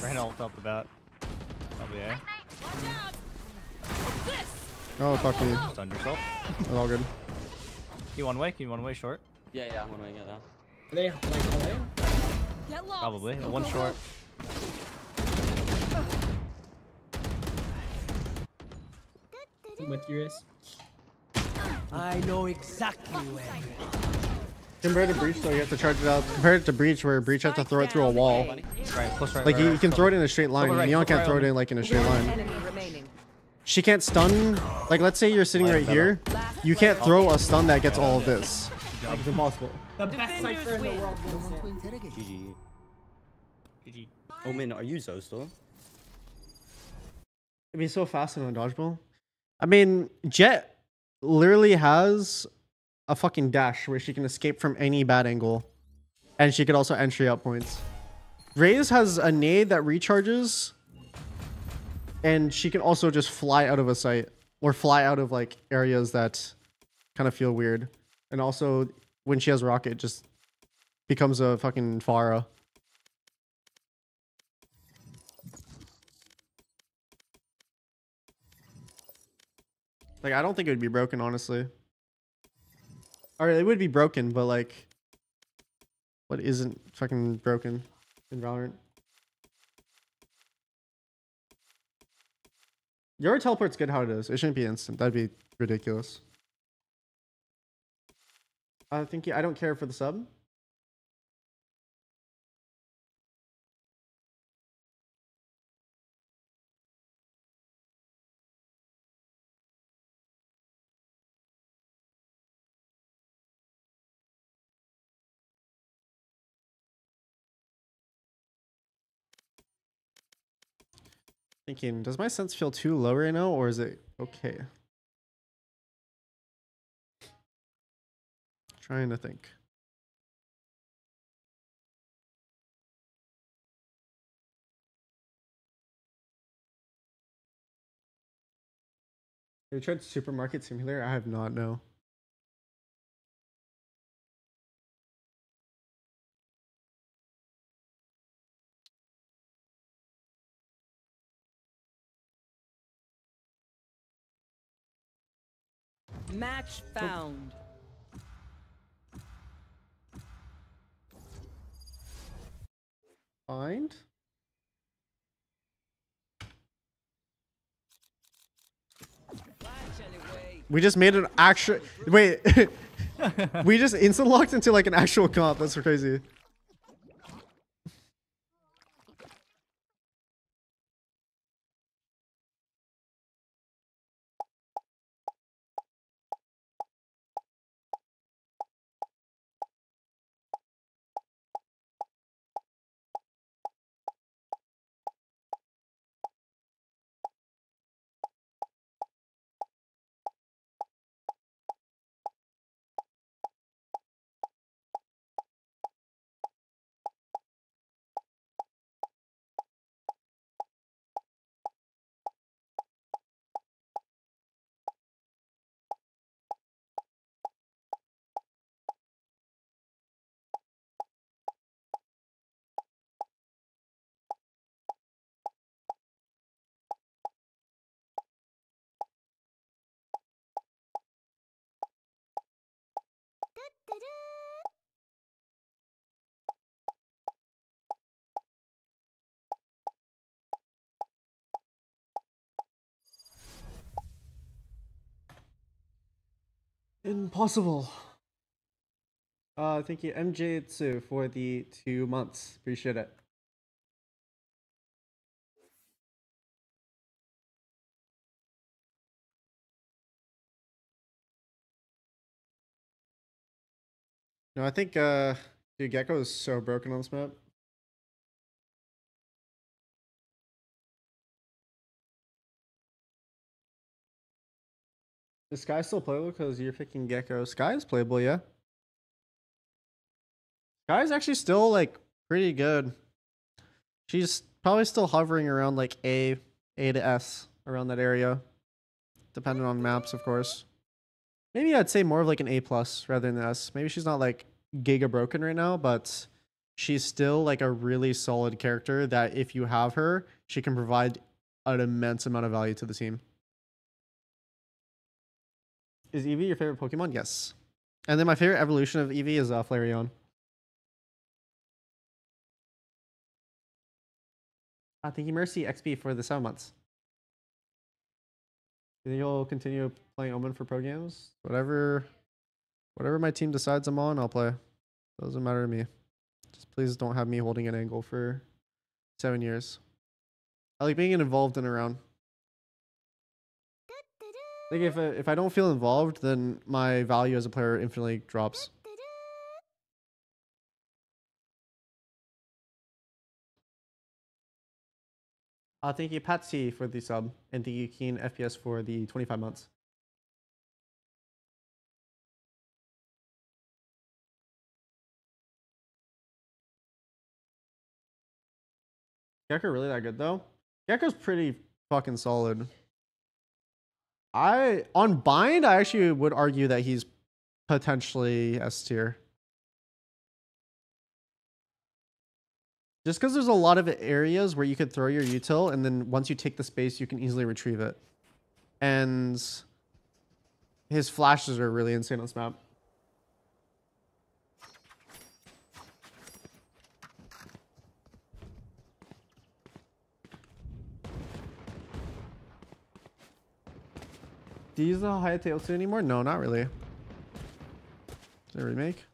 Ran ult off the bat. Probably A. Oh, fuck me. Stun yourself. It's all good. You one way? Can you one way short? Yeah, yeah, I'm gonna get that. Are they like away? Get lost. Probably. Go, One go, short. With yours. I know exactly where. Compared to breach though, you have to charge it out. Compared to breach, where breach has to throw it through a wall. Right, close right. Like right, you, you can throw it in a straight line. Over right, Neon can't throw it in like in a straight line. she can't stun. Like, let's say you're sitting right here. You can't throw a stun that gets all of this. It's impossible. The best Cypher in the world. wins it. GG. GG. Omen, are you Zosto? It'd be so fast in a dodgeball. I mean, Jett literally has a fucking dash where she can escape from any bad angle. And she could also entry up points. Raze has a nade that recharges. And she can also just fly out of a site. Or fly out of like areas that kind of feel weird. And also when she has rocket just becomes a fucking Pharah. Like, I don't think it would be broken, honestly. Or it would be broken, but like, what isn't fucking broken in Valorant? Your teleport's good how it is. It shouldn't be instant. That'd be ridiculous. I think I don't care for the sub. Thinking, does my sense feel too low right now, or is it okay? Trying to think. Have you tried Supermarket Simulator? I have not, no. Match found. Find? We just made an actual. Wait. we just instant locked into like an actual comp. That's crazy. Impossible. Uh, thank you, MJ Tsu, for the two months. Appreciate it. No, I think, uh, dude, Gekko is so broken on this map. Is Skye still playable? Because you're picking Gekko. Skye is playable, yeah. Skye is actually still like pretty good. She's probably still hovering around like A, A to S around that area, depending on maps, of course. Maybe I'd say more of like an A plus rather than S. Maybe she's not like giga broken right now, but she's still like a really solid character that if you have her, she can provide an immense amount of value to the team. Is Eevee your favorite Pokemon? Yes. And then my favorite evolution of Eevee is uh, Flareon. Uh, thank you, Mercy XP, for the seven months. You think you'll continue playing Omen for pro games? Whatever, whatever my team decides I'm on, I'll play. Doesn't matter to me. Just please don't have me holding an angle for seven years. I like being involved and around. Like if I, if I don't feel involved, then my value as a player infinitely drops. Uh, thank you, Patsy, for the sub, and thank you, Keen FPS, for the 25 months. Gekko really that good though? Gekko's pretty fucking solid. I on bind, I actually would argue that he's potentially S tier. Just because there's a lot of areas where you could throw your util, and then once you take the space, you can easily retrieve it. And his flashes are really insane on this map. Do you use the Hayate Otsu anymore? No, not really. Is it a remake?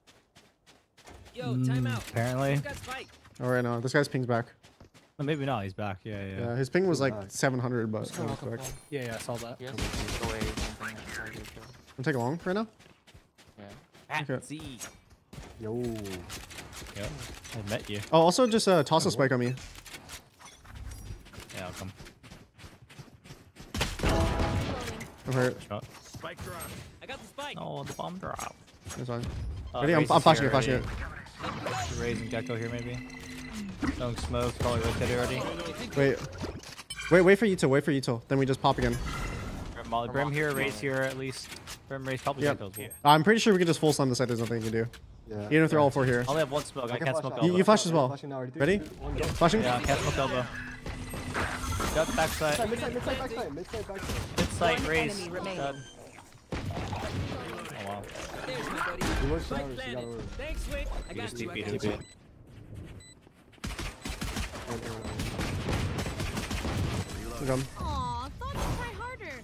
Yo, time out. Apparently. Who's got spike? Oh, right now. This guy's ping's back. Oh, maybe not. He's back. Yeah, yeah. Yeah, his ping was like 700, but now it's back. Yeah, yeah, I saw that. Yes. Go away. I'll do it. I'm taking long right now? Yeah. Okay. Z. Yo. Yo. I met you. Oh, also just uh, toss a spike on me. Yeah, I'll come. I'm hurt. Shot. Spike drop. I got the spike. Oh, the bomb drop. It's fine. Uh, Ready? I'm, Raze I'm is flashing here it, flashing it. already. Raze and Gekko here, maybe. Don't smoke, probably rotated already. Wait. Wait, wait for Util, wait for Util. Then we just pop again. Molly, Brim here, Raze here at least. Brim, Raze, probably Yep. Gekko as well. I'm pretty sure we can just full slam the side. There's nothing you can do. Yeah. Even if they're all four here. I only have one smoke. I, I can can't flash smoke out. You, elbow. you flash as well. Ready? Ready? Three, two, one, go. Flashing? Yeah, I can't smoke elbow. Got backside. Side, Mid-side, mid-side, backside, mid-side, backside. Mid sight, One Raze. enemy remaining. Dead. Oh wow. There's my buddy. You showers, you gotta Thanks, Wick. I got you. I got you. it. Come. Aw, thought you'd try harder.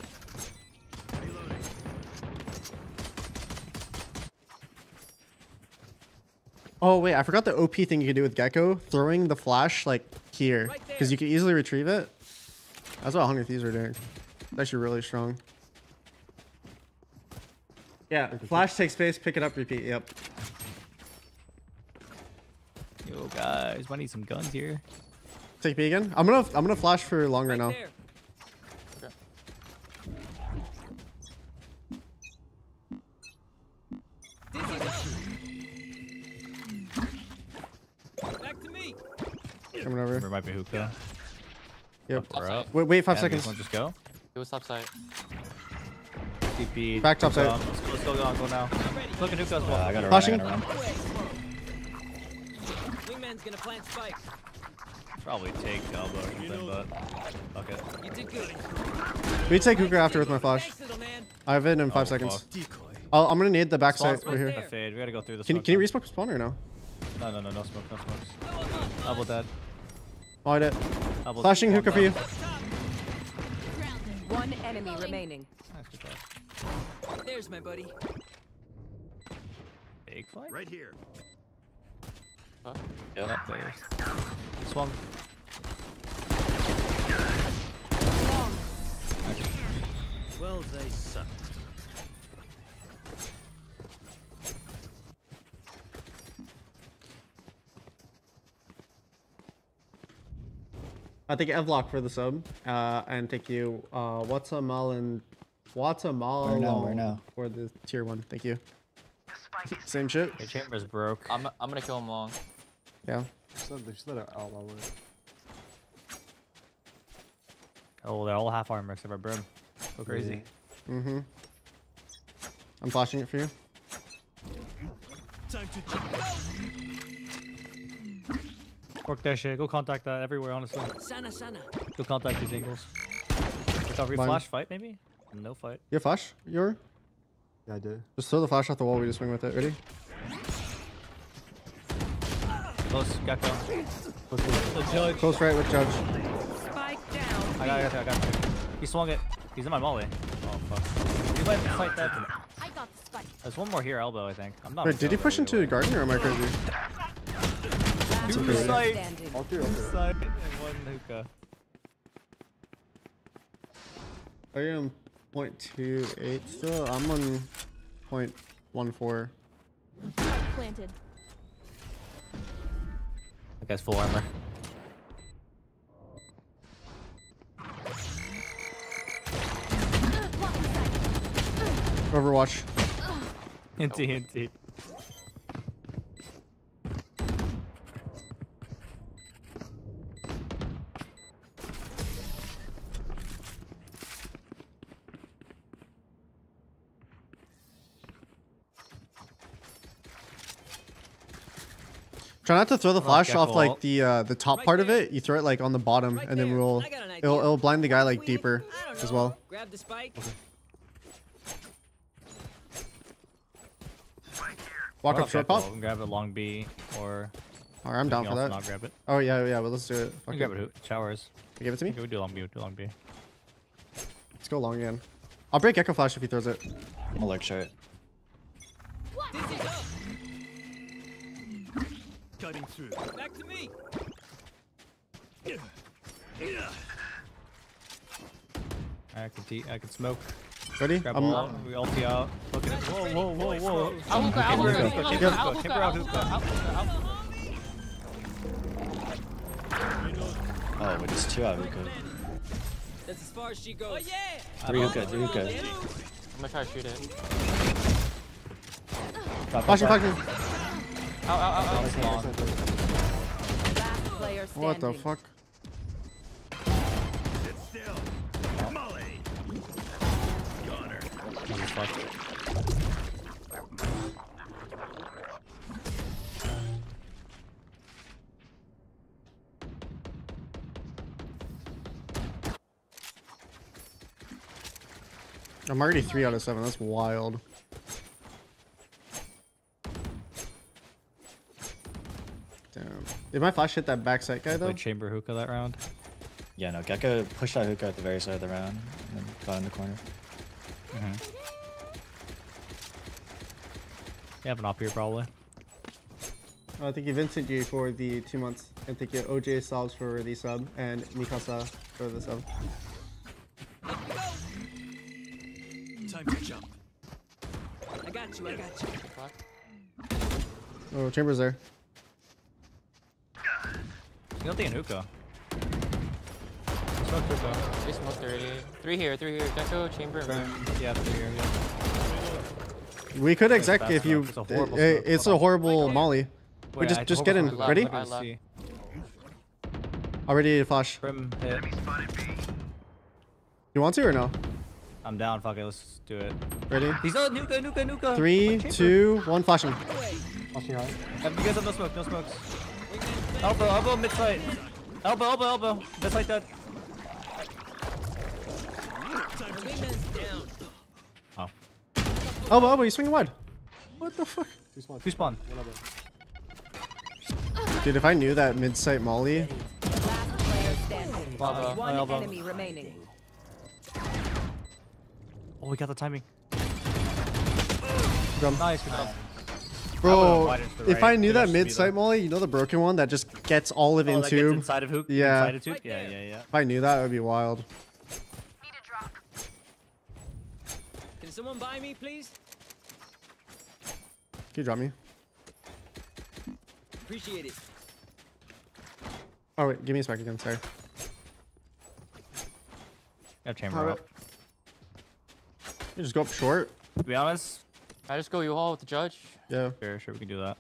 Oh, wait. I forgot the OP thing you can do with Gekko. Throwing the flash, like, here. Right. Because you can easily retrieve it. That's what Hungry Thieves are doing. It's actually really strong. Yeah, flash, take space, pick it up, repeat. Yep. Yo guys, might need some guns here. Take B again. I'm gonna I'm gonna flash for long right, Right now. there. Back to me. Coming over. There might be hookah. Yep. We're up. Wait, wait five Yeah, seconds. Just go. Go stop side. TP. Back top hookah. side. Let's go, let's go, go, go now. Look at hookah as well. Uh, I gotta Flashing. run. I gotta run. Wingman's gonna plant spike. Probably take elbow or something, but fuck it. You did good. We take hookah after with my flash. Thanks, little man. I have it in five Oh, seconds. I'll, I'm gonna need the back Spawn side smoke here. Fade. We gotta go through the Can, can you respawn spawn or no? No, no, no, no smoke, no smokes. Elbow dead. Oh, I did. Elbow Flashing spawn hookah for you. One enemy remaining. Nice. There's my buddy. Big fight? Right here. Yeah. There. Swung. Well, they suck. I think Evlock for the sub. Uh, and thank you, uh, Guatemalan, Guatemala Where now, where now? for the tier one. Thank you. Same shit. Your chamber's broke. I'm I'm gonna kill him long. Yeah. Just let, just let it out while we're. Oh, they're all half armor except for Brim. Go crazy. Mm-hmm. I'm flashing it for you. Time to jump. Work that shit. Go contact that everywhere, honestly. Sana, sana. Go contact these angles. Recovery Mine. flash fight, maybe? No fight. You have flash? Your? Yeah, I did. Just throw the flash off the wall. We just swing with it. Ready? Close, Gekko. Close Judge. Close. right with Judge. Spike down. I got it, I got it, I got it. He swung it. He's in my molly. Oh, fuck. You might fight that. I got the spike. There's one more here, elbow, I think. I'm not Wait, did he push into way. garden or am I crazy? Two okay. sight. All three, all Two three. sight and one hookah. I am 0.28 still. I'm on 0.14. Planted. That guy's full armor. Overwatch. Indeed, indeed. Try not to throw the Oh, flash off like the uh, the top part of it. You throw it like on the bottom, and then we'll it'll it'll blind the guy like deeper as well. Grab the spike. Walk Or up short Gekko pop. ult and grab it long B or. Alright, I'm down for can also that. Not grab it. Oh yeah, yeah, but let's do it. You Fuck grab it. it. Who? Showers. You give it to me. Okay, we do long B. We do long B. Let's go long again. I'll break Echo Flash if he throws it. I'm like short. Dizzy's up. Cutting through. Back to me. I can t I can smoke. Ready? Grab I'm- ult. We ulti out. Look at it. Whoa, whoa, whoa, whoa. I'll hook her, I'll hook her, I'll hook her, I'll hook timber, her, I'll hook her, I'll hook her. Oh, we're just two out hookah. That's as far as she goes. Oh yeah. Three hookah, three hookah. I'm gonna try to shoot it. Flashing, flashing. Ow, ow, ow, ow. Last player standing. What the fuck? Sit still. Molly. Gunner. Jesus fuck. I'm already three out of seven. That's wild. Damn. Did my flash hit that backside guy though? Played chamber hookah that round. Yeah, no, Gekko pushed that hookah at the very side of the round and then got in the corner. Mm-hmm. You have an op here probably. Uh, thank you Vincent G for the two months, and thank you OJ Sobs for the sub, and Mikasa for the sub. Time to jump. I got you. I got you. Oh, Chamber's there. You don't think in hookah. Smoke hookah. They smoked already. Three here, three here. Gekko, chamber, and room. Yeah, three here. Yeah. We could exec if you. It's a horrible eh, smoke. it's a on. horrible molly. We Wait, just I- just get in. hold Ready? hold on. Already flash. Brim hit. You want to or no? I'm down. Fuck it. Let's do it. Ready? He's on nuka, nuka, nuka. Three, Chamber. two, one. Flashing. Flashing high. Have- You guys have no smoke. No smokes. Elbow, elbow, mid side. Elbow, elbow, elbow. Just like that. Wingman's down. Oh. Oh, oh, you swinging wide. What the fuck? Two spawn. Two spawn. Dude, if I knew that mid-sight molly, Last player standing. Elbow. One elbow. enemy remaining. Oh, we got the timing. Drum. Nice. Good job. Bro. widen to If right. I knew Good that mid-sight molly, you know the broken one that just gets all of Oh, in that gets tube. inside of hook. Yeah. Inside of tube. Yeah, yeah, yeah. If I knew that, it would be wild. Can someone buy me, please? Can you drop me? Appreciate it. Oh wait, give me a spec again. Sorry. Got chamber Alright. up. You just go up short. To be honest, I just go U-Haul with the judge. Yeah. sure, sure, we can do that.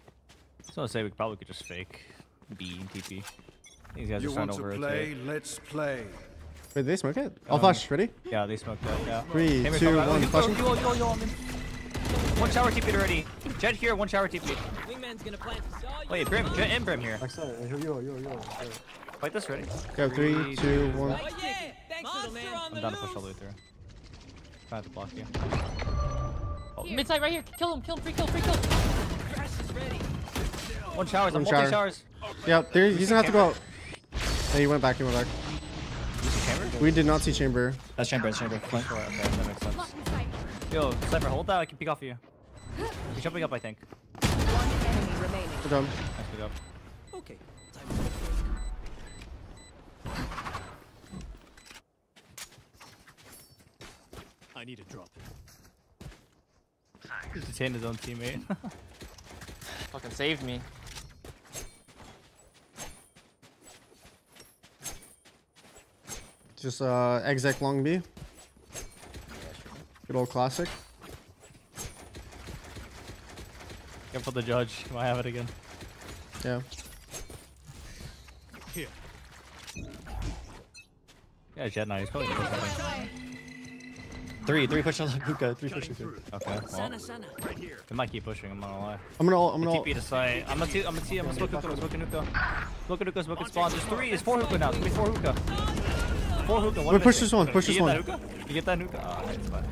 I was gonna say we probably could just fake B and TP. These guys You are starting want to to rotate. play? Let's play. Wait, did they smoke it? I'll Um, flash. Ready? Yeah, they smoked that. Yeah. Three, Chamber two, coming out. one, Oh. Yo, yo, yo, One shower TP already. Jett here, one shower TP. Wingman's gonna plant. Oh, Wait, Brim, Jett and Brim here. Backside. Yo, yo, yo, yo. Fight this ready. Go three, two, one. Oh yeah. Thanks, little man. I'm down to push all the way through. Trying to block you. Oh. Mid side right here. Kill him, kill him, free kill, free kill. Crash is ready. One showers, I'm One multi shower. showers. Yep, there, he's gonna have to go out. Yeah, he went back, he went back. We did not see chamber. That's chamber, that's chamber. Flank. Okay, that makes sense. Yo, Cypher, hold that. I can peek off of you. He's jumping up, I think. One enemy remaining. Good job. Nice pick up. Okay. I need a drop. He's detained his own teammate. Fucking saved me. Just uh, exec long B. Good old classic. Careful the judge. You might have it again. Yeah. Here. Yeah, Jett Knight. He's probably doing something. Three, three push on hookah, three push hookah. Okay. Well, Sana, sana. Right here. they might keep pushing. I'm not gonna lie. I'm gonna. I'm gonna. TP to site. I'm gonna. T- I'm gonna. T- I'm gonna smoke hookah. I'm smoking hookah. Smoking hookah. Smoking spawn. There's three. There's four hookah now. It's gonna be four hookah. Four hookah. One Wait, push this one, push this one. You get that hookah? Ah, it's fine.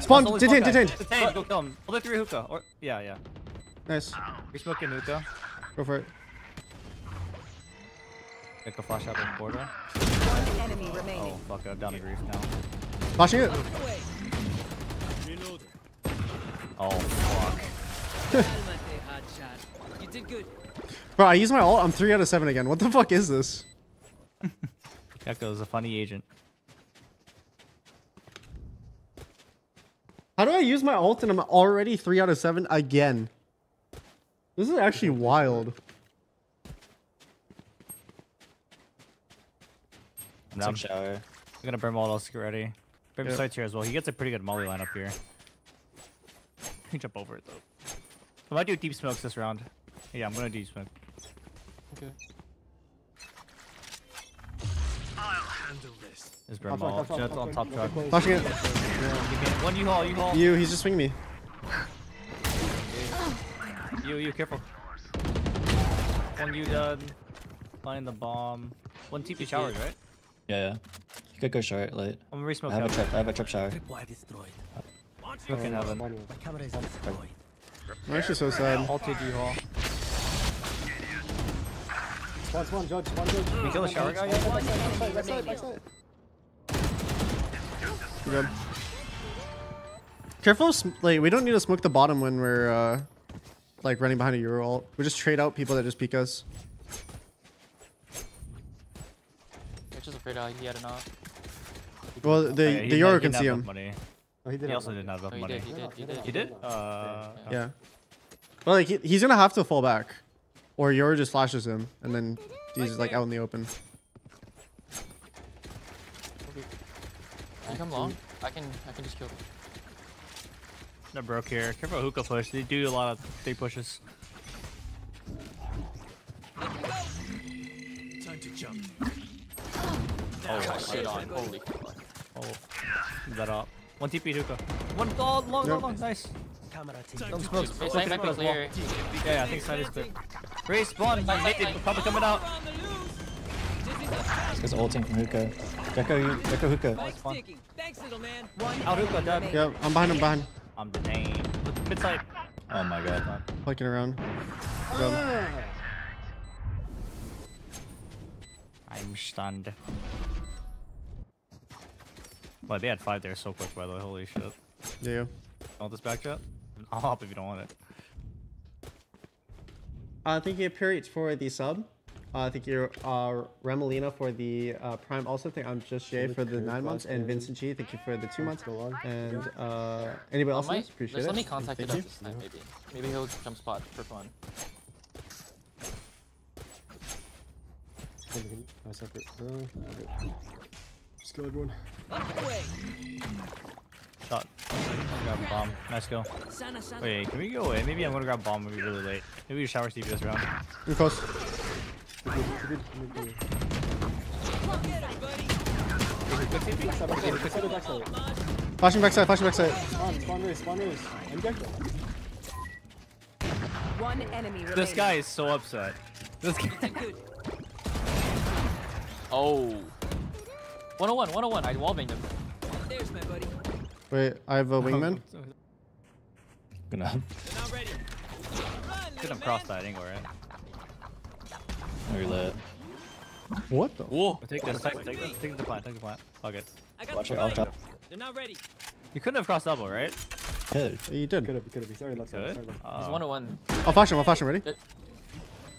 Spawn. That's only Detained. Detained. Detained. Go kill him. Other three hookah. Or yeah, yeah. Nice. You're smoking hookah. Go for it. Get a flash out of the border. One enemy remaining. Oh fuck! I'm down to grief now. Flashing it. Oh fuck. You did good. Bro, I use my ult. I'm three out of seven again. What the fuck is this? Gekko's a funny agent. How do I use my ult and I'm already three out of seven again? This is actually wild. I'm shower. I'm gonna burn Molotov to get ready. Burn Yep. sights here as well. He gets a pretty good molly line up here. He can jump over it though. I might do deep smokes this round. Yeah, I'm gonna deep smoke. Okay. I'll handle this. Is burn Top truck, top truck, Jett's top on top you truck. Flashing it. One U haul, U haul. You. He's just swinging me. You, you, careful. One U done. Finding the bomb. One TP showers, right? Yeah, yeah. You could go short, late. I'm gonna resmoke I have a heaven. trap, I have a trap shower. destroyed. Smoke in heaven. One. My camera is destroyed. I'm actually so sad. Halted U haul. Spawn, spawn, judge, spawn, judge. You kill the shower guy yet? One enemy Backside, backside, remaining. backside. Good. Careful, of like we don't need to smoke the bottom when we're uh, like running behind a Yoru ult. We just trade out people that just peek us. I'm afraid he had enough. Well, the Oh, the didn't- can see him. Money. Oh, he did He also didn't have enough Oh, he money. did, he did, he did. He did? Uh, Yeah. But like he, he's gonna have to fall back, or Yoru just flashes him, and then he's like out in the open. Can you come long? I can, I can just kill him. No broke here. Careful hookah push. They do a lot of three pushes. Time to jump. Oh, Shit on. Holy fuck. Oh, that up. One TP hookah. One oh, long, long, Yep. long. Nice. Camera Some team. smokes. This Smoke side in might be clear. Yeah, yeah, I think side is clear. Ray spawn. Side, They- side, they side. Probably coming out. This guy's ulting from hookah. Gekko, you- Gekko hookah. Spike's ticking. Thanks, little man. One Out hookah, dead. remaining. Yeah, I'm behind him, behind, I'm detained. Mid side. Oh my god. flanking around. Good. I'm stunned. Well, they had five there so quick, by the way. Holy shit. Yeah, yeah. Want this back chat? I'll hop if you don't want it. Uh, thank you, Period, for the sub. Uh, thank you, uh, Remelina for the uh, Prime. Also, thank I'm just Jay for the nine months, and Vincent G, thank you for the two months. And uh, anybody else? Might, Appreciate just it. let me contact it up you. this time, maybe. Maybe he'll jump spot for fun. I separate. Uh, okay. Just go, everyone. Shot. Grab a bomb. Nice go. Sana, sana. Wait, can we go away? Maybe I'm gonna grab bomb. Maybe really late. Maybe we shower Stevie this round. I'm close. Good, good, good, good, good. Get it, buddy. Backside, backside, backside, backside. Flashing backside, flashing backside. Spawn, spawn Raze, spawn Raze. One enemy remaining. This guy is so upset. This guy. Did good. Oh. 101, 101. I wallbanged him. There's my buddy. Wait, I have a wingman. Gonna. They're not ready. Could have crossed that angle, right? Very lit. What the? Whoa. Take this. Take, take, this, take the plant. Take the plant. Fuck it. I got Watch the it, I'll flag. drop. They're not ready. You couldn't have crossed double, right? Good. You did. Could have, could have. Sorry, left side, Good. sorry, left. Uh, He's 101. I'll flash him. I'll flash him. Ready?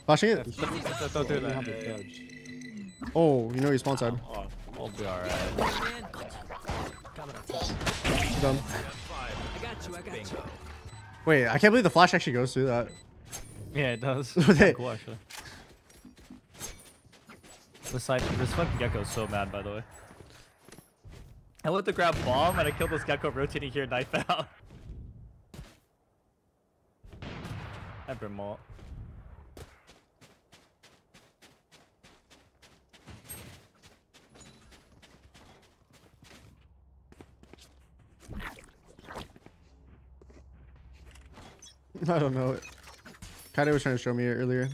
Flashing it. Don't, don't do You that. Oh, you know he's spawn side. Oh, we'll be alright. Done. I got you, I got you. Wait, I can't believe the flash actually goes through that. Yeah, it does. Okay. cool actually. This side, this fucking gekko is so mad, by the way. I went to grab bomb and I killed this gekko rotating here, knife out. I I don't know. Kyedae was trying to show me it earlier.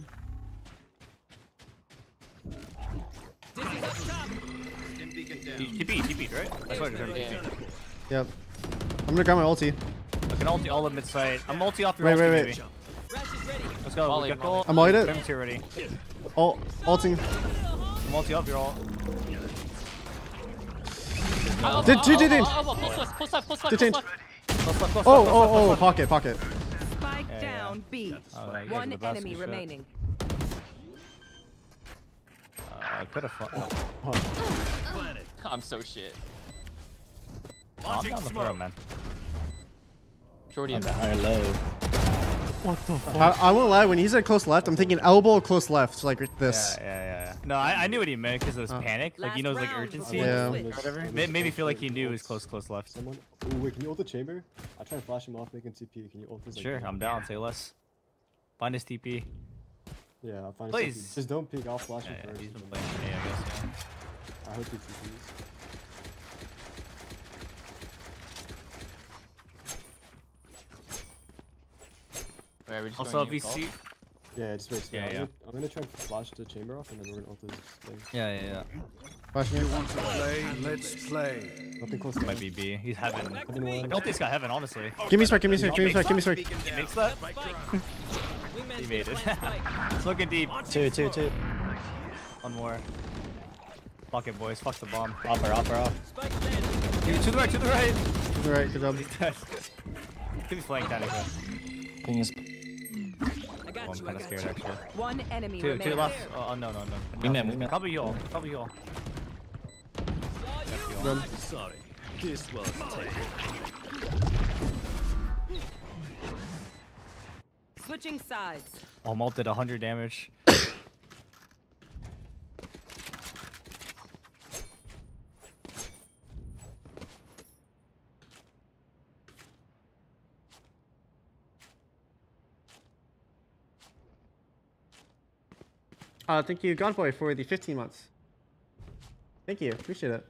TP, TP, right? That's what I determined Yeah. TP. Yep. I'm gonna grab my ulti. I can ulti all of mid side. I'm multi off your Wait, ulti, wait, wait. maybe. Let's go. Molly, Gekko. Molly. I'm ulted it. Brim's here already. Ult, ulting. I'm multi off your ult. Did, did, did, did. Pull side, Detain. pull side. Close left, close Oh, left, close left, oh, oh, pocket, pocket. Spike Yeah, yeah. down B. Oh, yeah, you guys are One the best enemy shit. remaining. Uh, I could have. fought. Oh. I'm so shit. I'm down the throw, man. Shorty On and the high low. What the fuck? I, I won't lie, when he said close left, I'm thinking elbow close left, like this. Yeah, yeah, yeah. yeah. No, I, I knew what he meant because it was Oh. Uh. panic. Like he Last knows like urgency. Yeah. the. Whatever. Ma- made me feel like he knew it was close, close left. Someone. Ooh, wait, can you ult the chamber? I try and flash him off, make him TP. Can you ult this? like, Sure, now? I'm down. Say less. Find his TP. Yeah, I'll find Please. TP. Just don't peek. I'll flash Yeah, him yeah, first. he's been playing then- today, I guess. Yeah. I hope he TPs. Wait, we just Also, going if we call? see. Yeah, just wait. Yeah, Yeah, I'm, yeah. Gonna, I'm gonna try and flash the chamber off, and then we're gonna ult this thing. Yeah, yeah, yeah. Flash me. Want to play? Let's play. Nothing close. Might be B. He's heaven. Heaven I one. don't think he's got heaven, honestly. Give me spike, give me spike, give me spike, give me spike. He makes that. he made it. it's looking deep. Two, two, two. One more. Fuck it, boys. Fuck the bomb. Offer, offer, off. Dude, to the right, to the right. Alright, good job. He's dead. He's flank technically. Thing is, I got Oh, I'm kind of scared you. actually. One enemy Two, remaining. two left. Oh, oh, no, no, no. Wingman, No, wingman. Probably you all. Cover you all. Done. Sorry. This was taken. Switching sides. Oh, Malt did 100 damage. Uh, thank you, Godboy, for the 15 months. Thank you, appreciate it.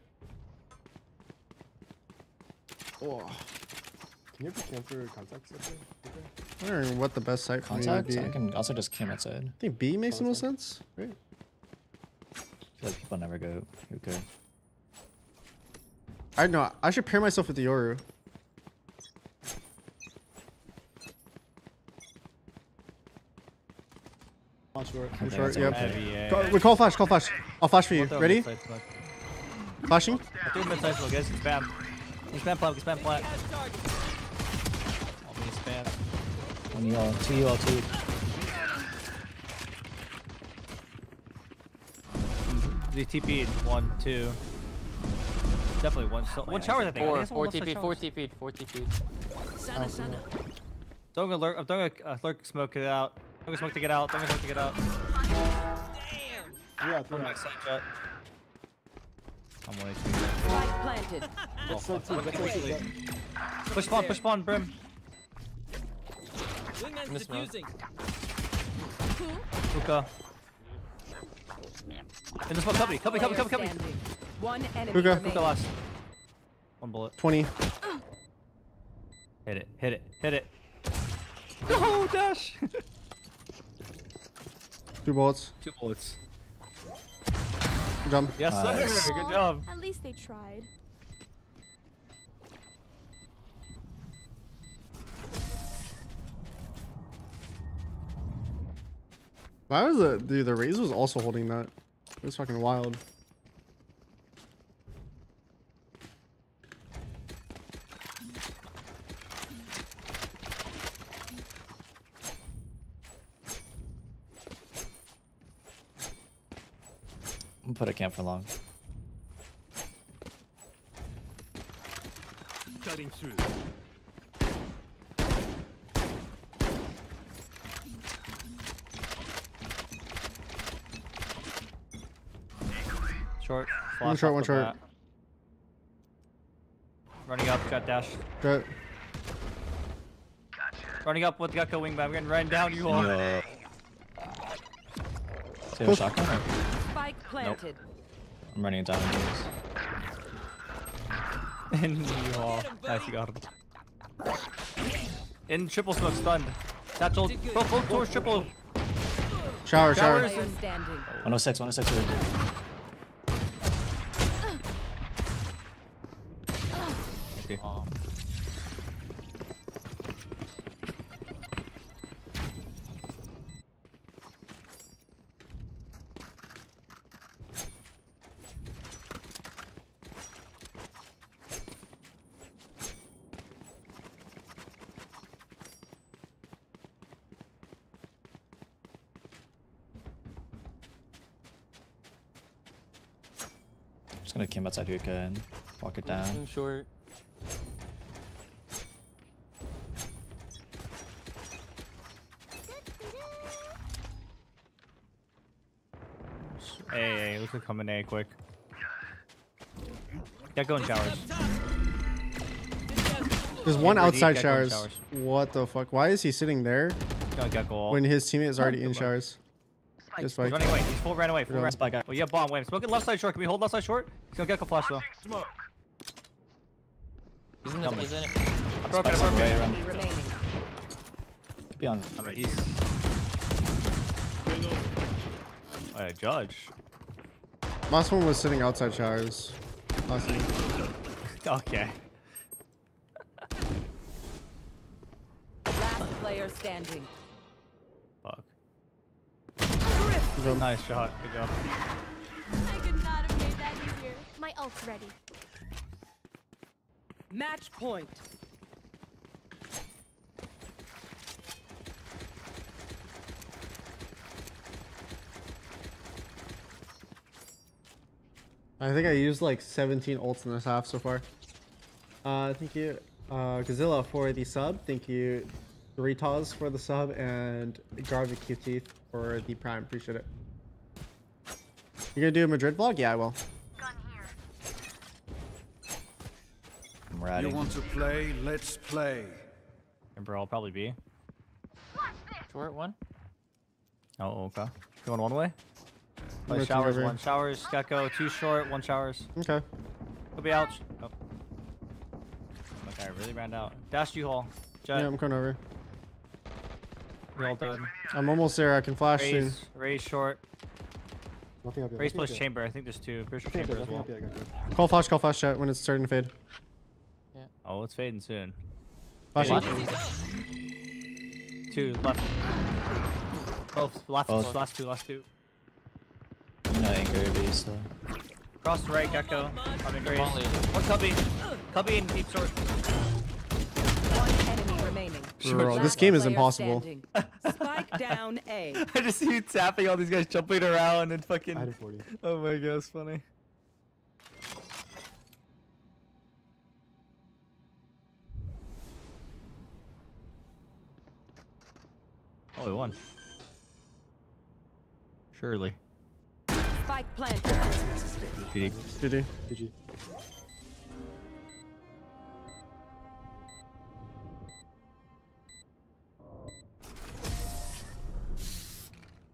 Oh, Can you ever camper contacts up there? I'm wondering what the best site for me would contact? be. I I can also just camp outside. I think B makes the most sense, right? I feel like people never go. Who could? I know. I should pair myself with the Yoru. Not sure. I'm Okay, short, yep. Heavy, yeah. Call, wait, call flash, call flash. I'll flash for you. Ready? Flashing? I'll do mid-side smoke, guys. Spam. You spam plant, you spam plant. I'll be spam. One you all, two you all, two. The TP one, two. Definitely one. So, one shower, I think. I Four, think four it's TP, four side TP, four TP. Sana, sana. Don't go lurk. I'm going to uh, lurk smoke it out. Don't go smoke to get out. Don't go smoke to get out. Yeah, From yeah. my side jett. I'm way Spike planted. Oh, so fuck. too, that's so too, Push spawn, push spawn, Brim. Wingman's Miss mode. defusing. Hookah. In the smoke, cubby, cubby, cubby, cubby, cubby. Standing. One enemy Hookah. remaining. Hookah last. One bullet. 20. Hit it, hit it, hit it. No, oh, dash! Two bullets. Two bullets. Good job. Yes, Nice. sir. Good job. At least they tried. Why was the dude? The Raze was also holding that. It was fucking wild. Put a camp for long. Cutting through. Short. One flash short, one the short. bat. Running up, got dash. Got Running up with Gekko wingman. We're getting ran down, you all. Yeah. Do you have a shotgun? Or? Spike planted. I'm running it down. anyways. and you all. Nice, you got him. In triple smoke, stunned. Satchel. Both, both towards triple. shower, shower. Showers. Player standing. 106, 106. Okay. Just gonna camp Hookah and walk it down. Too short. Hey, hey, looks like coming A quick. Gekko in showers. There's one outside Gekko in showers. What the fuck? Why is he sitting there Got Gekko all. when his teammate is already in showers? Just He's running away. He's full ran away. Full Yeah. ran. Spike out. Oh yeah, bomb. Wait, smoking left side short. Can we hold left side short? He's gonna Gekko flash though. Smoke. He's in it. He's in it. I broke it. I broke on the way it. around. Remaining. Could be on. Alright, he's. Uh, judge. last one was sitting outside showers. Last one. Okay. Last player standing. Fuck. Good. Nice shot. Good job. I could not have made that easier. My ult's ready. Match point. I think I used like 17 ults in this half so far. Uh, thank you, uh, Godzilla for the sub. Thank you, Doritos for the sub, and Garvey QT for the prime. Appreciate it. You gonna do a Madrid vlog? Yeah, I will. I'm ready. You ratting. want to play? Let's play. Ember, I'll probably be. Short one. Oh, okay. Going one way? I'm Oh, showers, one showers, Gekko, two short, one showers. Okay. Could be out. Oh. Okay, I really ran out. Dash you haul. Jett. Yeah, I'm coming over. We all dead. I'm almost there. I can flash soon. Raze, raze short. Nothing up yet. Raze plus chamber. I think there's two. Pretty sure chamber as well. up yet, I got you. Call flash, call flash chat when it's starting to fade. Yeah. Oh, it's fading soon. Flashing. Two left. Both left. Both. Last two. Last two. You know, anger base, so. Cross right, Gekko. Coming grace. Only. One cubby. Cubby and deep short. One enemy remaining. Bro, this game is impossible. standing. Spike down A. I just see you tapping all these guys jumping around and fucking. I 40. Oh my god, it's funny. Oh, we won. Surely. Spike planted. GG. GG. GG.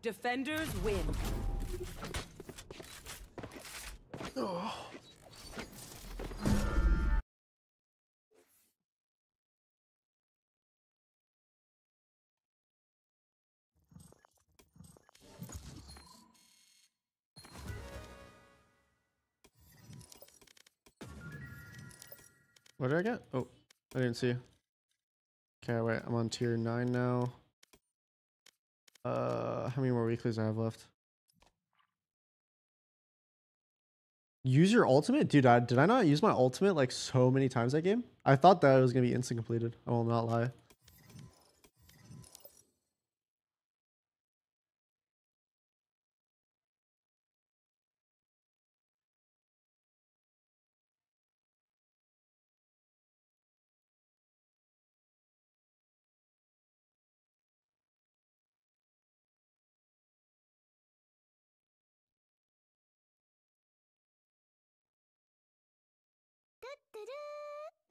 Defenders win. Oh. What did I get? Oh, I didn't see. Okay, wait. I'm on tier 9 now. Uh, how many more weeklies I have left? Use your ultimate? Dude, I, did I not use my ultimate like so many times that game? I thought that it was going to be instant completed. I will not lie.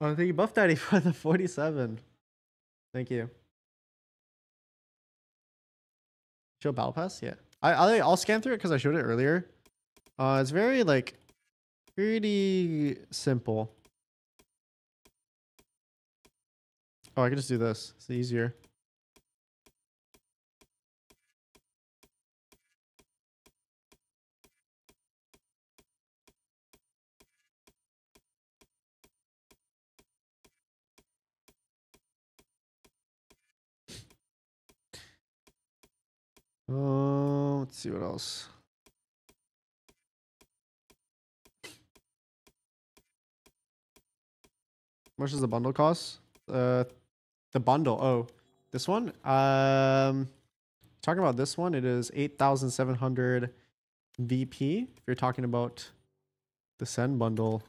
Oh, thank you, Buff Daddy, for the 47. Thank you. Show Battle Pass? Yeah. I, I I'll scan through it because I showed it earlier. Uh, it's very like pretty simple. Oh, I can just do this. It's easier. Uh, let's see what else. How much does the bundle cost? Uh, the bundle. Oh, this one. Um, talking about this one, it is eight thousand seven hundred VP. If you're talking about the Send bundle,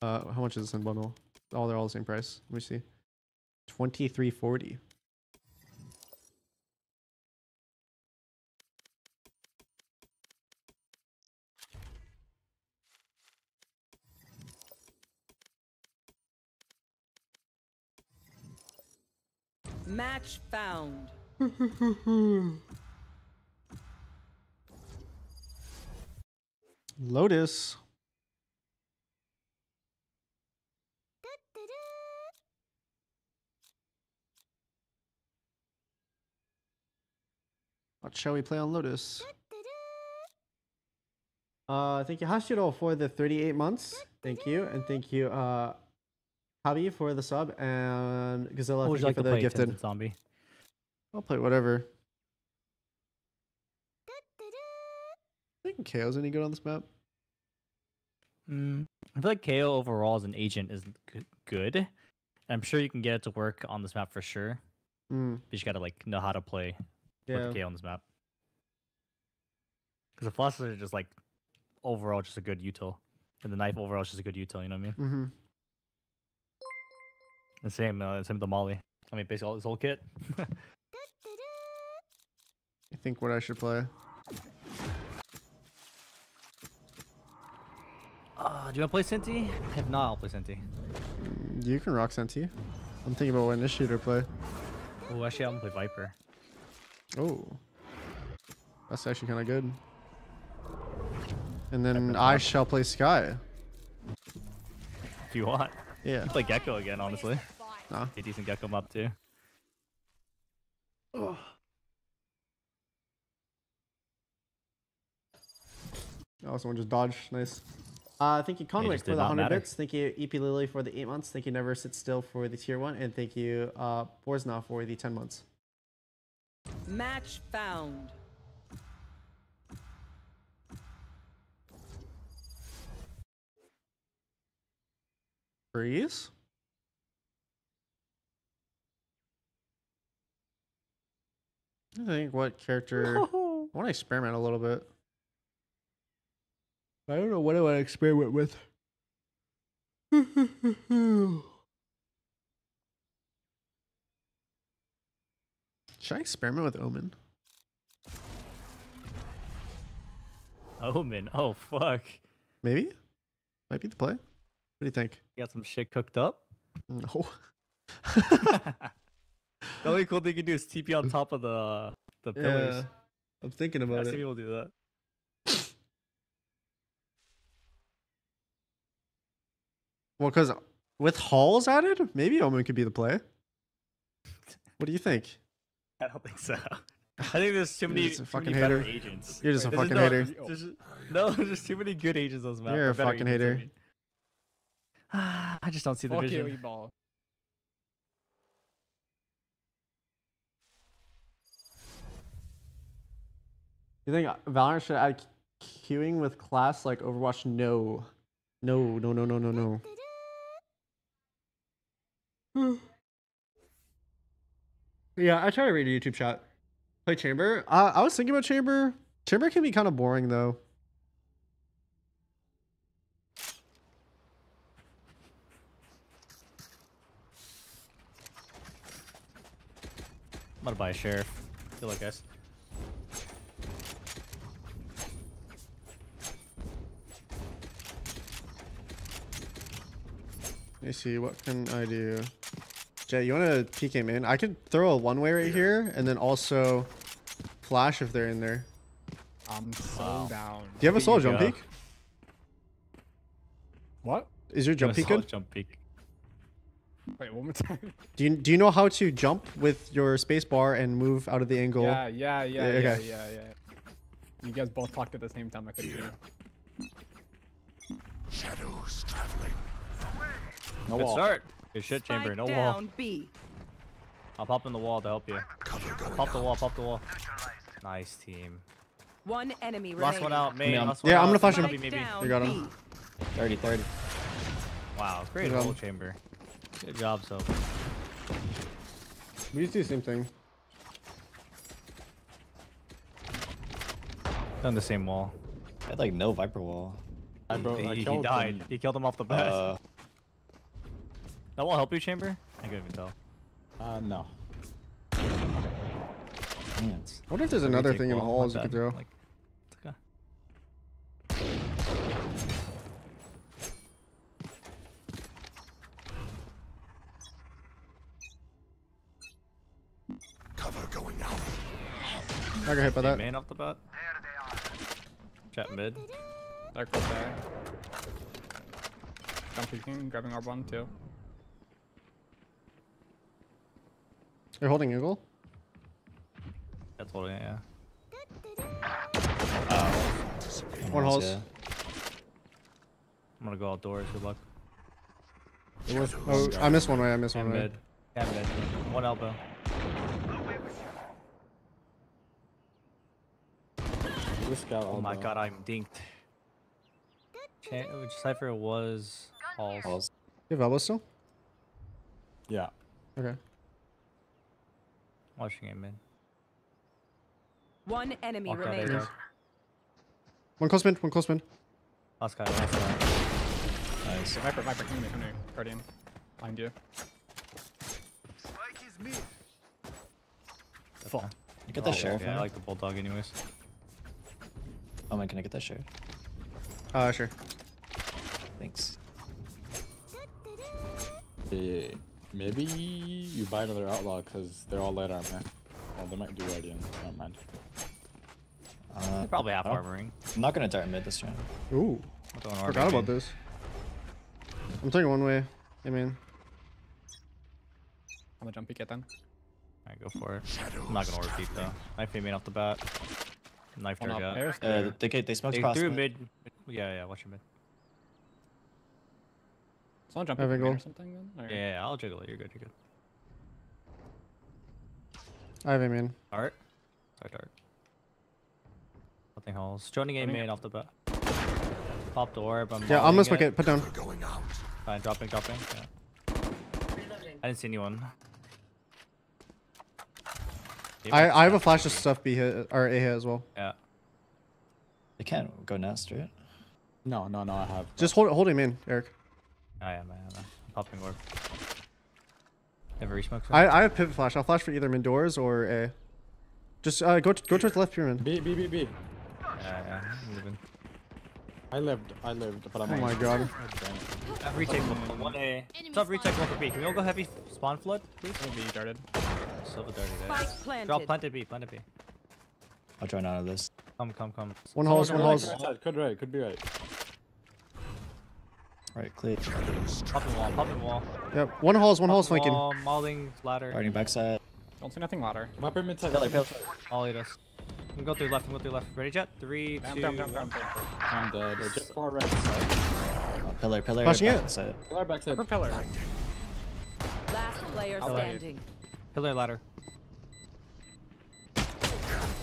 uh, how much is the Send bundle? Oh, they're all the same price. Let me see. Twenty three forty. Match found. Lotus. What shall we play on Lotus? Uh, thank you Hashiro for the 38 months. Thank you, and thank you, uh, Javi for the sub, and Gazilla What would thank you you like for the gifted. Zombie? I'll play whatever. I think KAY/O's any good on this map? Mm, I feel like KAY/O overall as an agent is good. I'm sure you can get it to work on this map for sure. Mm. But you just gotta like know how to play Yeah. with the KAY/O on this map. Because the philosopher is just like overall just a good util, and the knife overall is just a good util. You know what I mean? Mm-hmm. The same, uh, same with the Molly. I mean, basically all this whole kit. I think what I should play. Uh, do you want to play Sinti? If not, I'll play Sinti. Mm, You can rock Senti. I'm thinking about what initiator to play. Oh, actually, I'm gonna play Viper. Oh. That's actually kind of good. And then I shall play Skye. If you want. Yeah. You play Gekko again, honestly. Nah. A decent Gekko map too. Oh, oh, someone just dodged. Nice. Uh, thank you, Conwick, for the 100 matter. bits. Thank you, EP Lily, for the 8 months. Thank you, Never Sit Still, for the tier 1. And thank you, uh, Borzna, for the 10 months. Match found. Freeze? I think what character. I want to experiment a little bit. I don't know what I want to experiment with. Should I experiment with Omen? Omen. Oh fuck. Maybe? Might be the play. What do you think? You got some shit cooked up. No. The only cool thing you can do is TP on top of the the pillars. Yeah, I'm thinking Yeah, about I see it. people do that. Well, because with halls added, maybe Omen could be the play. What do you think? I don't think so. I think there's too many, too fucking many hater. agents. You're just a fucking no- hater. there's just- no, there's too many good agents on this map. You're a fucking hater. Mean. I just don't see the Fuck vision. you, ball. You think Valorant should add queuing with class like Overwatch? No. No, no, no, no, no, no. yeah, I try to read a YouTube chat. Play Chamber? Uh, I was thinking about Chamber. Chamber can be kind of boring though. Gonna buy a sheriff. Good luck, guys. Let me see. What can I do? Jay, you want to peek him in? I could throw a one way right here, and then also flash if they're in there. I'm so down. Do you have a Here solo jump go. peek? What? Is your jump Give peek good? Jump peek. Wait, one more time. Do you do you know how to jump with your space bar and move out of the angle? Yeah, yeah, yeah, Yeah, yeah, okay. yeah, yeah. You guys both talked at the same time. I couldn't hear. Shadows traveling. No Good wall. start. Good shit, chamber. Spike No wall. down B. I'll pop in the wall to help you. Pop the wall. Pop the wall. Nice team. One enemy Last one out, main. Yeah, Last one Yeah, I'm gonna flash him. Maybe, maybe. down You got him. B. 30, 30. Wow, great Good whole chamber. Good job, so. We used to do the same thing. Done the same wall. I had like no Viper wall. I bro, he, I he died. him. He killed him off the bat. Uh, that wall help you, chamber? I couldn't even tell. Uh, no. hands. I wonder if there's another thing in the wall, halls you could throw. Like, it's okay. Cover going out. I got hit by Team that. Main off the bat. Chat mid. They're close there. Jump peeking, grabbing our one too. You're holding angle. That's holding it, yeah. Oh. One halls. Yeah. I'm gonna go outdoors. Good luck. It was. Oh, I missed one way. I missed one And way. mid. And mid. One elbow. This scout. Oh my god, I'm dinked. Cha- which cipher was halls. Halls. You have elbow still? Yeah. Okay. Watching it mid. One enemy Walk remaining. One close mid. One close mid. Last guy. Last guy. Nice. Viper, Viper, come here, come here. Guardian. Behind you. Full. You get Oh, that sheriff? Yeah, I like the bulldog anyways. Oh man, can I get that sheriff? Uh, sure. Thanks. Yeah, maybe you buy another outlaw because they're all light armor. Well, they might do guardian. Never mind. Uh, They probably have don't- armoring. I'm not gonna dart mid this round. Ooh. I'm throwing Forgot about this. I'm taking one way. I mean, I'm gonna jump peek it then. Alright, go for it. I'm not gonna repeat though. Knife main off the bat. Knife One their up Uh, they, they, they smoked They cross threw mid. mid. Yeah, yeah, watch your mid. Someone jump I have peek main or something then? Or- Yeah, yeah, yeah, I'll jiggle it. You're good, you're good. I have a main. Dart. Sorry, dart. Nothing halls. Joining A Coming main off the bat. Pop the orb. I'm Yeah, I'm gonna smoke it. Put down. Going out. Fine, dropping, dropping. Yeah. I didn't see anyone. Yeah, I I have a flash of stuff B hit or A hit as well. Yeah. They can't go nest, right? No, no, no. I have. Just hold hold him in, Eric. I am, I am. I'm popping orb. Ever resmoke? I I have pivot flash. I'll flash for either mid doors or A. Just uh go go towards the left pyramid. B, B, B, B. Yeah, yeah. I'm moving. I lived. I lived, but I'm. Oh on- my god. Damn it. I have retake one, one A. Stop retake one for B. Can we all go heavy spawn flood, please? Gonna be darted. Silver dirty there. Spike planted. Drop planted B, planted B. I'll join out of this. Come, come, come. One Someone halls, could one right, halls. could right, Could right. Could be right. Right, clear. Popping wall, popping wall. Yep. One halls, one halls Popping flanking. Wall, mauling ladder. Guarding backside. Don't see nothing ladder. Viper mid side. Pillar, Viper pillar. mid side. All eight us. We can go through left, we can go through left. Ready, Jett? Three, Down, two, down, down, one. down, down. I'm dead. Or just far right. Oh, pillar, pillar. Flashing it. backside. Pillar backside. Propeller. Last player I'll wait. standing. Pillar ladder.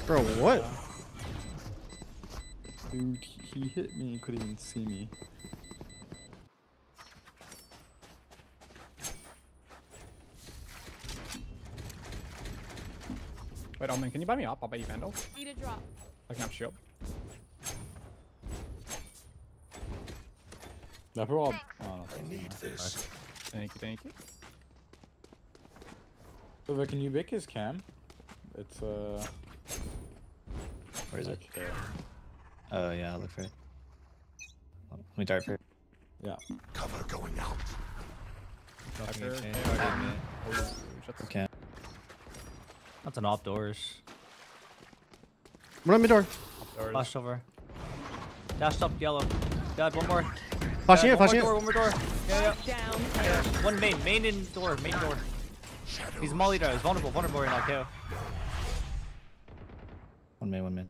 Bro, what? Dude, he hit me. He couldn't even see me. Wait, Omen, can you buy me up? I'll buy you Vandal. Need a drop. I can have shield. Viper wall. Oh, no, I Need this. Thank you, thank you. So, but can you make his cam? It's uh. Where is it? there. Oh yeah, I'll look for it. Let me dart for it. Yeah. Cover going out. Nothing Viper, exchange. KAY/O, Already mid. Oh, shut the- Okay. That's an op doors. Run up mid door. doors. Flash over. Dashed up yellow. Dad, one more. Flashing Dad, it, one flashing more door, one more door. Yeah, Down. yeah. yeah. One main, main in door, main door. He's molly down. He's vulnerable, vulnerable right now. KAY/O. One mid, one mid.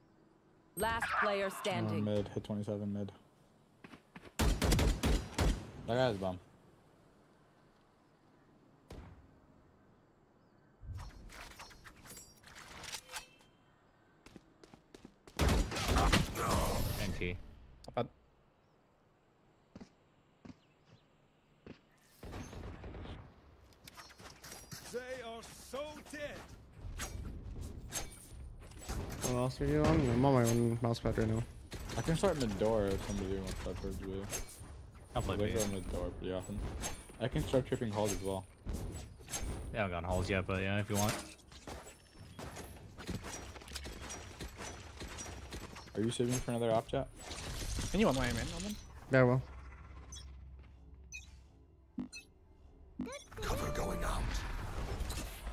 Last player Uh, standing. mid, hit 27 mid. That guy's bomb. NT. Not bad. They are so dead. What else are you on? I'm on my own mouse pad right now. I can start mid door if somebody wants to start towards B. I'll play They B. go mid door pretty often. I can start tripping halls as well. Yeah, I haven't gotten holes yet, but yeah, if you want. Are you saving for another op chat? Can you one way, man? Omen? Yeah, well. Cover going out.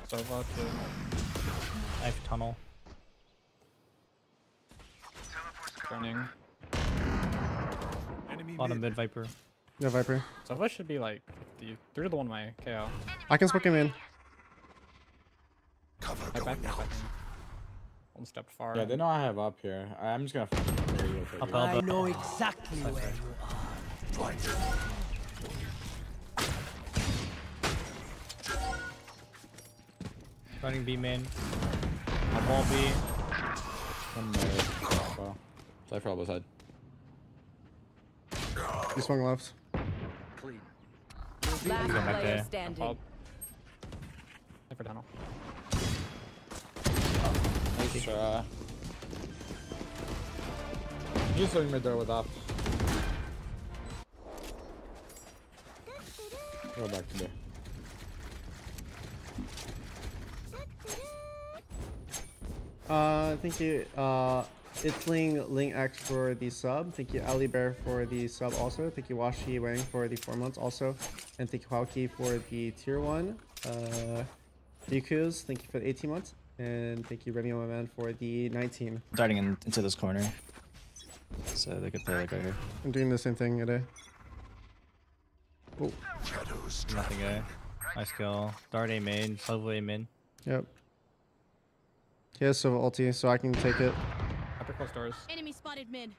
So far to Knife tunnel. Turning. Enemy Bottom mid Viper. Yeah, Viper. So far should be like 50. Three to the one way. KAY/O. I can smoke him in. Cover Back, back, going back, out. One step far. Yeah, they know I have up here. I- I'm just gonna. f- Up elbow. know exactly where you Blinded. Running B main. I'm wall B. One mid. Well, Cypher elbow side. He swung left. Last Go back player there. standing. Up. Cypher tunnel. Nice try. He's doing mid door with op. Go back to there. Uh, thank you. Uh, it's Ling Ling X for the sub. Thank you, Ali Bear for the sub also. Thank you, Washi Wang for the four months also, and thank you, Hauki for the tier one. Uh, Yukus, thank you for the 18 months, and thank you, Remy my man for the 19. Darting in, into this corner. So they could play like right here. I'm doing the same thing today. Oh, Shadows Nothing A. Nice kill. Dart A main. Silver A main. yep. He has Silver ulti, so I can take it. Upper close doors. Enemy spotted mid.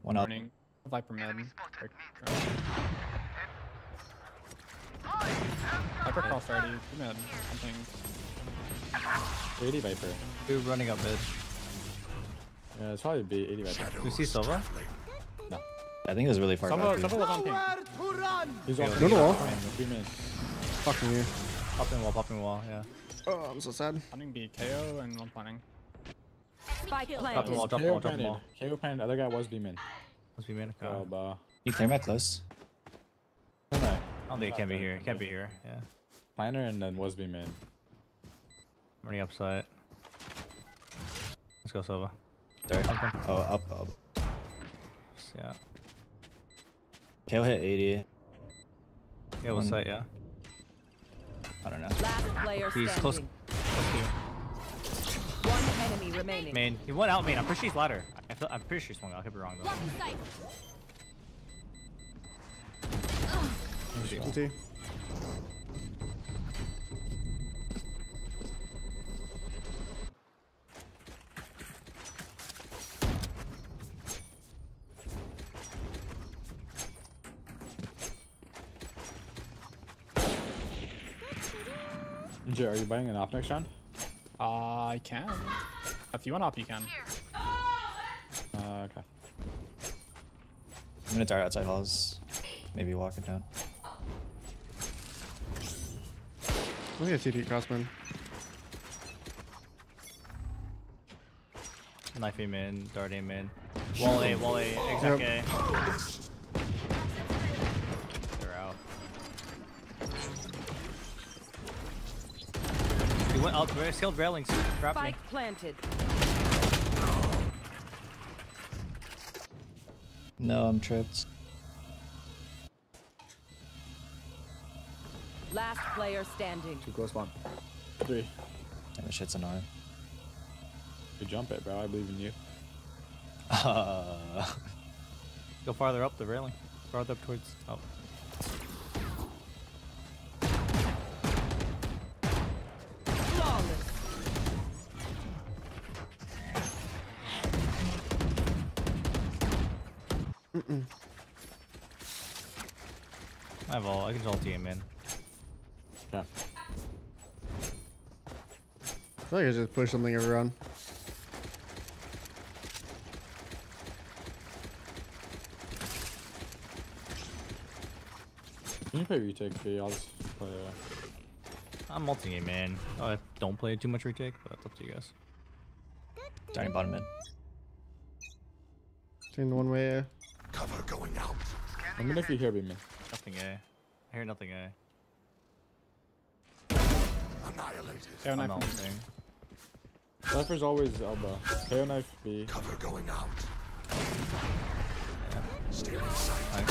One up. Turning. Viper mid. Quick. Viper cross already. Two mid. Something. 80 Viper. Two running up mid. Yeah, it's probably B 80 Viper. Do you see Silva? No. I think it was really far Someone, back. someone was on ping. He's on Go to wall. Three minutes. Fucking you. Popping wall, popping wall, yeah. Oh, I'm so sad. Planning B. KAY/O and one planning. Spike Drop the planted. wall, drop the KAY/O wall, drop the planted. wall. KAY/O planted. Other guy was B min. Must be main. Okay. Oh, bah. You clear my close. No, no. I don't think it can be here. It can't be here. Yeah. Planner and then was B min. Running up side. Let's go, Silva. Dart. Oh, up, up. Yeah. KAY/O hit 80. Yeah, what's One- that? Yeah. I don't know. Last player He's close. standing. close to One enemy remaining. Main. He went out main. I'm pretty sure he's ladder. I feel, I'm pretty sure he swung out. I could be wrong though. Blocking sight. Ulti. Ninja, are you buying an op next round? Uh, I can. If you want up, you can. Uh, okay. I'm gonna dart outside halls. Maybe walk it down. Look at TP Crossman. Knife aim in, dart aim in. Wall A, wall A, exec A. They're out. He went out, very skilled railings. Grab me. Spike planted. No, I'm tripped. Last player standing. Two close one. Three. Damn, this shit's annoying. You jump it, bro. I believe in you. Uh, Go farther up the railing. Farther up towards. Oh. Can just ulti him in. Yeah. I feel like I just push something every round. Can you play retake B? I'll just play. Uh... I'm multi him man. Oh, I don't play too much retake, but that's up to you guys. Down bottom mid. Turn the one way. uh, Cover going out. I mean, if you hear me, man. Nothing A. I hear nothing A. Annihilated. I'm not ulting. Cypher's always elbow. KAY/O knife B. Cover going out. Stay in sight.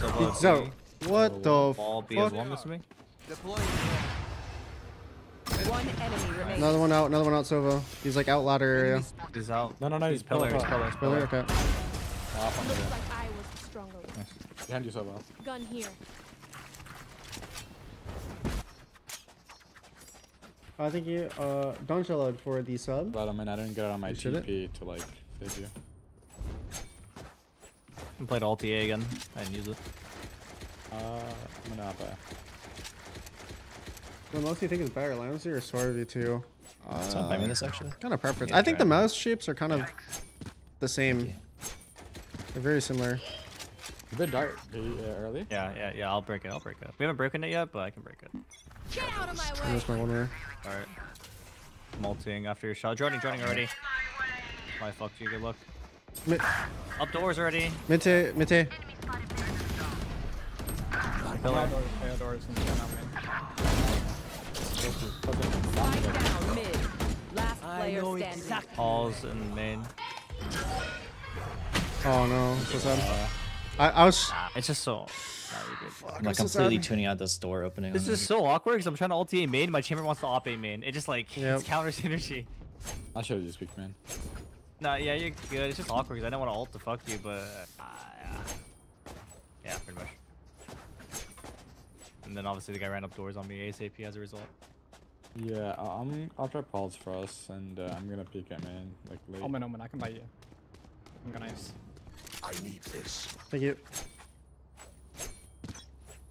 Go. Silva, So, what the Ball B has fuck? one missing me. One enemy remaining. Another one out, another one out, Sova. He's like out ladder area. He's out. No, no, no. He's pillar. He's pillar. He's Pillar, pillar. okay. Off on the Looks like I was the stronger one. Behind you, Sova. Gun here. I think you, uh, don't shell out for the sub. But I mean, I didn't get it on my You? TP to like save you. I played ulti A again. I didn't use it. Uh, I'm gonna have a. What most do you think is better, Lancer or Sora V2? It's not buying me this actually. Kind of preference. Yeah, I think the mouse shapes are kind of the same. They're very similar. You bit dart B uh, early. Yeah, yeah, yeah. I'll break it. I'll break it. We haven't broken it yet, but I can break it. Get out of my I way. missed my one way. All right. Multing after your shot. Joining, joining already. I fucked you. Good luck. Mid, Up doors already. Mitte, Mitte. Pillar. Spike down mid. Last player standing. Halls in main. Oh no, so sad. I, I was. It's just so. I'm like completely sad. tuning out this door opening. This is me. so awkward because I'm trying to ulti A main. My chamber wants to op A main. It just like Yep. it's counter synergy. I should have just speak, man. Nah, yeah, you're good. It's just awkward because I don't want to ult to fuck you, but uh, yeah. yeah, pretty much. And then obviously the guy ran up doors on me ASAP as a result. Yeah, I- I'm. I'll try pulse for us, and uh, I'm gonna peek at man like late. Omen, Omen, I can buy you. I'm gonna nice. I need this. Thank you.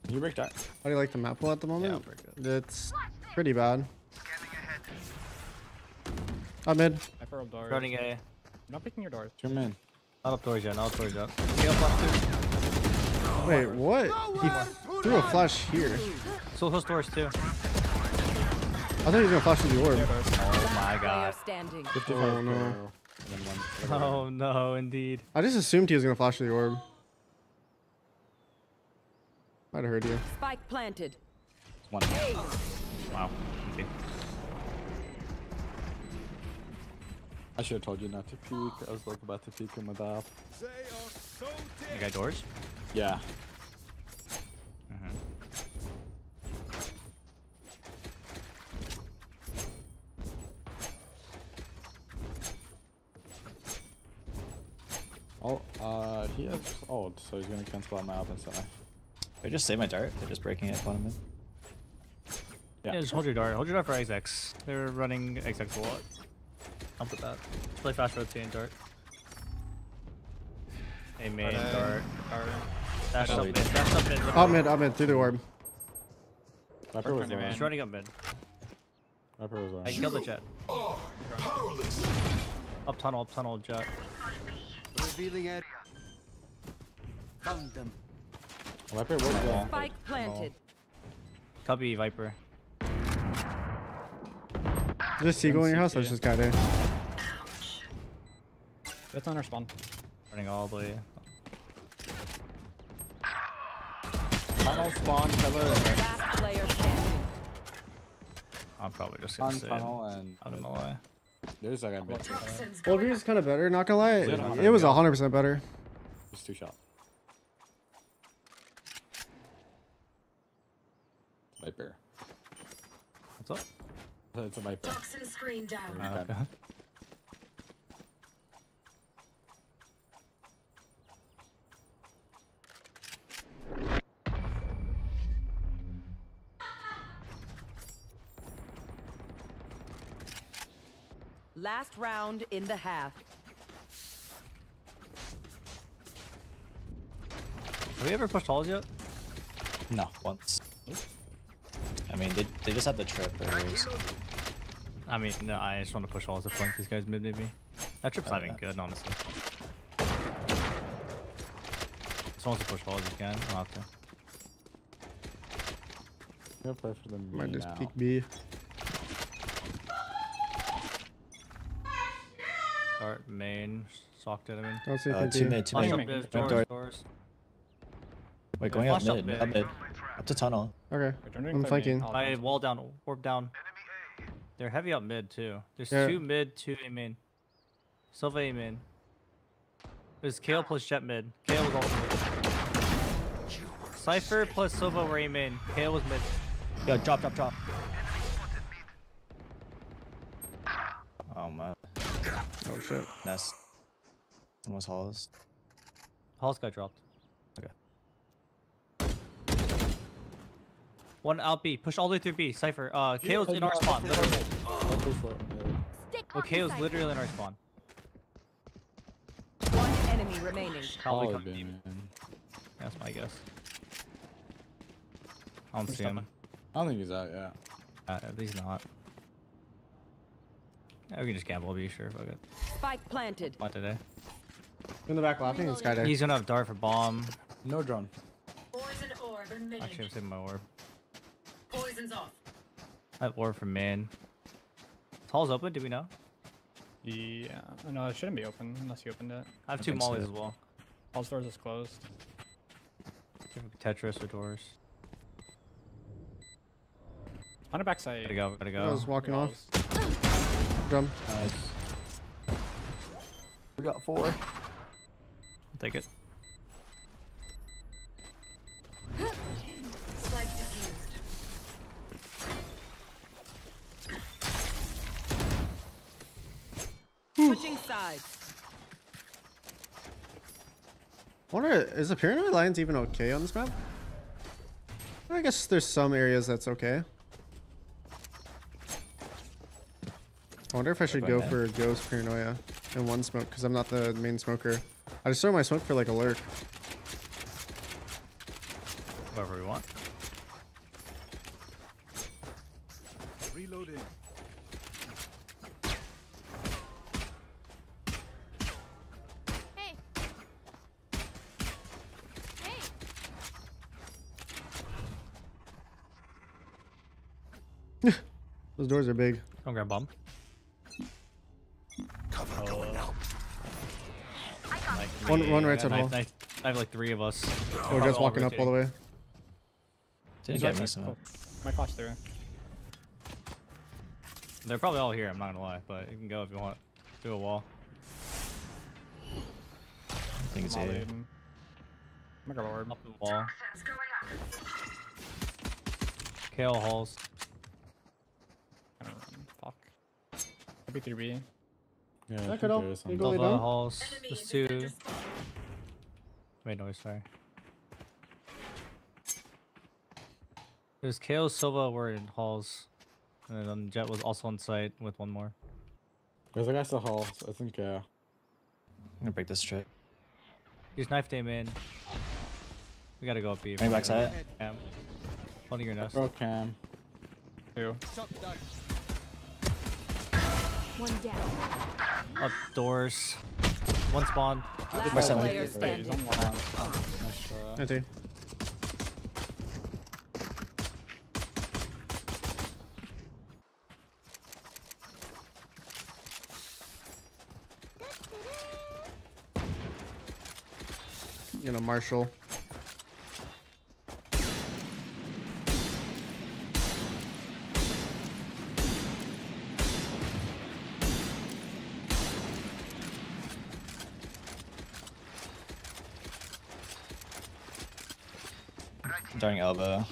Can you break that? How do you like the map pool at the moment? I'll break it. It's pretty bad. I'm in. I throw doors. Running A. I'm not picking your doors. Two men. Not up doors yet. Not up doors yet. He up Wait, what? He threw a flash here. too. So close doors too. I thought he was gonna flash through the orb. Oh my god. standing. 55 Oh, no. KAY/O, and then one. Oh no, indeed. I just assumed he was gonna flash the orb. Might have heard you. Spike planted. One. Wow. Okay. I should have told you not to peek. I was like about to peek him with that. They You got doors? Yeah. Mm-hmm. Oh, uh, he has ult, so he's gonna cancel out my open center. I just save my dart. They're just breaking it bottom mid. Yeah. Yeah. just hold your dart. Hold your dart for XX. They're running XX a lot. I'll put that. Just play fast rotate and dart. Hey main dart. Dash Oh, up he mid. did. Dash up mid. Up mid, up mid, through the orb. Viper was Perfect, low. man. Just running up mid. Viper was low. I killed the jett. Oh, powerless. Up tunnel, up tunnel, jett. Revealing area. Found them. Viper was low. Spike planted. Cubby Viper. Is this Seagull in your house or is this guy there? That's on our spawn. Running all the way. Tunnel spawn killer. Last player standing. I'm probably just gonna On say tunnel and I don't know why. There's that guy bit. Well, is kind of better, not gonna lie. Yeah. It was 100% better. Just two shot. Viper. What's up? It's a Viper. Toxin screen down. Very bad. okay. Last round in the half. Have we ever pushed halls yet? No, once. I mean, they, they just had the trip. Or it was- I mean, no, I just want to push halls to flank these guys mid maybe. That trip's not even yeah. good, honestly. Just wants to push halls if you can. I'll have to. Go play for the Might just now. peek B. Start main. Socked it, I mean. Don't see Uh, two mid, two mid. up mid, Front doors, doors. Wait, going Yeah, up mid, up mid. mid. Up to tunnel. Okay. I'm clear flanking. I'll I flank. wall down, warp down. They're heavy up mid too. There's Yeah. two mid, two A main. Silva A main. There's Kale plus Jett mid. Kale was also mid. Cypher plus Silva were A main. Kale was mid. Yo, drop, drop, drop. Oh my. Oh shit. Nest. Almost halls. Halls got dropped. Okay. One out B. Push all the way through B. Cypher. Uh, Kale's Hey, in our spawn. Viper Literally. mid. Viper short mid. Oh, Kale's literally in our spawn. One enemy remaining. Probably Solid come deep. man. That's my guess. I don't see him. I don't think he's out yet. Uh, he's not. Yeah, we can just gamble. Be sure. Fuck it. Spike planted. What today. In the back laughing, this guy there. He's gonna have dart for bomb. No drone. Poison orb emitting. Actually, I'm saving my orb. Poison's off. I have orb for main. Hall's open. Do we know? Yeah. No, it shouldn't be open unless you opened it. I have I two think so. as well. All doors is closed. Tetris with doors. On the backside. Gotta go. Gotta go. I was walking off. Drum. Nice. We got four. I'll take it. Switching sides. I wonder, is the Paranoid Lions even okay on this map? I guess there's some areas that's okay. I wonder if I should Going go for Ghost Paranoia and one smoke because I'm not the main smoker. I just throw my smoke for like a lurk. Whatever we want. Reloading. Hey. Hey. Those doors are big. Don't grab bomb. One- three- one right I side have- hall. I have- I have like three of us. We're Probably just all walking up all the way. Didn't get right me there. some. Oh, My flash through. They're probably all here. I'm not gonna lie, but you can go if you want. Do a wall. I think it's Molly A. and- I'm gonna grab orb. Up the wall. Kale halls. Gonna run. Fuck. I'll be 3B. Yeah, I That think could help. there is You some. go lay Alpha down. halls. There's two. Made no, Sorry. There's Kale Silva were in halls, and then um, Jett was also on site with one more. There's a guy still hall, so I think, yeah. I'm gonna break this trip. He's knife aim in. We gotta go up B. Running back side. Cam. Holding your nest. Bro, cam. Two. One down. Up doors. One spawn. Last First time. player standing. Nice try. I see. You know, Marshall. other.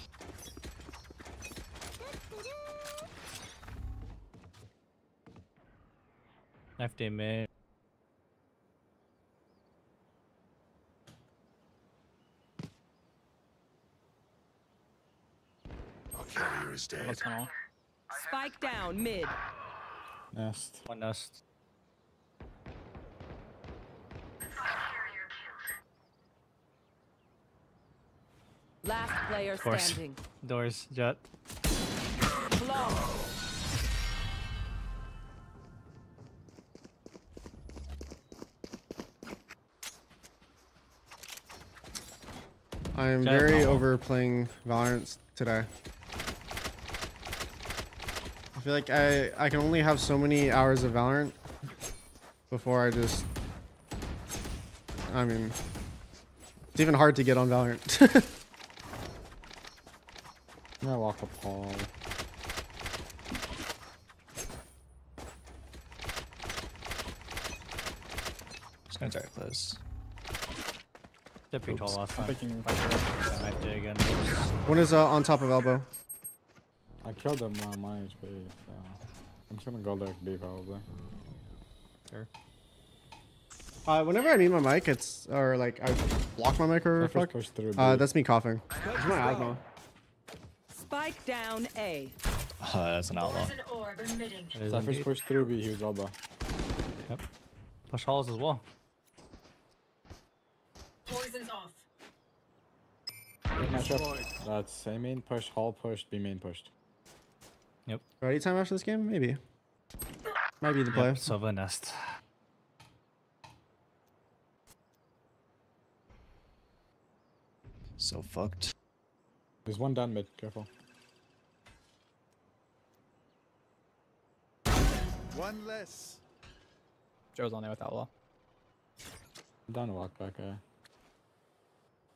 carrier is dead. Spike down mid. Nest. One nest. Last player Of course. standing. Doors. Jett. Flawless. I am very bubble. over playing Valorant today. I feel like I I can only have so many hours of Valorant before I just. I mean, it's even hard to get on Valorant. I'm gonna walk up hall. Just gonna try close. Jett picked all Oops. last time. picking Yeah, Knife again. One is uh, on top of elbow. I killed him on my HP, so I'm just gonna go like B probably. Sure. Uh, whenever I need my mic, it's or like I block my mic or Cypher's fuck. through Uh, that's me coughing. It's my asthma. Spike down A. Oh, that's an outlaw. It is Cypher's indeed. pushed through B, he was elbow. Yep. Push halls as well. Poison's off. That's A main push, hall pushed, B main pushed. Yep. Ready time after this game? Maybe. Might be the play. Yep. Sova nest. So fucked. There's one down mid, careful. One less. Joe's on there with Outlaw. Down walk back A.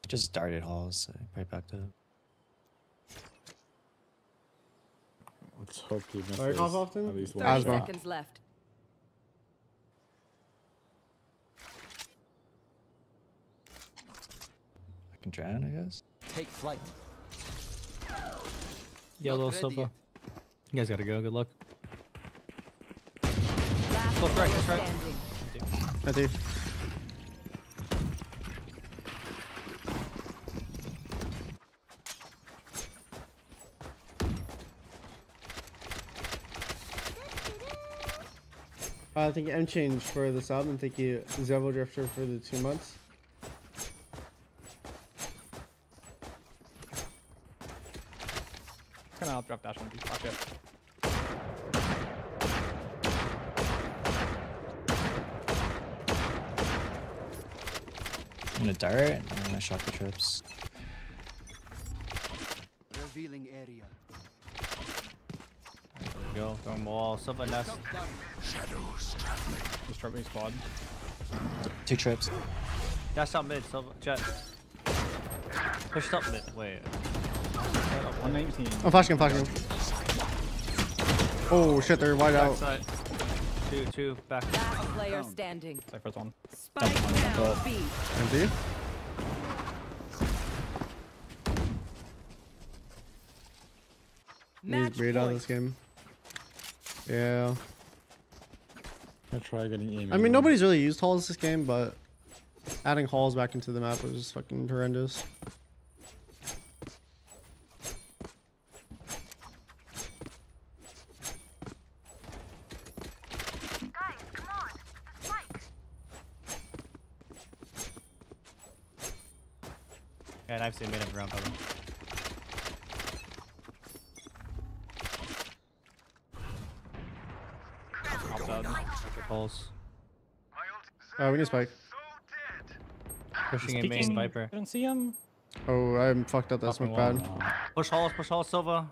Just darted halls. So probably backed up. Let's hope he misses Sorry, cough often? at least one 30 Asthma. shot. seconds left. I can drown, I guess. Take flight. Yellow Not ready You guys gotta go. Good luck. Look right, player right. I do. Uh, thank you M change for the sub and thank you Zevo Drifter for the two months. Gonna out drop dash on B. Watch it. I'm gonna dart and I'm gonna shock the trips. Revealing area. There we go. Throwing wall. Sova nest. Just drop me squad. Two trips. Dash out mid. Sova. Jett. Pushed up mid. Wait. 119. I'm flashing, I'm flashing. Oh shit, they're wide out. Backside. Two, two, back. Last player standing. Cypher's on. Spike down B. Empty. Need Match to breed out of this game. Yeah. I try getting I main. mean, nobody's really used halls this game, but adding halls back into the map was just fucking horrendous. Yeah, and I've seen mid every round, by the way. Outside. Good pulse. We spike. Pushing in main Peeking. Viper. Didn't see him. Oh, I'm fucked up. That's my Popping bad. Push halls, push halls, Silva.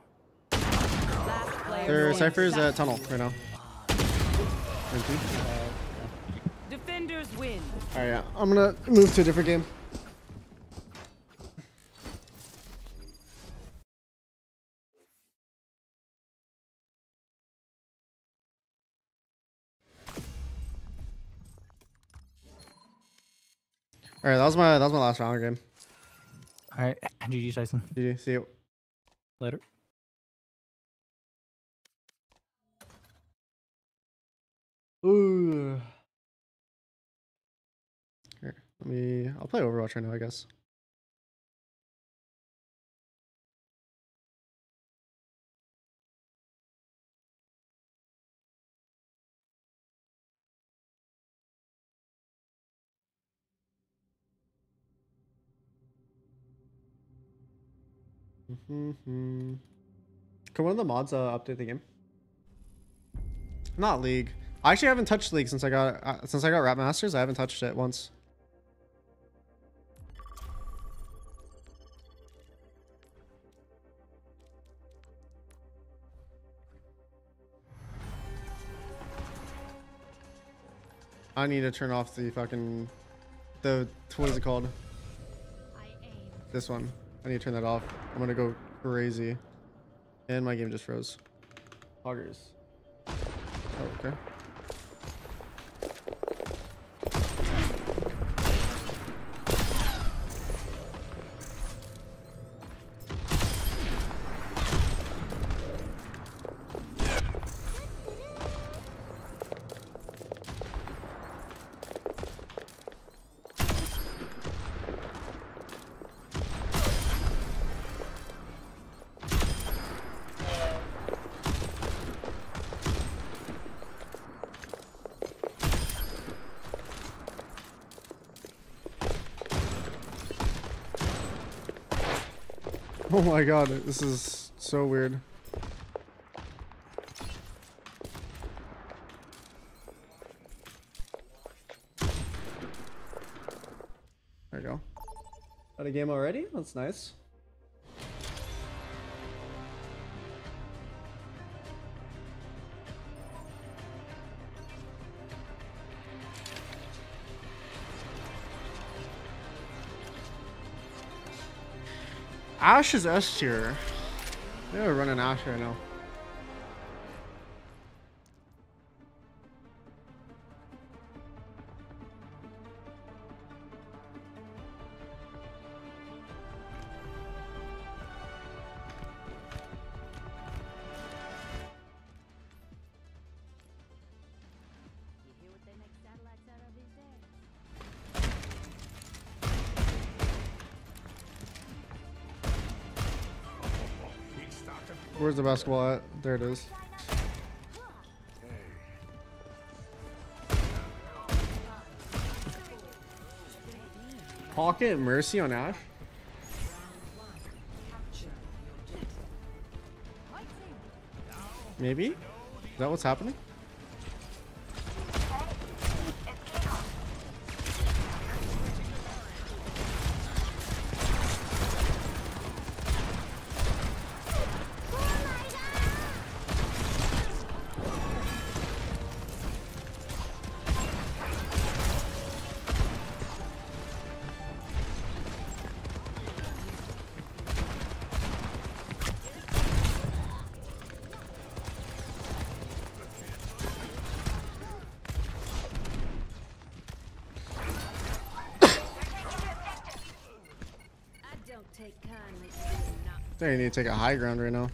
Last player Their standing. Cypher's at tunnel right now. Empty. Defenders win. Alright, yeah. I'm gonna move to a different game. Alright, that was my that was my last round game. Alright, GG, Tyson. GG, see you. Later. Ooh. Here, let me. I'll play Overwatch right now, I guess. Mm-hmm. Can one of the mods uh, update the game? Not League. I actually haven't touched League since I got uh, since I got Rap Masters. I haven't touched it once. I need to turn off the fucking the what is it called? This one. I need to turn that off. I'm gonna go crazy. And my game just froze. Hoggers. Oh, okay. My god, this is so weird. There we go. Got a game already? That's nice. Ash is S tier. We're running Ash right now. Where's the basketball at? There it is. Pocket Mercy on Ash? Maybe? Is that what's happening? Need to take a high ground right now.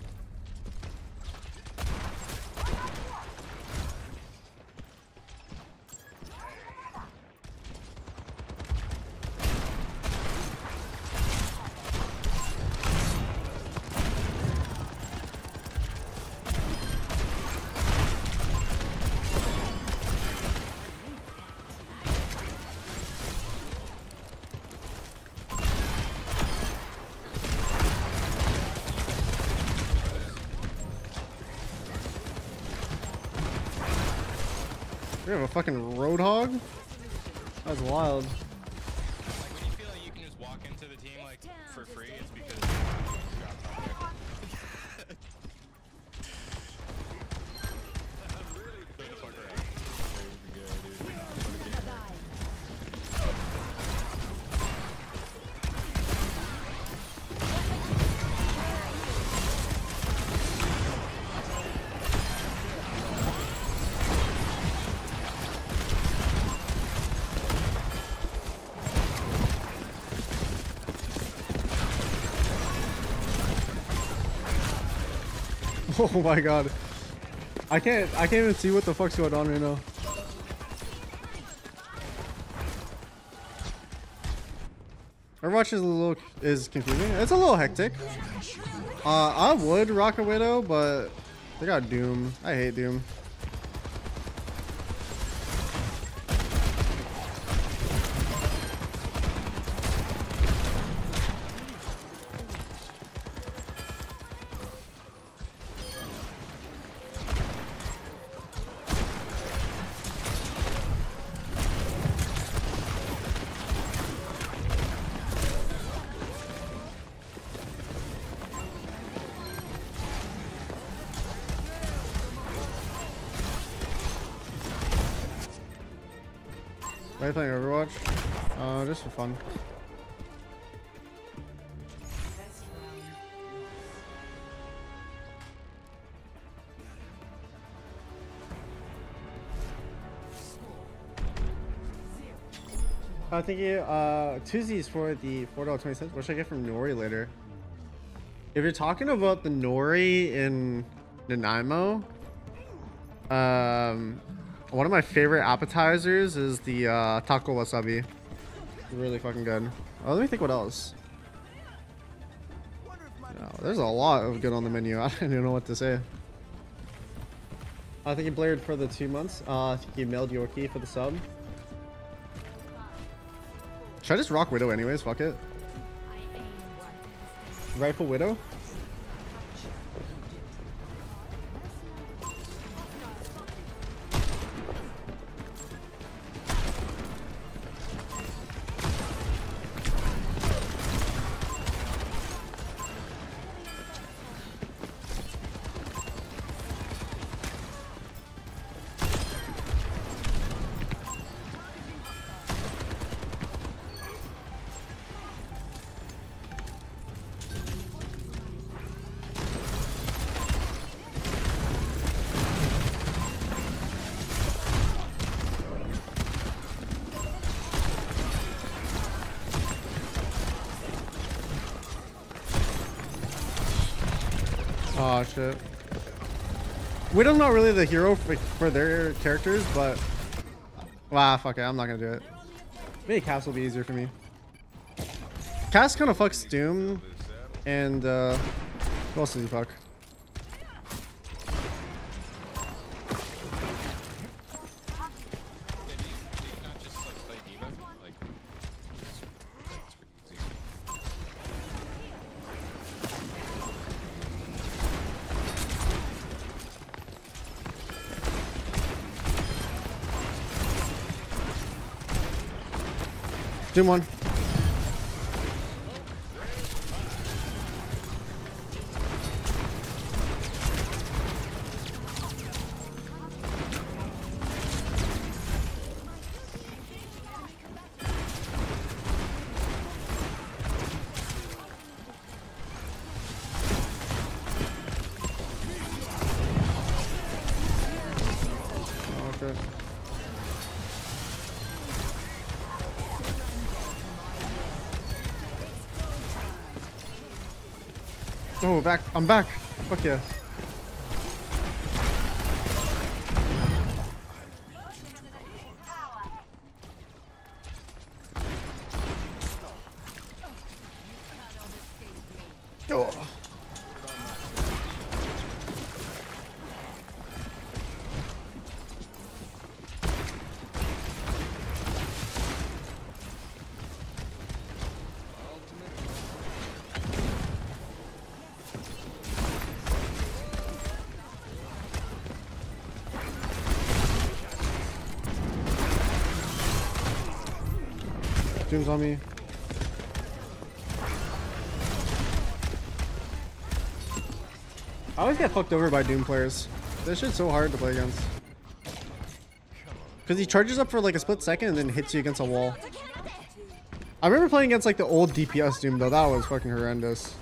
Fucking roadhog? Oh my god. I can't I can't even see what the fuck's going on right now. Overwatch is a little is confusing. It's a little hectic. Uh, I would rock a widow, but they got Doom. I hate Doom. I think you, uh, Tuesdays for the $4.20. What should I get from Nori later? If you're talking about the Nori in Nanaimo, um, one of my favorite appetizers is the uh, tako wasabi. Really fucking good. Oh, let me think what else. No, there's a lot of good on the menu. I don't even know what to say. I think you blared for the two months. Uh, I think you mailed Yorkie for the sub. Should I just rock Widow anyways? Fuck it. Rifle Widow? Widow's not know really the hero for, for their characters, but wow, fuck it, I'm not gonna do it. Maybe Cass will be easier for me. Cass kind of fucks Doom, and uh, who else does he fuck? Doom one. Oh, back. I'm back. Fuck yeah. On me. I always get fucked over by Doom players. This shit's so hard to play against. Because he charges up for like a split second and then hits you against a wall. I remember playing against like the old DPS Doom though. That was fucking horrendous.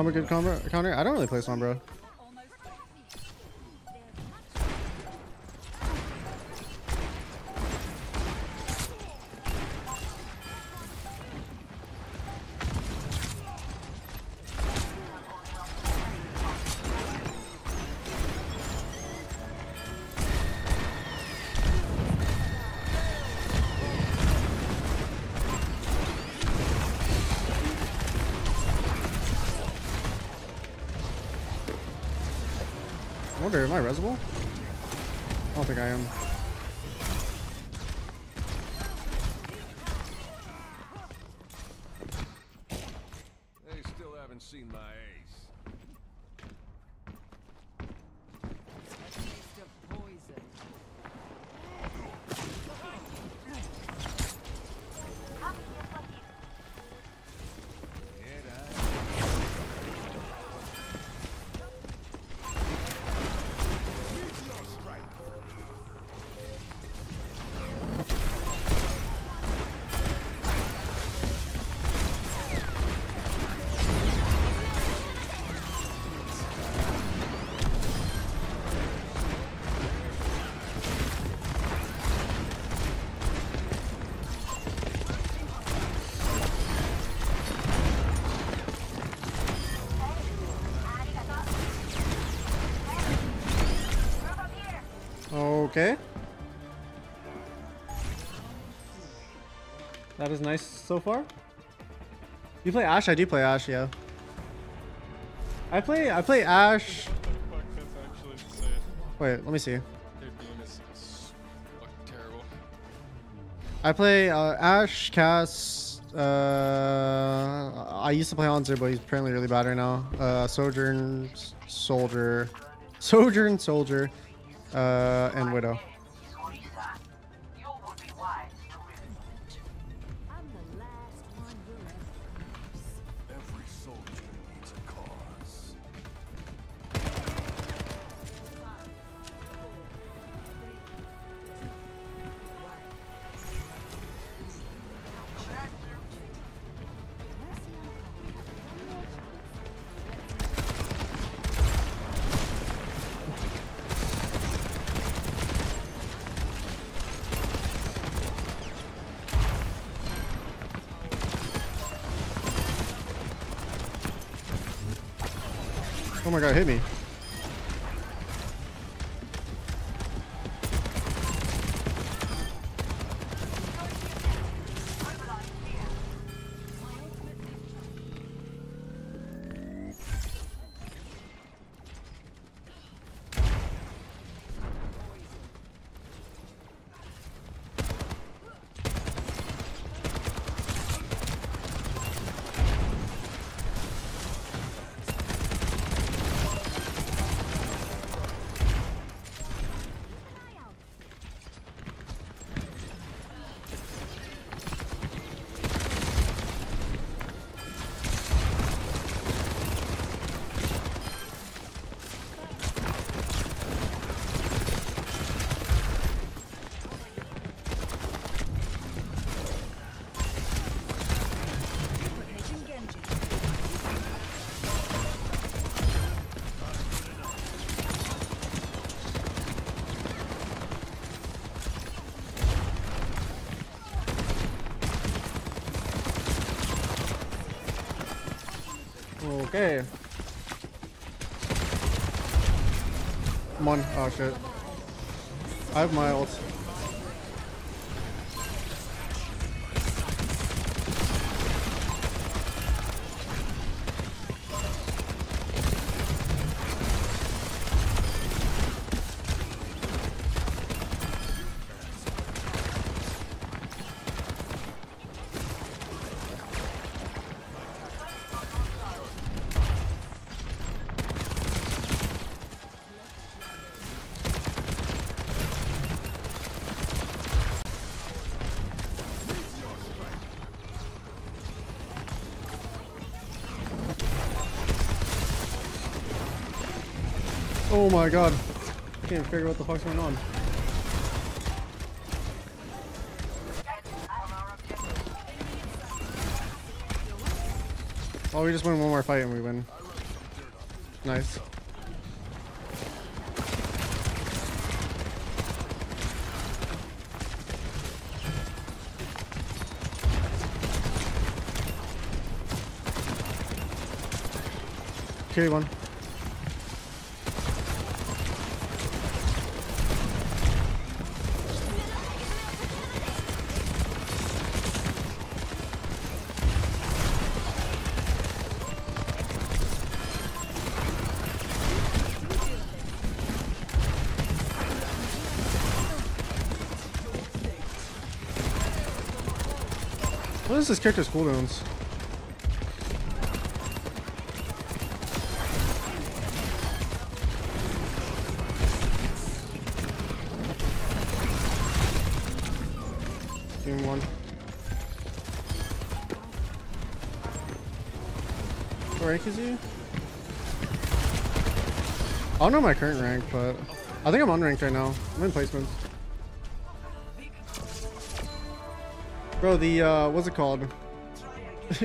Sombra good combo counter? I don't really play Sombra. So far. You play Ash? I do play Ash, yeah. I play I play Ash. Wait, let me see. I play uh, Ash, Cass. Uh, I used to play Hanzo, but he's apparently really bad right now. Uh, Sojourn, Soldier, Sojourn, Soldier, uh, and Widow. Oh. I have my ult. Oh my god. Can't figure what the fuck's going on. Oh, we just win one more fight and we win. Nice. Carry one. Is this character's cooldowns? Game one. Rank is he? I don't know my current rank, but I think I'm unranked right now. I'm in placements. Bro, the uh, what's it called?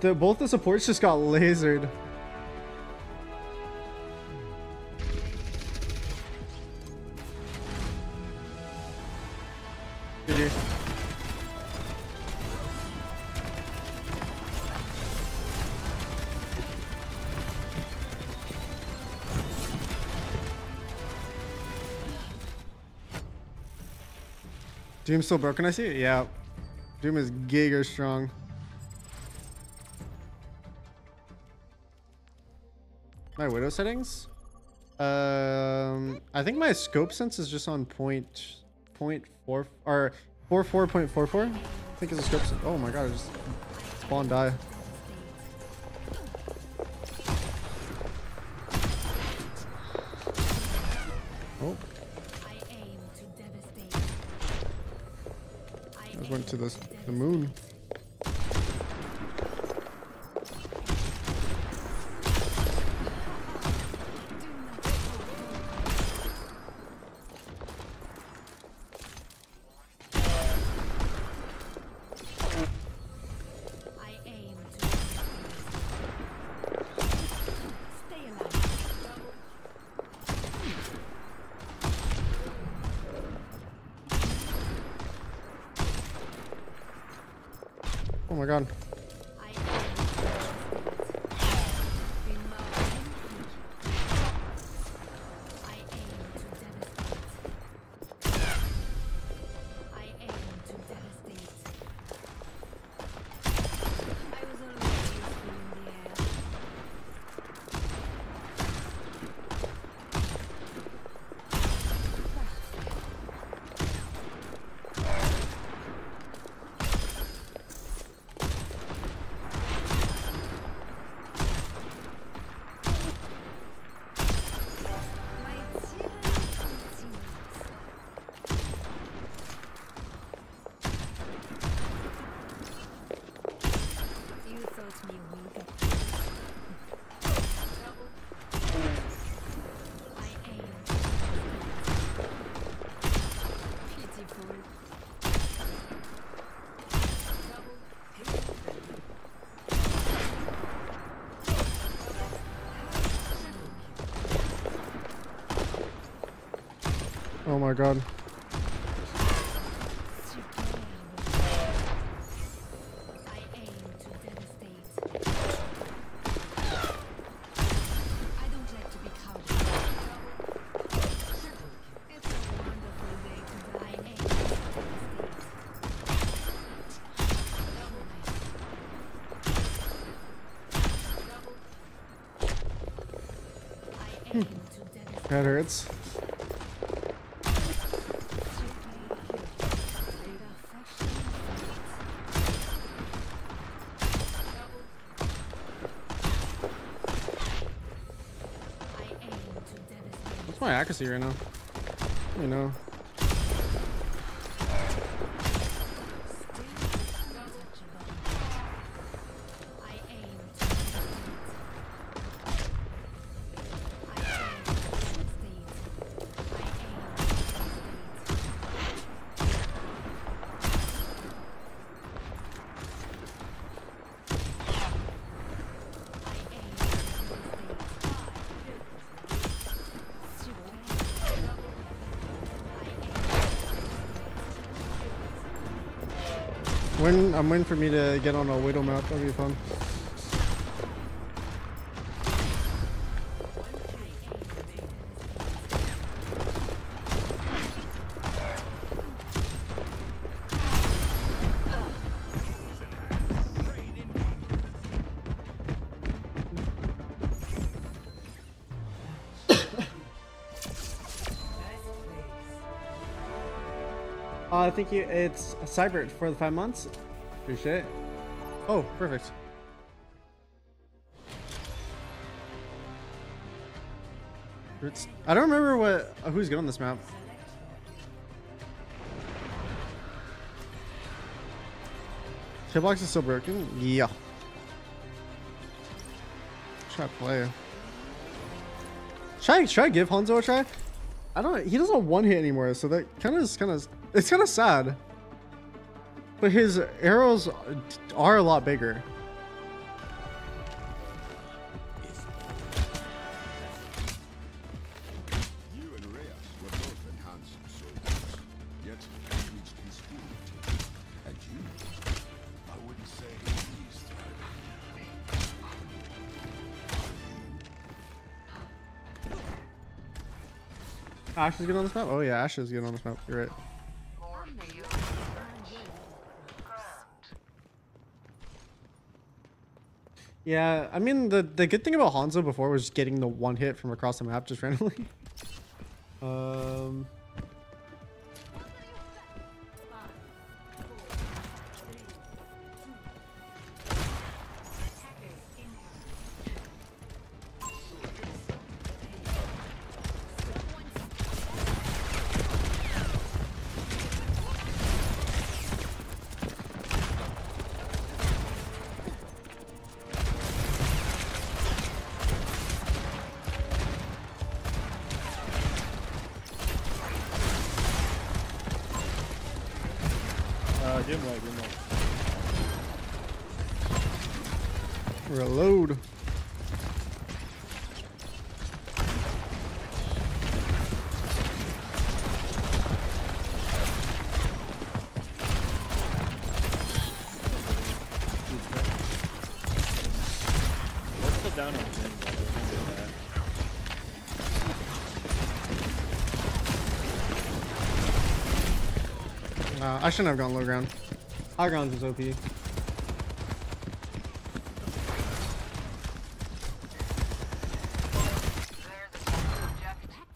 the both the supports just got lasered. Doom's still broken, I see it? Yeah. Doom is giga strong. My widow settings? Um, I think my scope sense is just on point, point four or four four point four four. I think it's a scope. Sense. Oh my god! I just spawn die. Went to the the moon. My god. Hmm. That hurts. Accuracy right now? You know. When I'm waiting for me to get on a Widow map. That'll be fun. Thank you. It's a Cybert for the five months. Appreciate it. Oh, perfect. I don't remember what uh, who's good on this map. Hitbox is still broken. Yeah. Try play. I, should give Hanzo a try? I don't. He doesn't one hit anymore, so that kind of is kind of. It's kind of sad. But his arrows are a lot bigger. Ash is good on this map. Oh yeah, Ash is good on this map. You're right. Yeah, I mean the the good thing about Hanzo before was getting the one hit from across the map just randomly. Uh, I shouldn't have gone low ground. High ground is OP.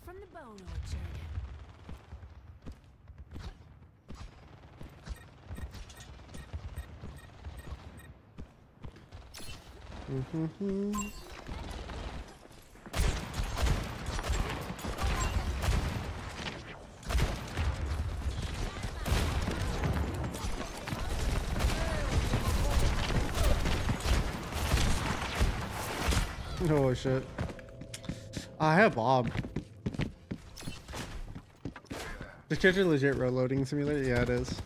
From the bone orchard. Mhm. Oh shit. Have Bob. The character legit reloading simulator? Yeah, it is.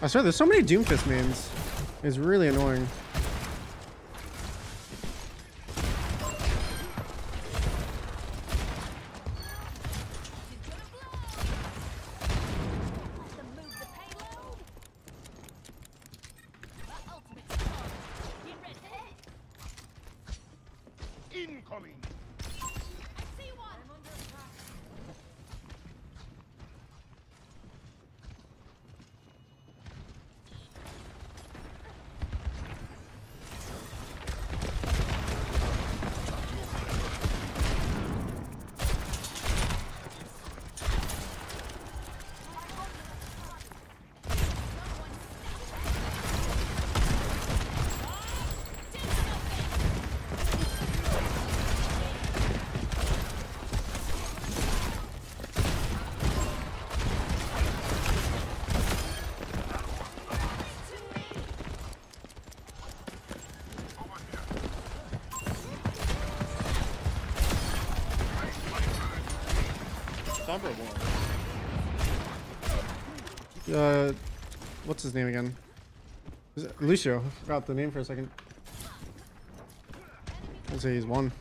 I swear, there's so many Doomfist mains. It's really annoying. What's his name again? Lucio. I forgot the name for a second. I'd say he's one.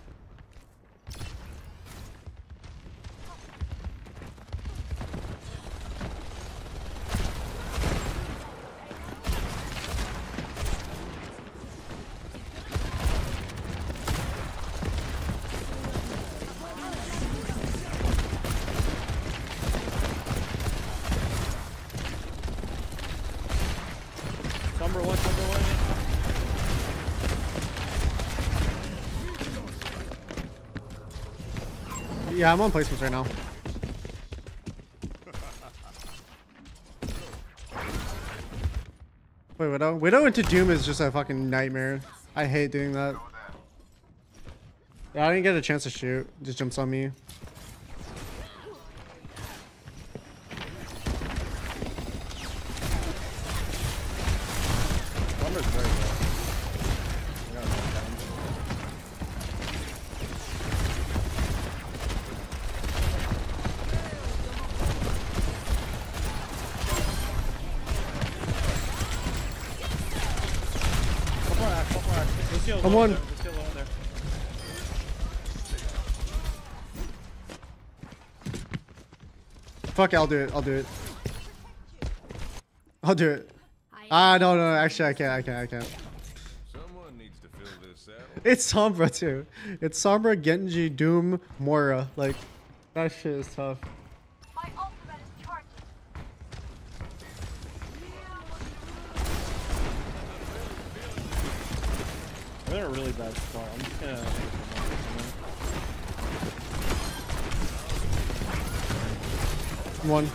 One. Yeah, I'm on placements right now. Wait, Widow? Widow into Doom is just a fucking nightmare. I hate doing that. Yeah, I didn't get a chance to shoot. Just jumps on me. Fuck it, I'll do it. I'll do it. I'll do it. Ah, no, no, no, actually, I can't, I can't, I can't. Someone needs to fill this saddle. It's Sombra, too. It's Sombra, Genji, Doom, Moira. Like, that shit is tough. They're in a really bad spot. I'm just gonna. One.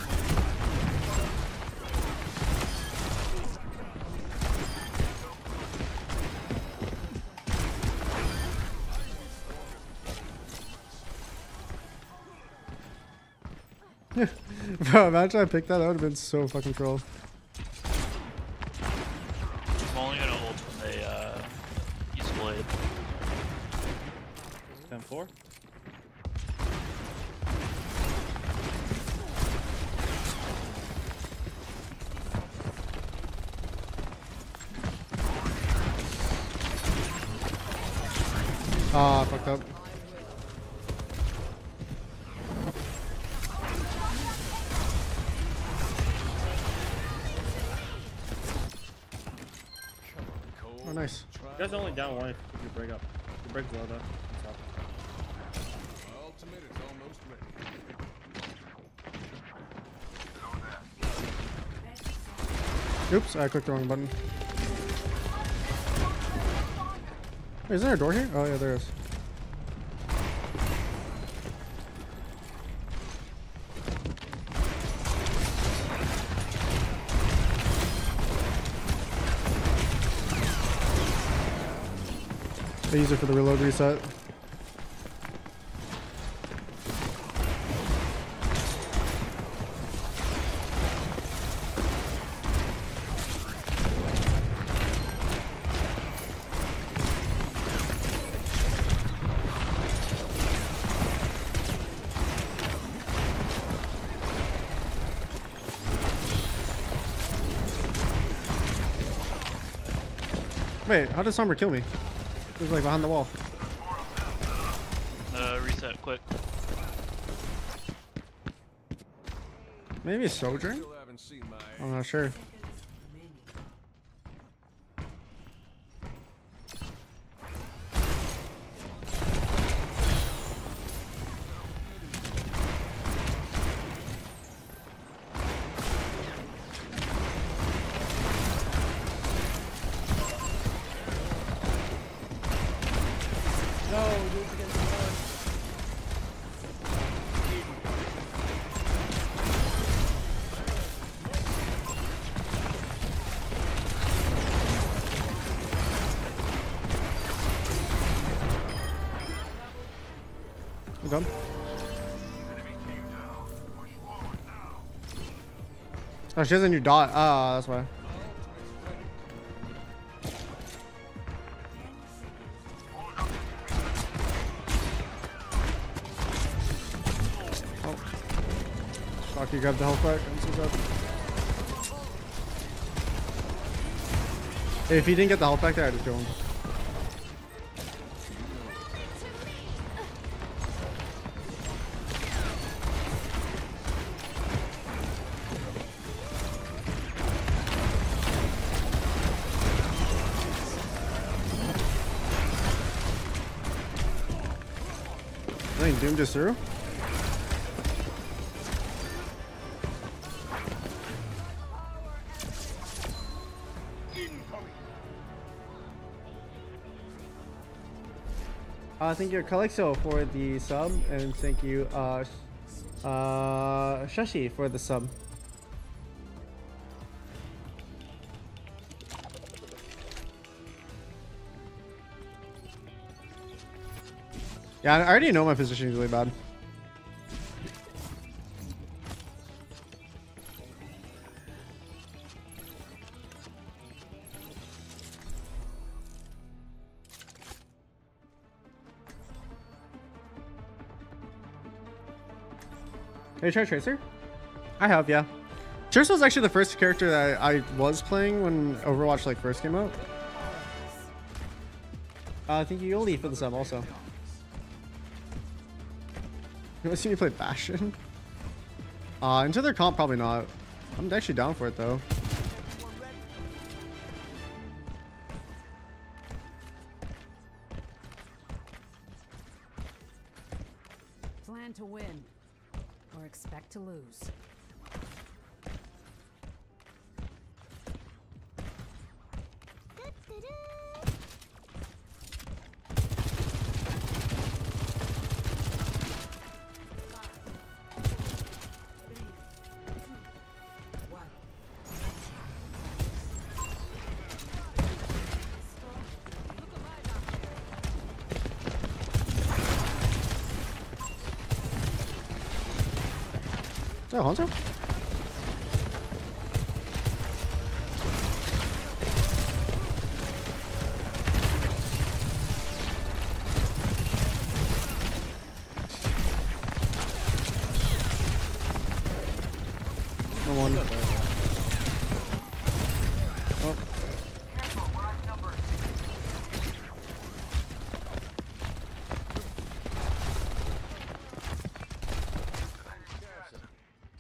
Bro, imagine I picked that. That would have been so fucking troll. Break up. The break low though. It's up. Ultimate is almost ready. Oops, I clicked the wrong button. Wait, is there a door here? Oh, yeah, there is. I use it for the reload reset. Wait, how does Sombra kill me? He was like behind the wall. Uh, reset quick. Maybe a soldier? I'm not sure. Oh, she has a new dot. Ah, that's why. Oh. Fuck, you grabbed the health back. I'm so sad. If he didn't get the health back there, I'd just kill him. I just through. Uh, thank you, Calixo, for the sub, and thank you, uh, uh, Shashi for the sub. Yeah, I already know my position is really bad. Have you tried Tracer? I have, yeah. Tracer was actually the first character that I, I was playing when Overwatch like first came out. Uh, thank you, Yoli, for the sub also. You want to see me play Bastion? Uh, into their comp, probably not. I'm actually down for it though. Is that Hanzo? No one. Oh.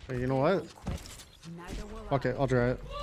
Hey, you know what? Okay, I'll try it.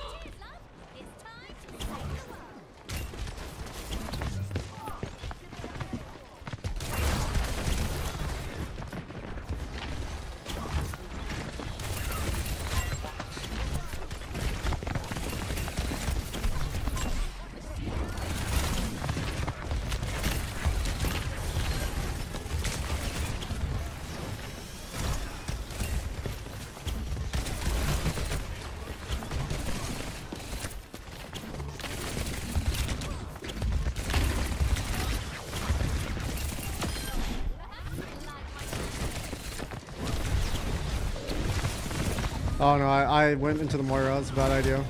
Oh no, I, I went into the Moira. That's a bad idea. Is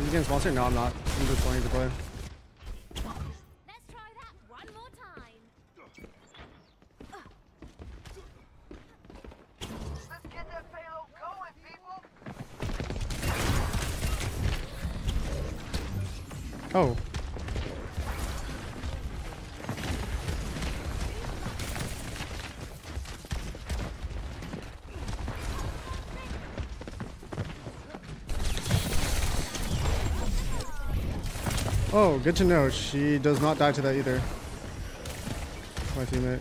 he getting sponsored? No, I'm not. I'm just playing to play. Good to know. She does not die to that either. My teammate.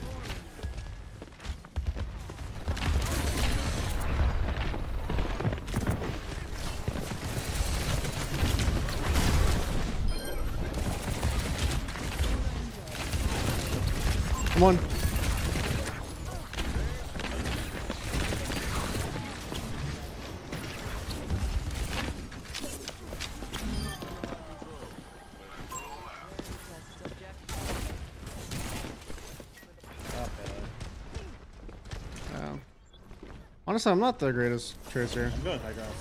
Come on. Honestly, I'm not the greatest tracer. I'm going high ground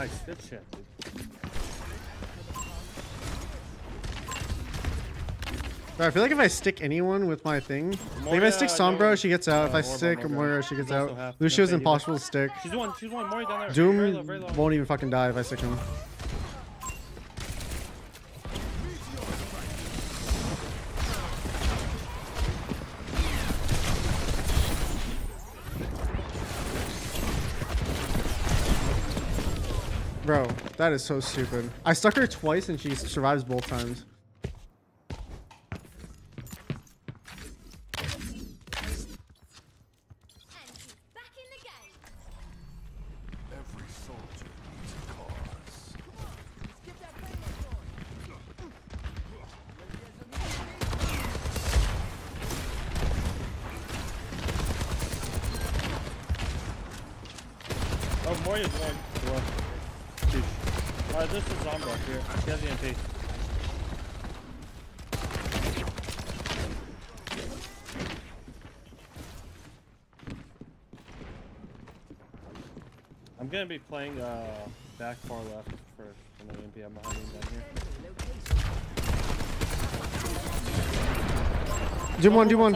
Nice, good shit, dude. I feel like if I stick anyone with my thing, like if I stick no. Sombra, she gets out. If Uh, I stick Moira, Moira, she gets out. half. Lucio's impossible to stick. She's one, she's one, Mori down there. Very low, very Doom low. won't even fucking die if I stick him. That is so stupid. I stuck her twice and she survives both times. Every soldier needs a cause. Oh, Moira's one. One. Huge. Alright, this is Sombra here. She has the MP. I'm gonna be playing uh, back far left first, and then MP. I'm behind him down here. Do one. Sombra one.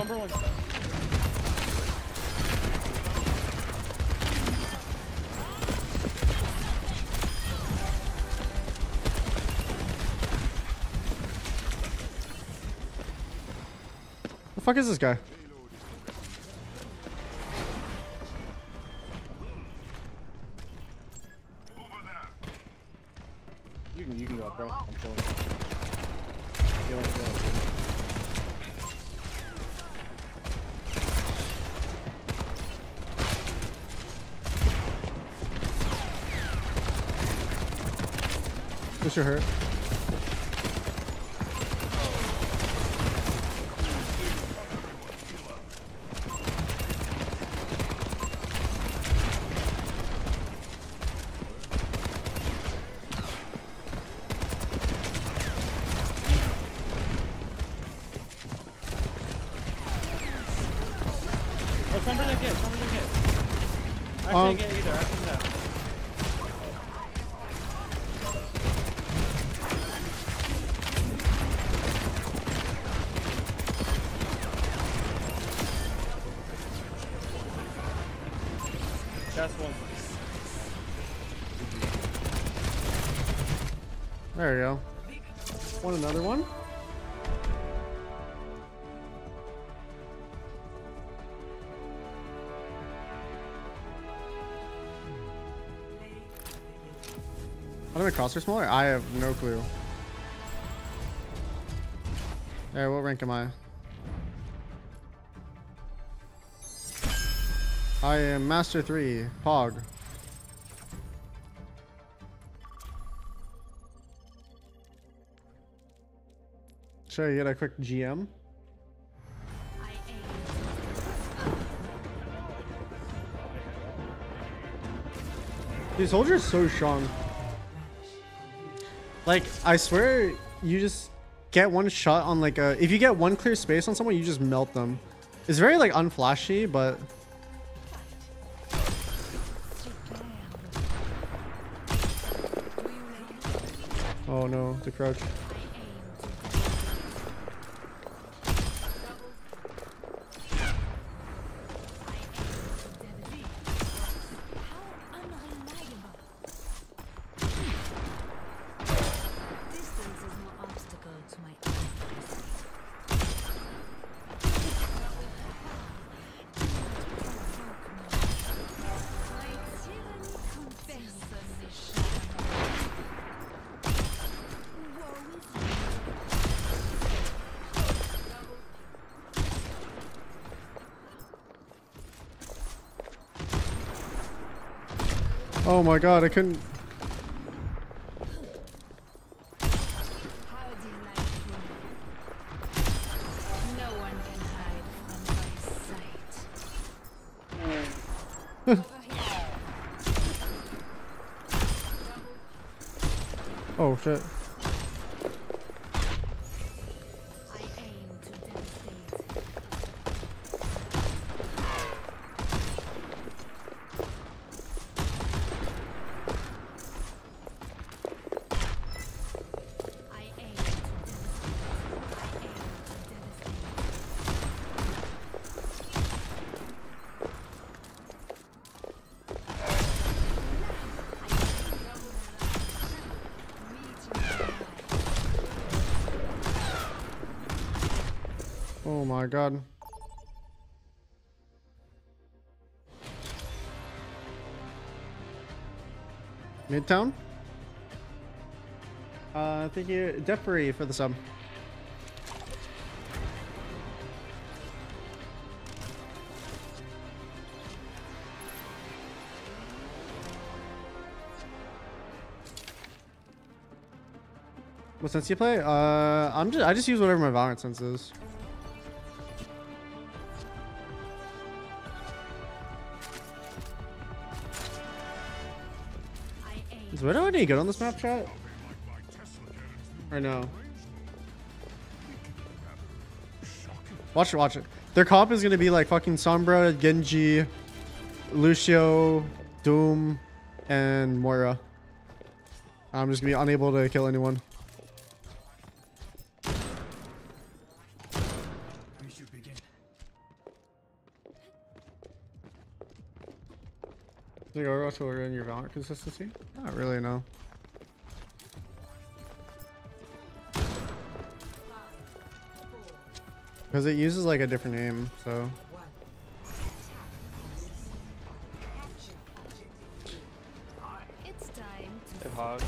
The fuck is this guy? Should hurt. I smaller? I have no clue. There, what rank am I? I am Master 3, Pog. Should I get a quick GM? These soldiers so strong. Like, I swear, you just get one shot on like a... If you get one clear space on someone, you just melt them. It's very like unflashy, but... Oh no, the crouch. Oh my god, I couldn't... Oh shit. My god. Midtown? Uh, thank you, Defree, for the sub. What sense do you play? Uh, I'm just I just use whatever my Valorant sense is. Any good on this map chat? Or no? Watch it, watch it. Their comp is gonna be like fucking Sombra, Genji, Lucio, Doom, and Moira. I'm just gonna be unable to kill anyone. Will ruin your Valorant consistency? Not really, no. Because it uses like a different name, so. It's time Hey, Hog.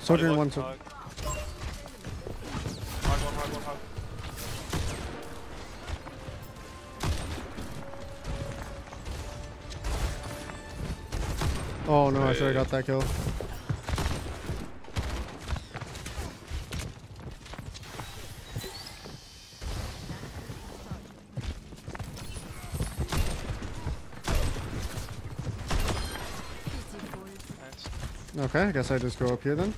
Soldier one. look, So Hog. Hog, no, I got that kill. Okay, I guess I just go up here then.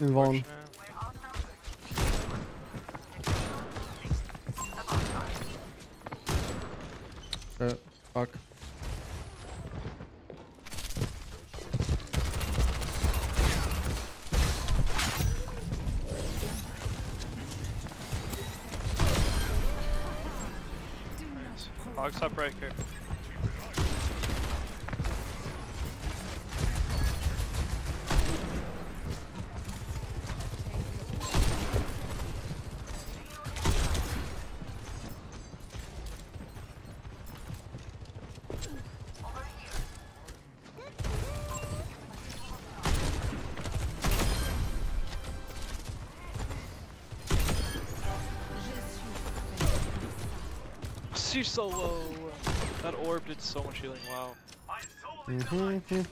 Invuln. Shit. Uh, fuck. Hog's up right here. She's so low. That orb did so much healing. Wow.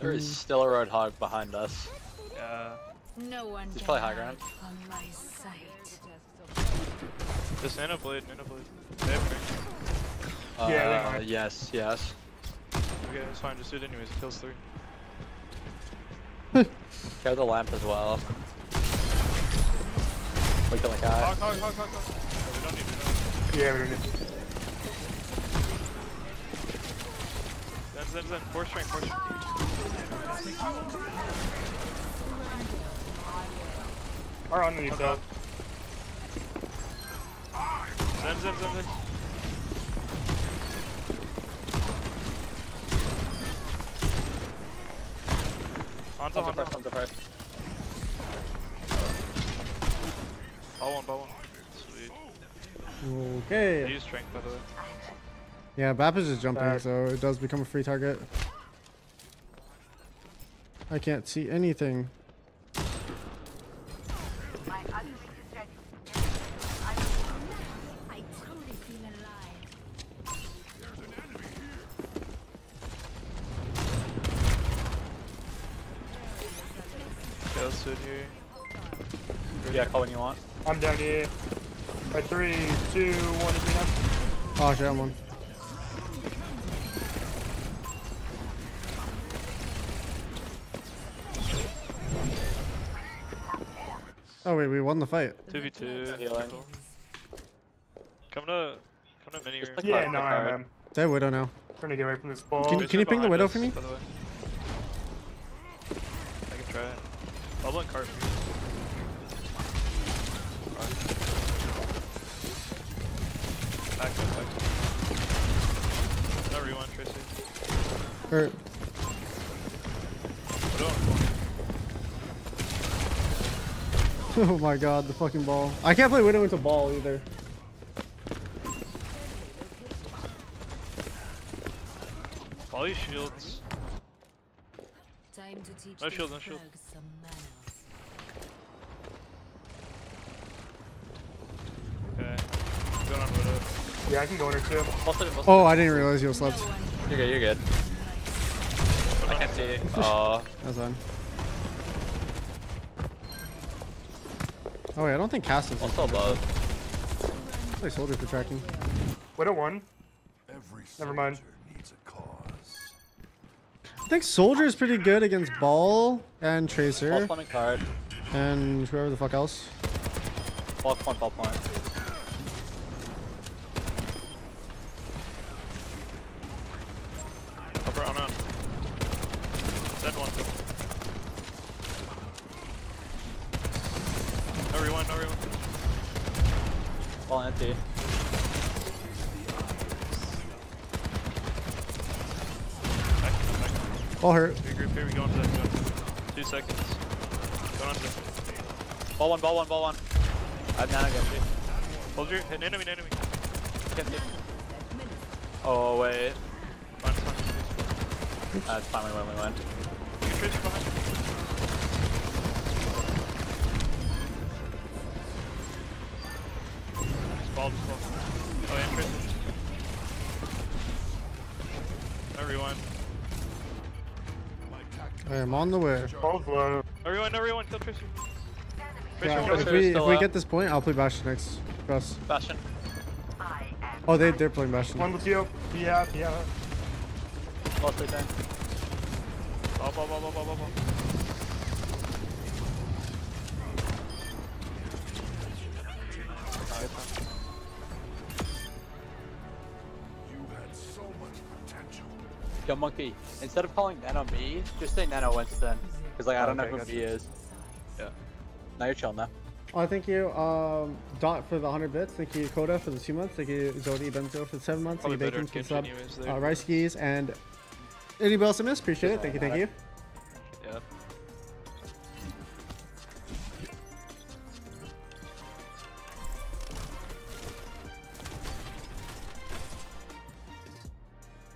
There is still a roadhog behind us. Yeah. No one He's can probably high ground. from my sight. This Nano Blade, Nano Blade. They have. Uh, Yeah, they might. yes, yes. Okay, it's fine. Just do it anyways. It kills three. Kill the lamp as well. We kill the guy. Hog, hog, hog, hog, hog. No, we don't need to. Zen, zen, zen. Force strength, force strength. Are underneath Okay. that. Zen, zen, zen, zen. Hanzo, Hanzo Hanzo. first, Hanzo first. Ball one, ball one. Sweet. Okay. They use strength, by the way. Yeah, Bap is just jumping, Back. so it does become a free target. I can't see anything. Yeah, call when you want. I'm down here. By three, two, one, is enough. Oh, I got one. Fight. 2v2. Come to, come to mini room. Yeah, no, I am. Is that Widow now? Trying to get away from this ball. Can, can you ping the behind Widow us, for me? by the way. I can try it. Bubble and cart for you. Back, back, back. No rewind, Tracy. Hurt. Oh my god, the fucking ball. I can't play Widow into ball either. All these shields. Time to teach No these shield, no shield. thugs some manners. Okay. Going on Widow. Yeah, I can go in her too. Oh, I didn't realize you slept. You're good, you're good. I can't see. Oh. That's fine. Oh wait, I don't think cast is Also above. Play soldier for tracking. Widow one. Never mind. I think soldier is pretty good against ball and tracer. Ball tracer point and card. and whoever the fuck else. Ball point, ball point. Upper on on. Dead one. No rewind, no rewind. Ball empty. Back, back. Ball hurt. Regroup here, we go into that. Go into that. Two seconds. Going on to that. Ball one, ball one, ball one. I have nano Genji. Hold your, hit an enemy, an enemy. Can't see. Oh, wait. Fine, fine. That's fine, we win, we win. You can trace behind. I am on the way. Everyone, low. No rewind, no rewind, kill Tracer. Tracer Yeah, one, if we, if we get this point, I'll play Bastion next for us. Bastion. Oh, they, they're playing Bastion. One with you. Yeah, yeah. Ball three ten. Ball, ball, ball, ball, ball, ball, Yo, Monkey, instead of calling Nano me, just say Nano Winston. Because, like, I don't Okay, know who gotcha. me is. Yeah. Now you're chill now. Oh, thank you, um, Dot for the 100 bits. Thank you, Coda for the two months. Thank you, Zodi Benzo for the seven months. Probably thank you, better Bacon for the sub. Genshin anyways there. Uh, Rice Skis and anybody else I missed. Appreciate it. Thank you, thank you.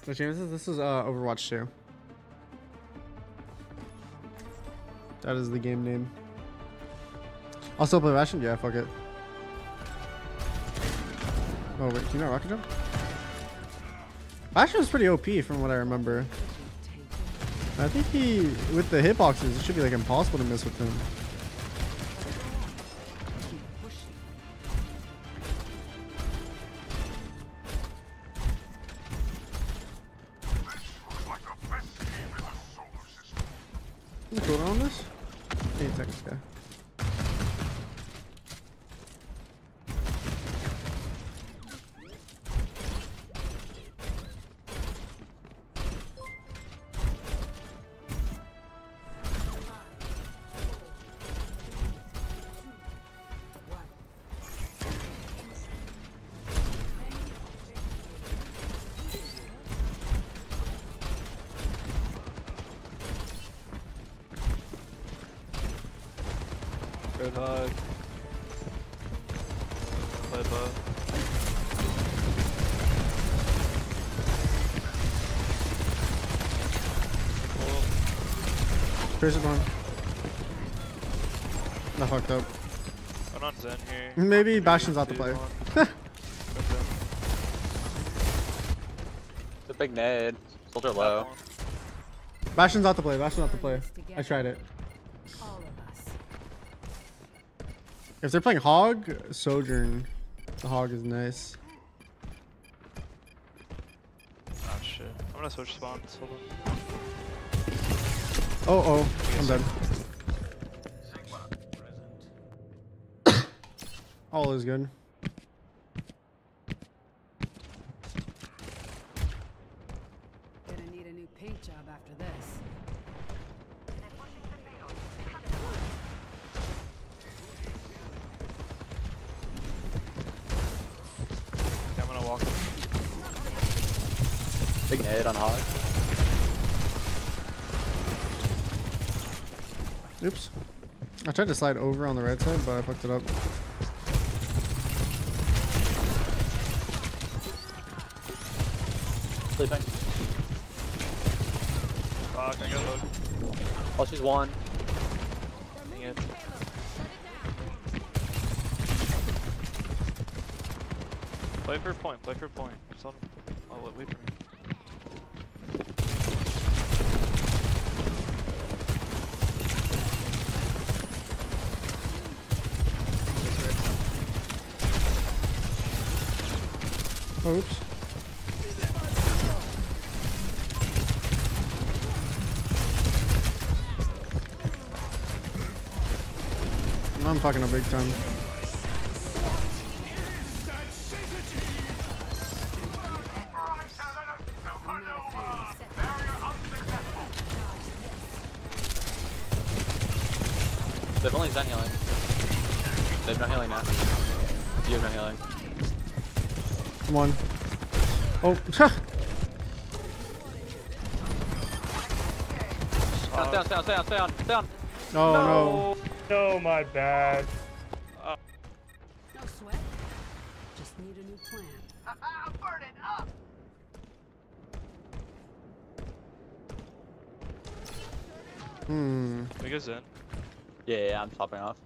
James, this is, this is uh, Overwatch 2. That is the game name. I'll play Bastion? Yeah, fuck it. Oh wait, can you not rocket jump? Bastion was pretty OP from what I remember. I think he, with the hitboxes, it should be like impossible to miss with him. What's going on this? Tracer bomb. That fucked up. I'm on Zen here. Maybe Bastion's out to Two, play. one. It's a big nade. Soldier low. Bastion's out to play. Bastion's out to play. I tried it. All of us. If they're playing Hog, Sojourn. The Hog is nice. Oh shit. I'm gonna switch spawns. Hold on. Oh, oh. I'm dead. All is good. Gonna need a new paint job after this. I'm gonna walk. Big nade on hog. Oops. I tried to slide over on the right side, but I fucked it up. Sleeping. Fuck, I got hook. Oh, she's one. Dang it. Play for a point, play for a point. Just on, oh, wait, wait for me. Oh, oops. I'm fucking a big time. They've only done healing. They've no healing now. You have no healing. Oh, Stay on, stay on, stay on, stay on, stay on. Oh, no. No, my bad. No sweat. Just need a new plan. Burn it up. Hmm. We go Zen. Yeah, yeah, yeah, I'm topping off.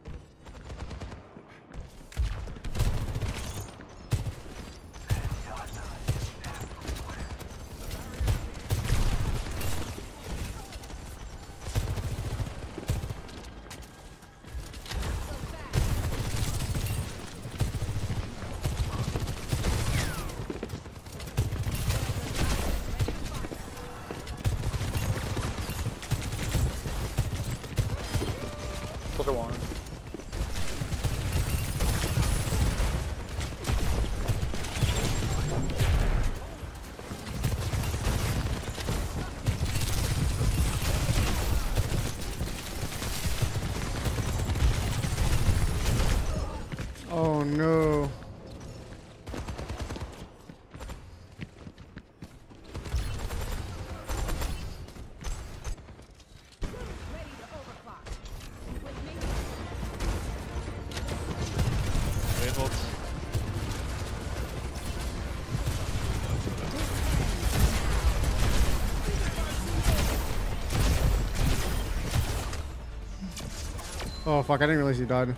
Oh fuck, I didn't realize you died.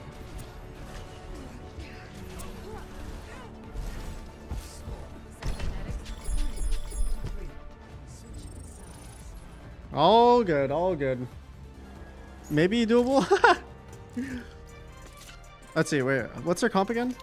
All good, all good. Maybe doable? Let's see, wait, what's their comp again?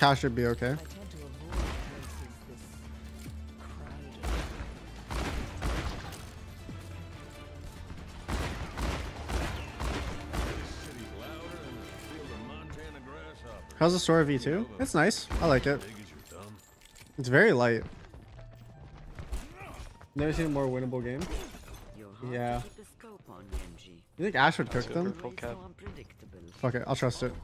Cash should be okay. How's the Sora V2? It's nice. I like it. It's very light. Never seen a more winnable game. Yeah. You think Ashe would cook them? Fuck it, I'll trust it.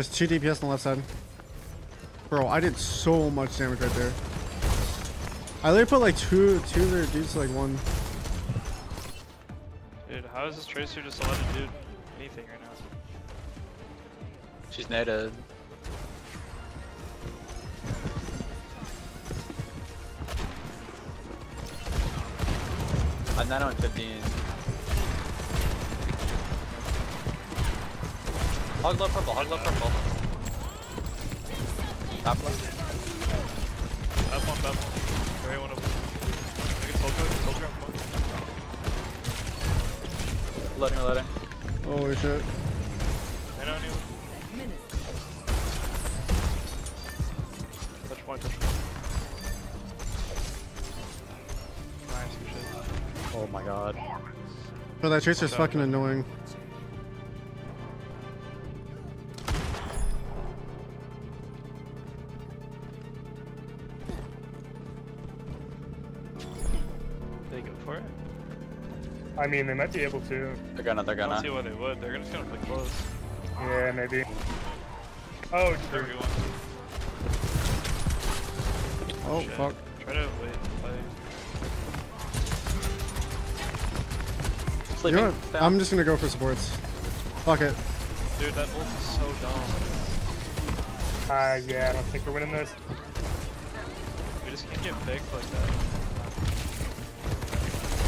There's two DPS on the left side. Bro, I did so much damage right there. I literally put like two two of their dudes to like one. Dude, how is this Tracer just allowed to do anything right now? She's netted. I'm nano and 15. Hog low purple, hog low purple. Top left. That's one, that's one. Very one of them. I get soldier, soldier on point. Loading, loading. Holy shit. I know anyone. Touch point, touch point. Nice, good shit. Oh my god. Bro, that tracer's fucking annoying. Mean, they might be able to. They're gonna, they're gonna. I don't gonna. see why they would. They're just gonna play close. Yeah, maybe. Oh, true. Everyone. Oh, Shit. fuck. Try to wait and play. You know what? I'm just gonna go for supports. Fuck it. Dude, that ult is so dumb. Uh, yeah, I don't think we're winning this. We just can't get picked like that.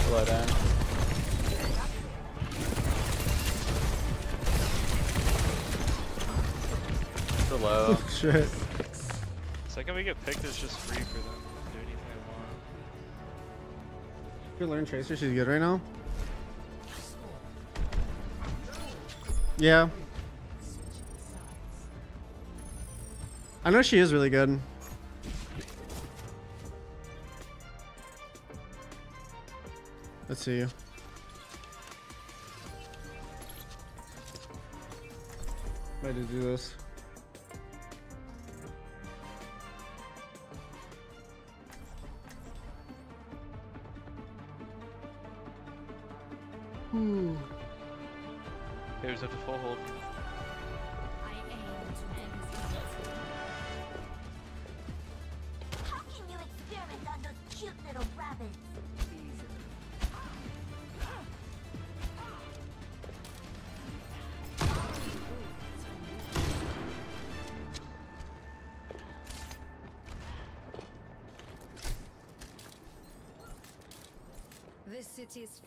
Slow down. Shit. Second we get picked, it's just free for them to do anything they want. Good learn Tracer, she's good right now. Yeah. I know she is really good. Let's see. Way to do this.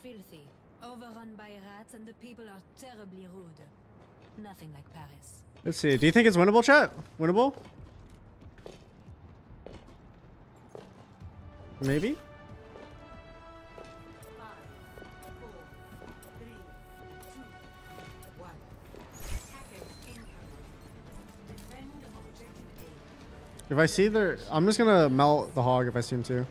Filthy, overrun by rats, and the people are terribly rude. Nothing like Paris. Let's see. Do you think it's winnable, chat? Winnable? Maybe? If I see their... I'm just gonna melt the hog if I see him too.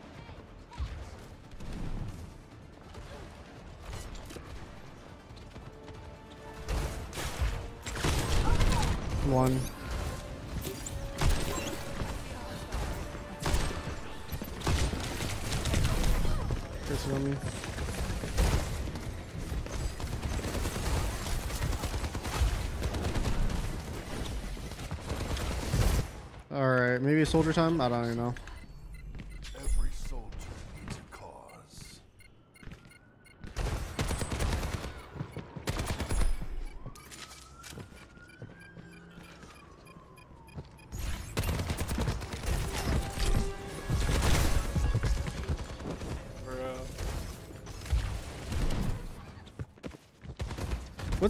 On me. Alright, maybe soldier time? I don't even know.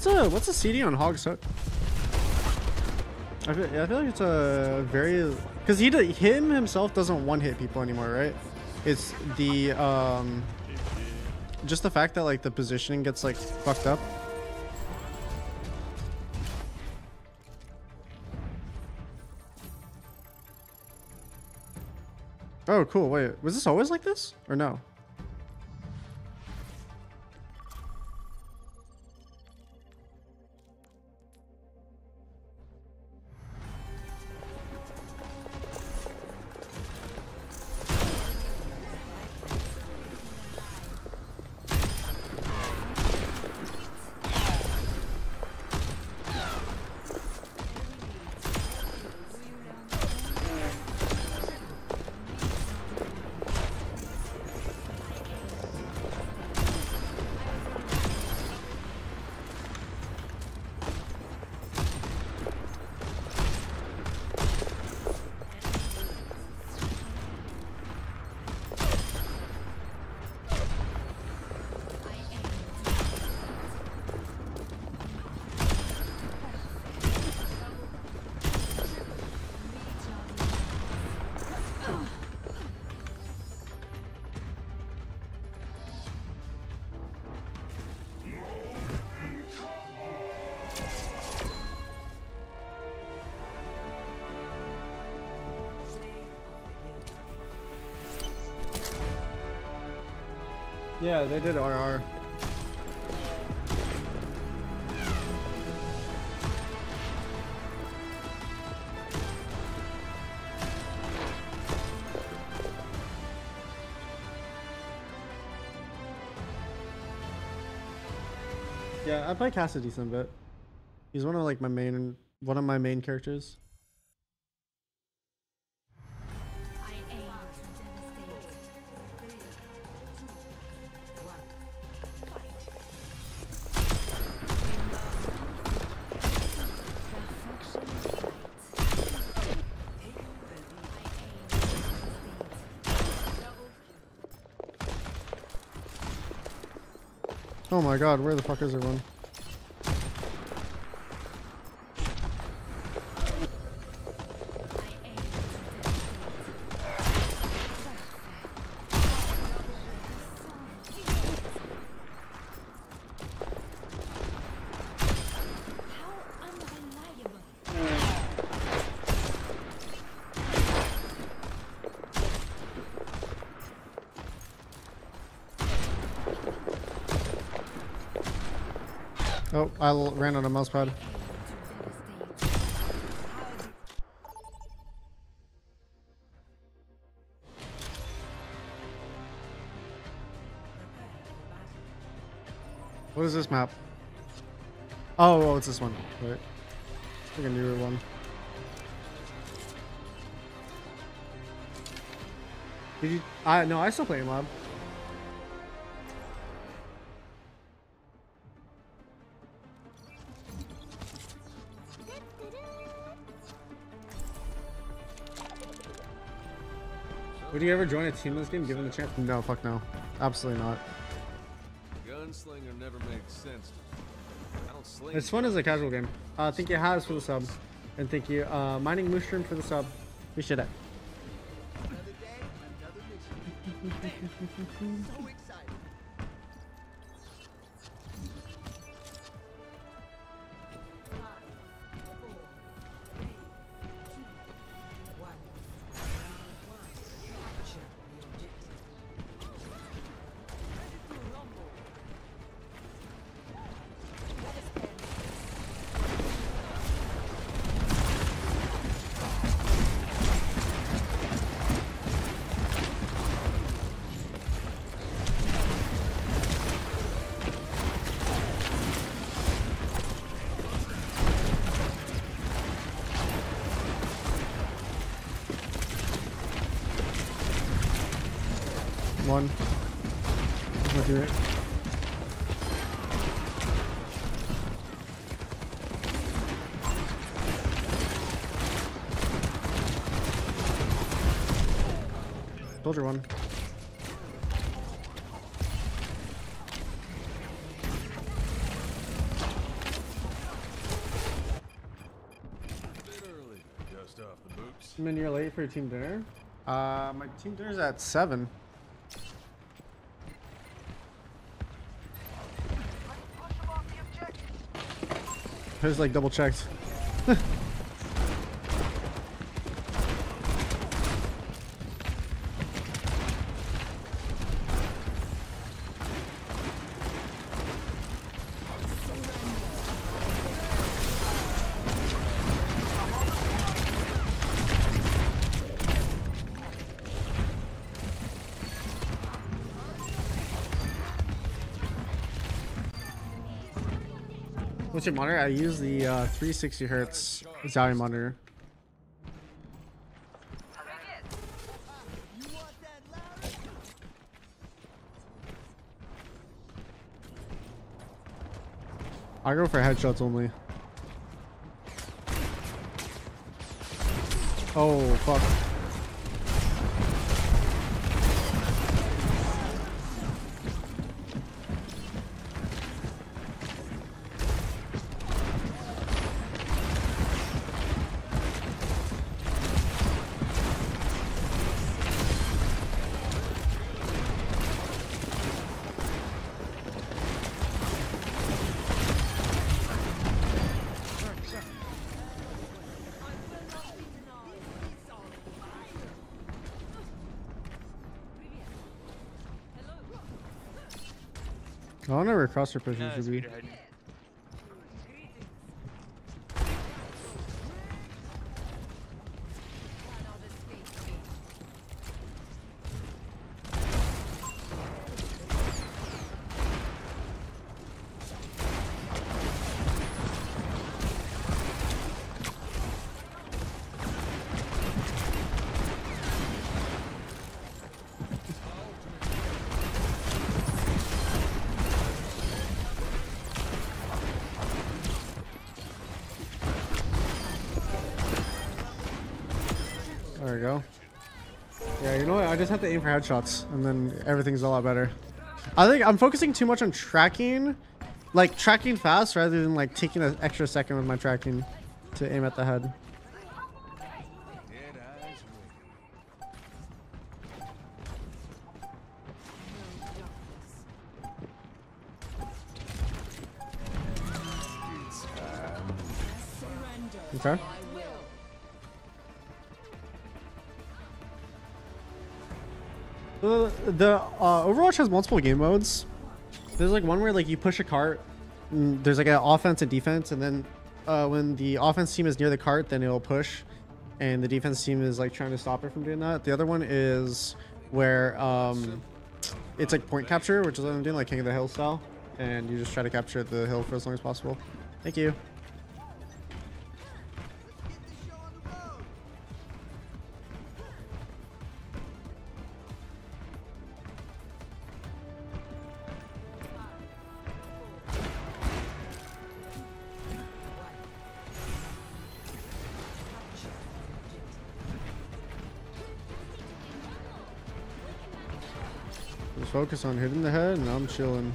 What's a what's a CD on hog set? I feel, I feel like it's a very because he him himself doesn't one hit people anymore, right? It's the um just the fact that like the positioning gets like fucked up. Oh, cool. Wait, was this always like this or no? Yeah, they did RR. Yeah, I play Cassidy decent bit. He's one of like my main one of my main characters. Oh my god, where the fuck is everyone? I ran out of mouse pad. What is this map? Oh, oh, it's this one. Right. It's like a newer one. Did you? I no, I still play mob. Would you ever join a team in this game given the chance? No, fuck no. Absolutely not. Gunslinger never makes sense. to me. I. It's fun as a casual game. Uh, thank you, Has, for the sub. And thank you, uh, Mining Mushroom for the sub. Appreciate it. Soldier one. Just off the books. I mean, you're late for your team dinner? Uh, my team dinner's at 7. I just like double checked. Monitor? I use the uh, 360 hertz Zowie monitor. I go for headshots only. Oh fuck. Crosshair Yeah, should be. To aim for headshots, and then everything's a lot better. I think I'm focusing too much on tracking, like tracking fast rather than like taking an extra second with my tracking to aim at the head. The, uh, Overwatch has multiple game modes. There's like one where like you push a cart. There's like an offense and defense, and then uh, when the offense team is near the cart, then it'll push, and the defense team is like trying to stop it from doing that. The other one is where um, it's like point capture, which is what I'm doing, like King of the Hill style, and you just try to capture the hill for as long as possible. Thank you. Focus on hitting the head, and I'm chilling.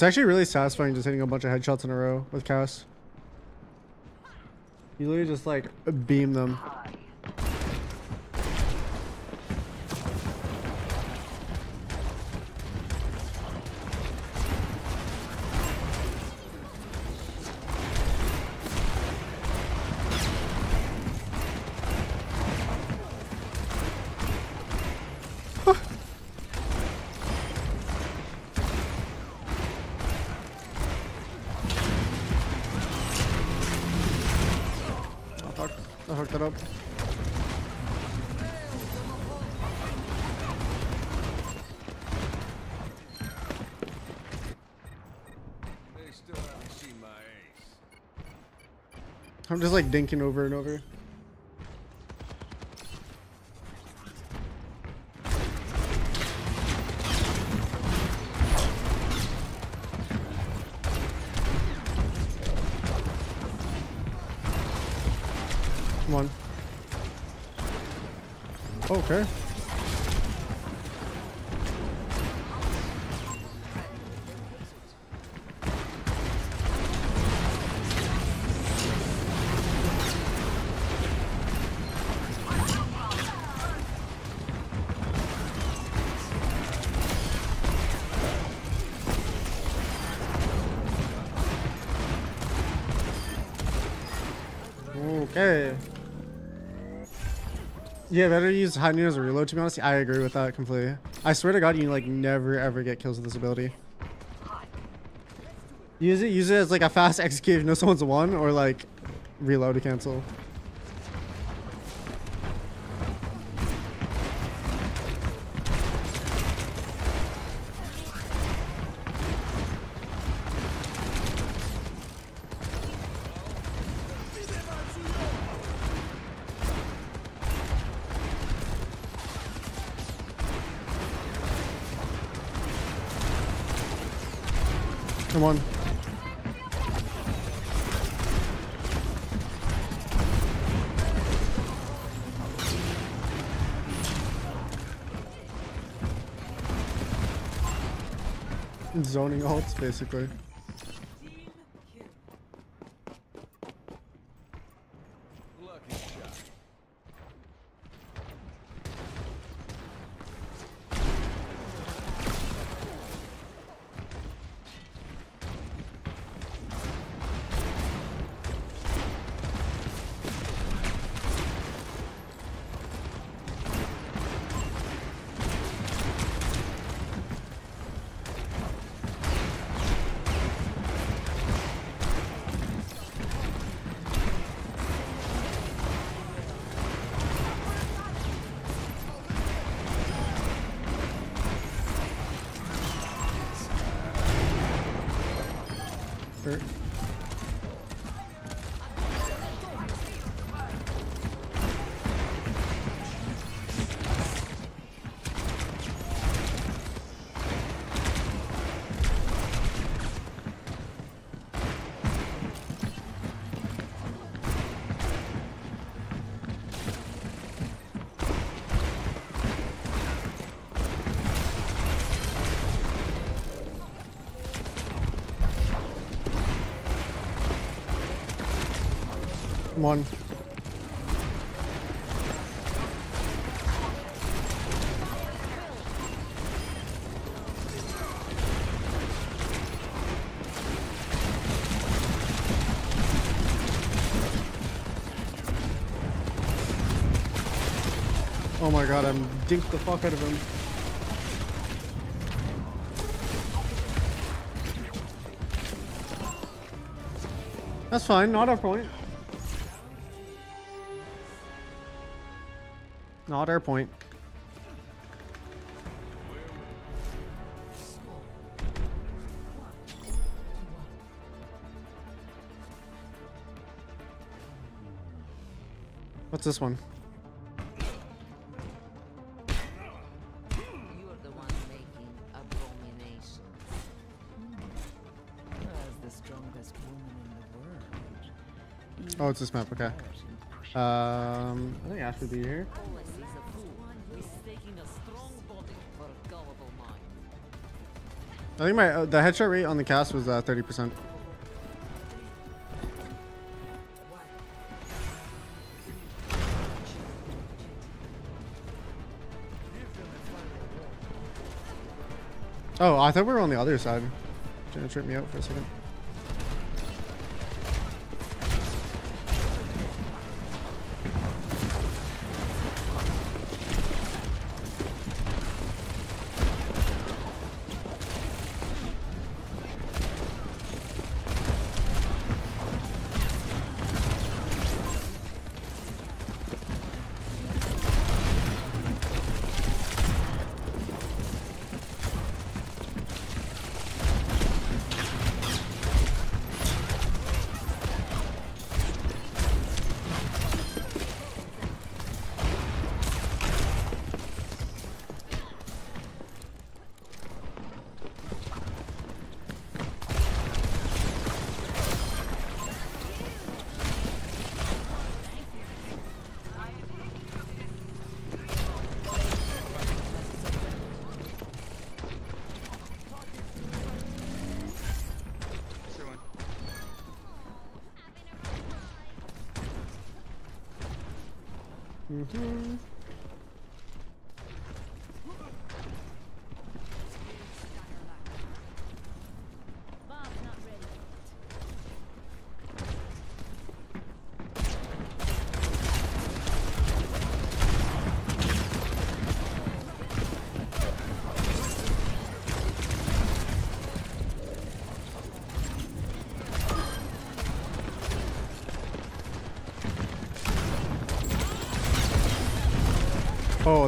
It's actually really satisfying just hitting a bunch of headshots in a row with Cass. You literally just like beam them. Just like dinking over and over. Yeah, better use hiding as a reload to be honest. I agree with that completely. I swear to god you like never ever get kills with this ability. Use it use it as like a fast execute if you know someone's one or like reload to cancel. Zoning ults, basically. God, I'm dinked the fuck out of him. That's fine, not our point. Not our point. What's this one? Oh, it's this map, okay. Um, I think Ashe would be here. I think my uh, the headshot rate on the Cass was uh, 30%. Oh, I thought we were on the other side. Trying to trip me out for a second.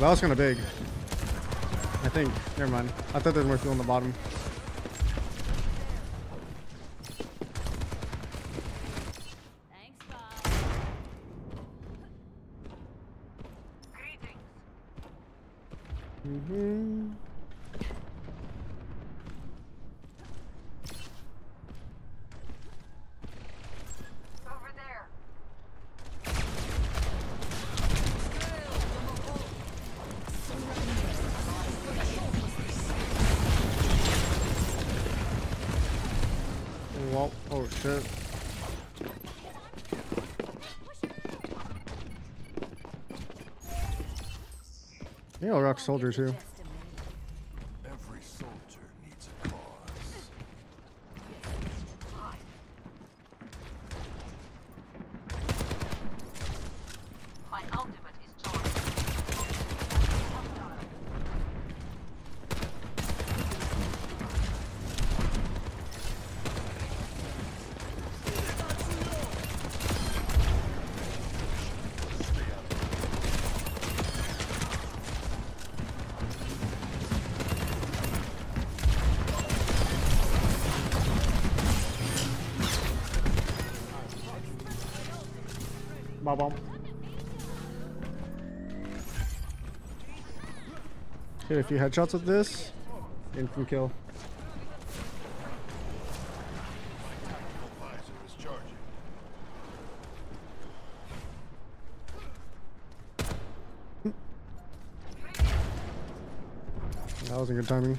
That was kind of big. I think. Never mind. I thought there was more fuel on the bottom. Yeah, rock soldier too. Hit a few headshots with this. Instant kill. Charging. That wasn't good timing.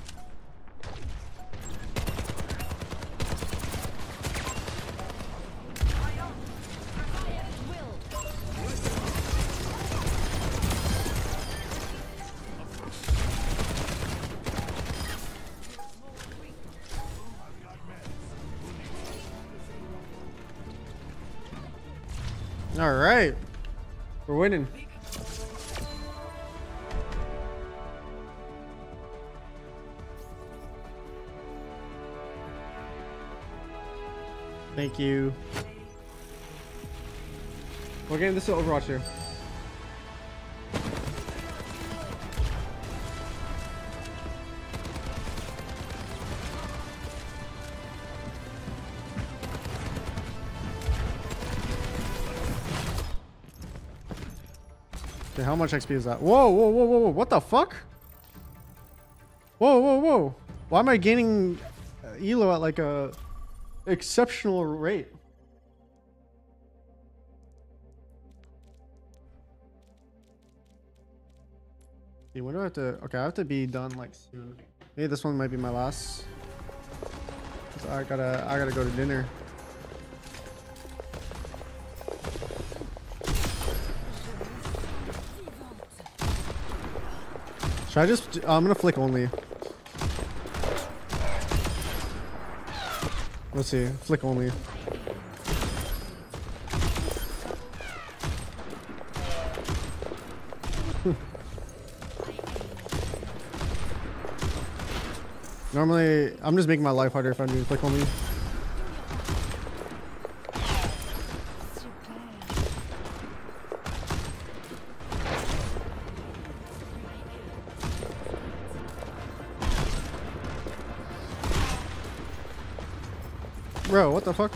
Thank you. What game? This is Overwatch here. Okay, how much XP is that? Whoa, whoa, whoa, whoa, whoa, what the fuck? Whoa, whoa, whoa. Why am I gaining uh, elo at like a exceptional rate? See, when do I have to? Okay, I have to be done like soon. Maybe this one might be my last. I gotta, I gotta go to dinner. Should I just? I'm gonna flick only. Let's see, flick only. Normally, I'm just making my life harder if I'm doing flick only. What the fuck?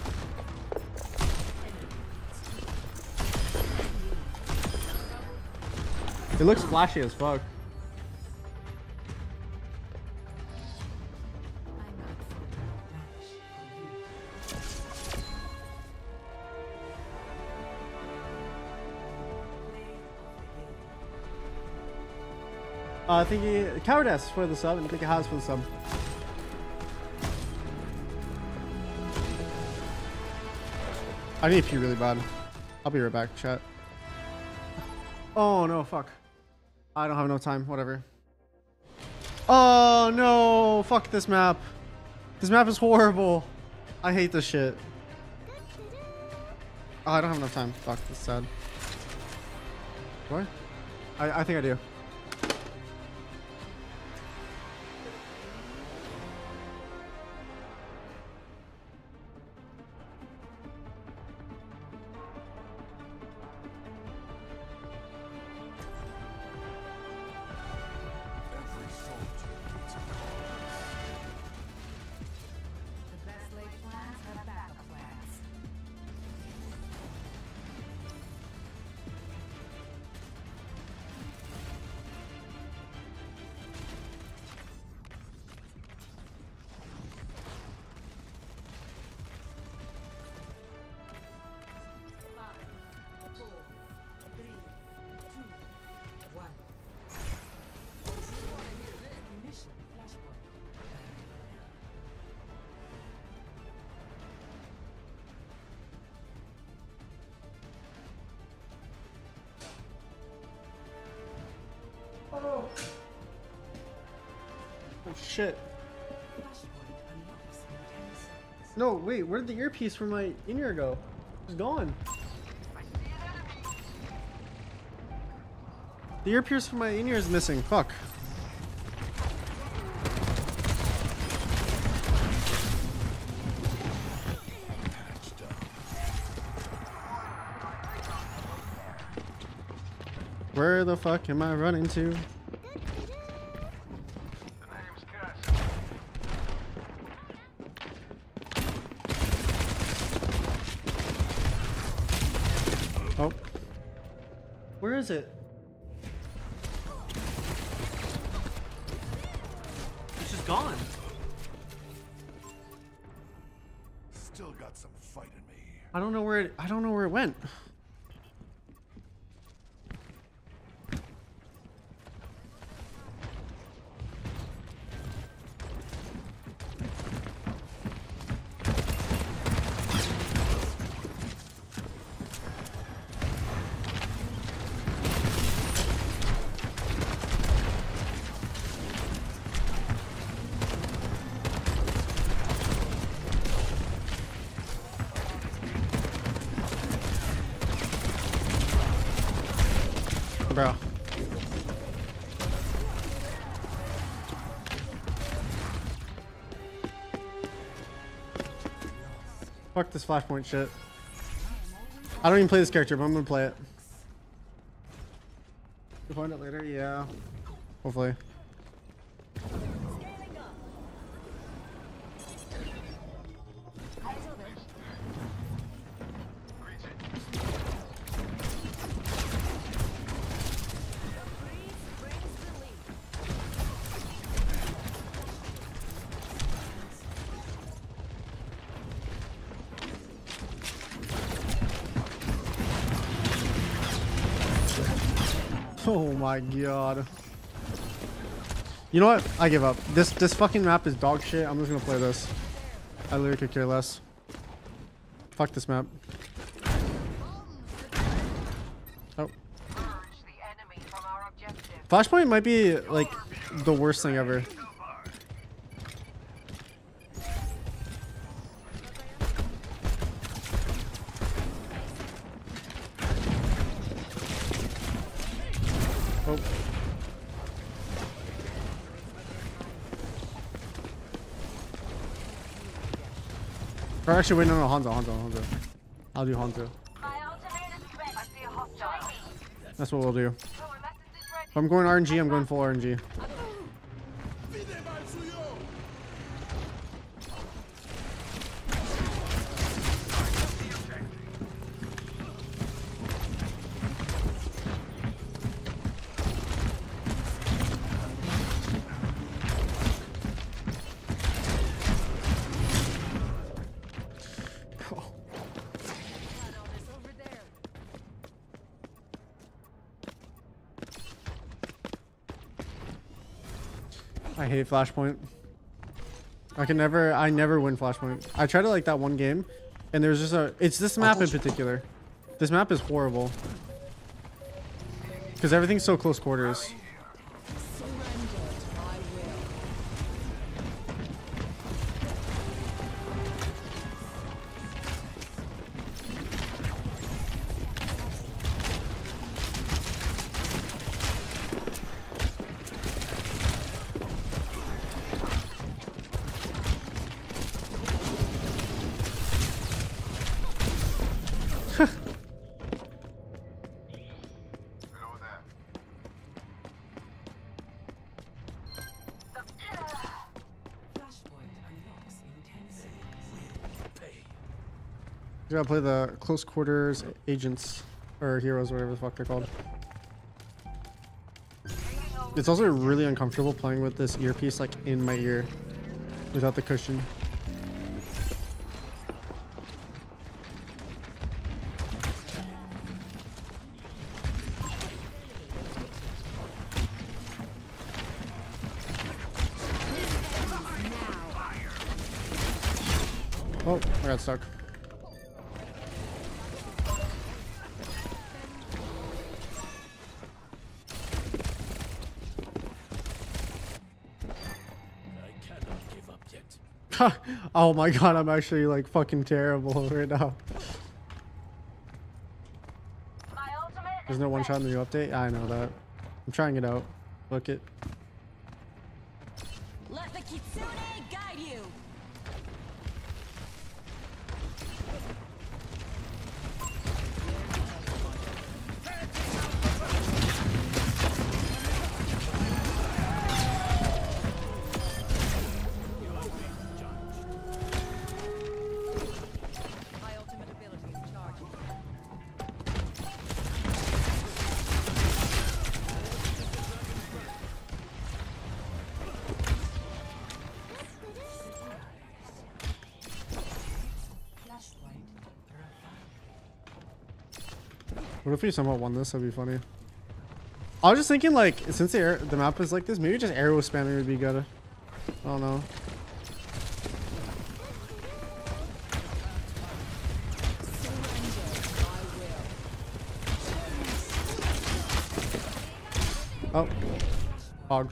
It looks flashy as fuck. Uh, thank you, Cowardice for the sub, and thank you, Haas for the sub. I need to pee really bad. I'll be right back, chat. Oh no, fuck. I don't have enough time, whatever. Oh no, fuck this map. This map is horrible. I hate this shit. Oh, I don't have enough time. Fuck, that's sad. What? I, I think I do. Wait, where did the earpiece for my in-ear go? It's gone. The earpiece for my in-ear is missing. Fuck. Where the fuck am I running to? Where flashpoint shit. I don't even play this character, but I'm gonna play it. You'll find it later, yeah. Hopefully. My god. You know what? I give up. This this fucking map is dog shit. I'm just gonna play this. I literally could care less. Fuck this map. Oh. Flashpoint might be like the worst thing ever. Actually, wait, no, no, Hanzo, Hanzo, Hanzo. I'll do Hanzo. That's what we'll do. If I'm going RNG, I'm going full RNG. Hate Flashpoint. I can never, I never win Flashpoint. I tried it like that one game, and there's just a, it's this map in particular. This map is horrible. Because everything's so close quarters. Gotta play the close quarters agents or heroes, whatever the fuck they're called. It's also really uncomfortable playing with this earpiece like in my ear without the cushion. Oh, I got stuck. Oh my god, I'm actually like fucking terrible right now. There's no one shot in the new update? I know that. I'm trying it out. Look it. If we somehow won this? That'd be funny. I was just thinking, like, since the, air, the map is like this, maybe just arrow spamming would be good. I don't know. Oh. Hog.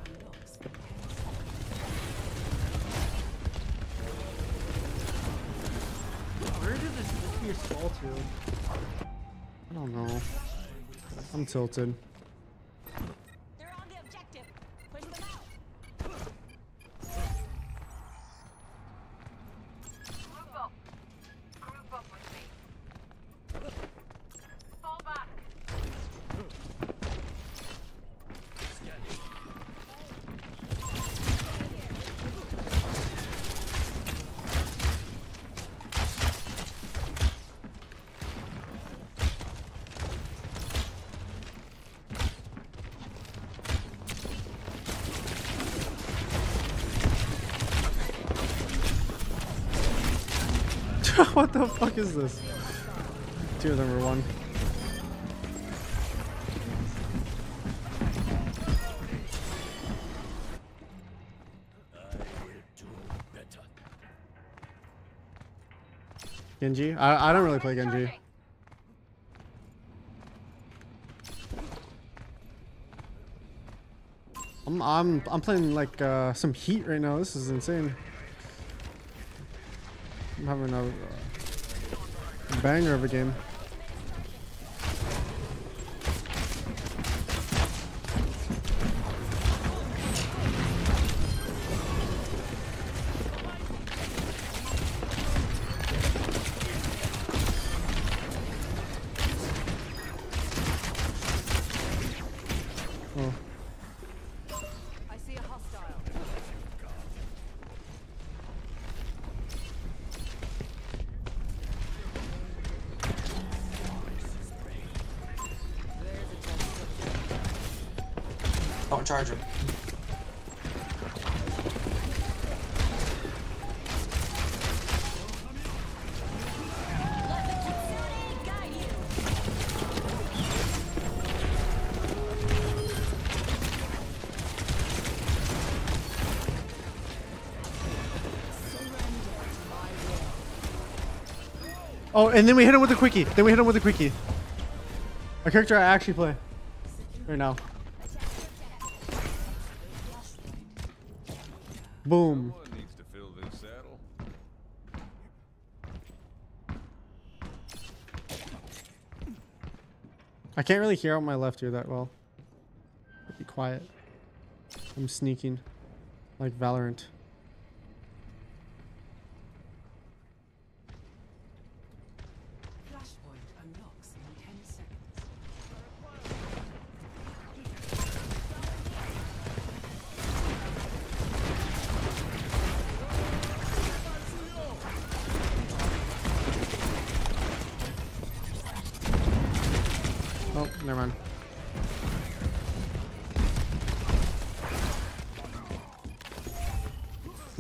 Tilted. What the fuck is this? Them are one. Genji? I, I don't really play Genji. I'm I'm I'm playing like uh, some heat right now. This is insane. I'm having a banger of a game. Oh, and then we hit him with a quickie. Then we hit him with a quickie. A character I actually play right now. Boom. I can't really hear out my left ear that well. Be quiet. I'm sneaking. Like Valorant.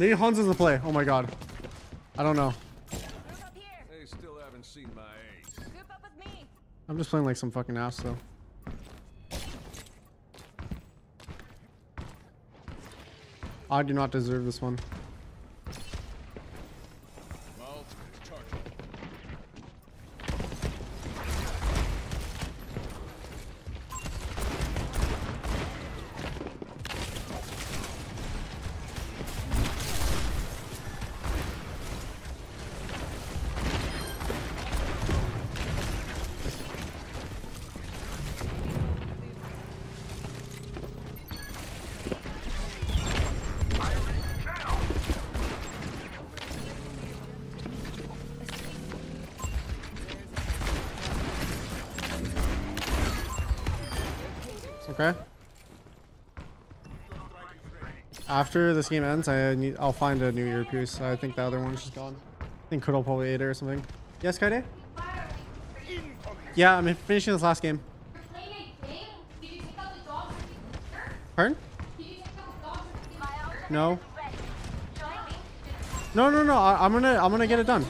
Maybe Hans is the play. Oh my god. I don't know. They still haven't seen my ace. I'm just playing like some fucking ass though. I do not deserve this one. After this game ends, I need. I'll find a new earpiece. I think the other one's just gone. I think Kudo probably ate it or something. Yes, Kyedae? Yeah, I'm finishing this last game. Pardon? No. No, no, no. I, I'm gonna, I'm gonna get it done.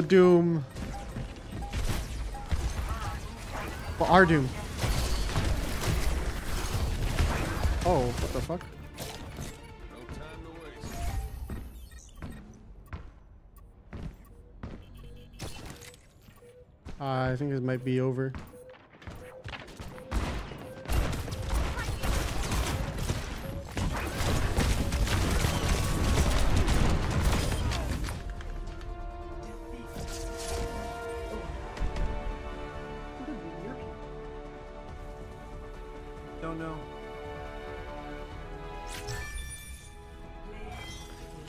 The doom. Well, our doom. Oh, what the fuck? Uh, I think it might be over.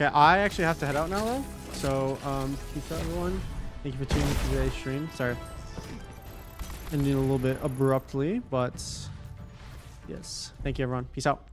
Okay, I actually have to head out now though. So, um, peace out everyone. Thank you for tuning into today's stream. Sorry. Ending a little bit abruptly, but yes. Thank you everyone. Peace out.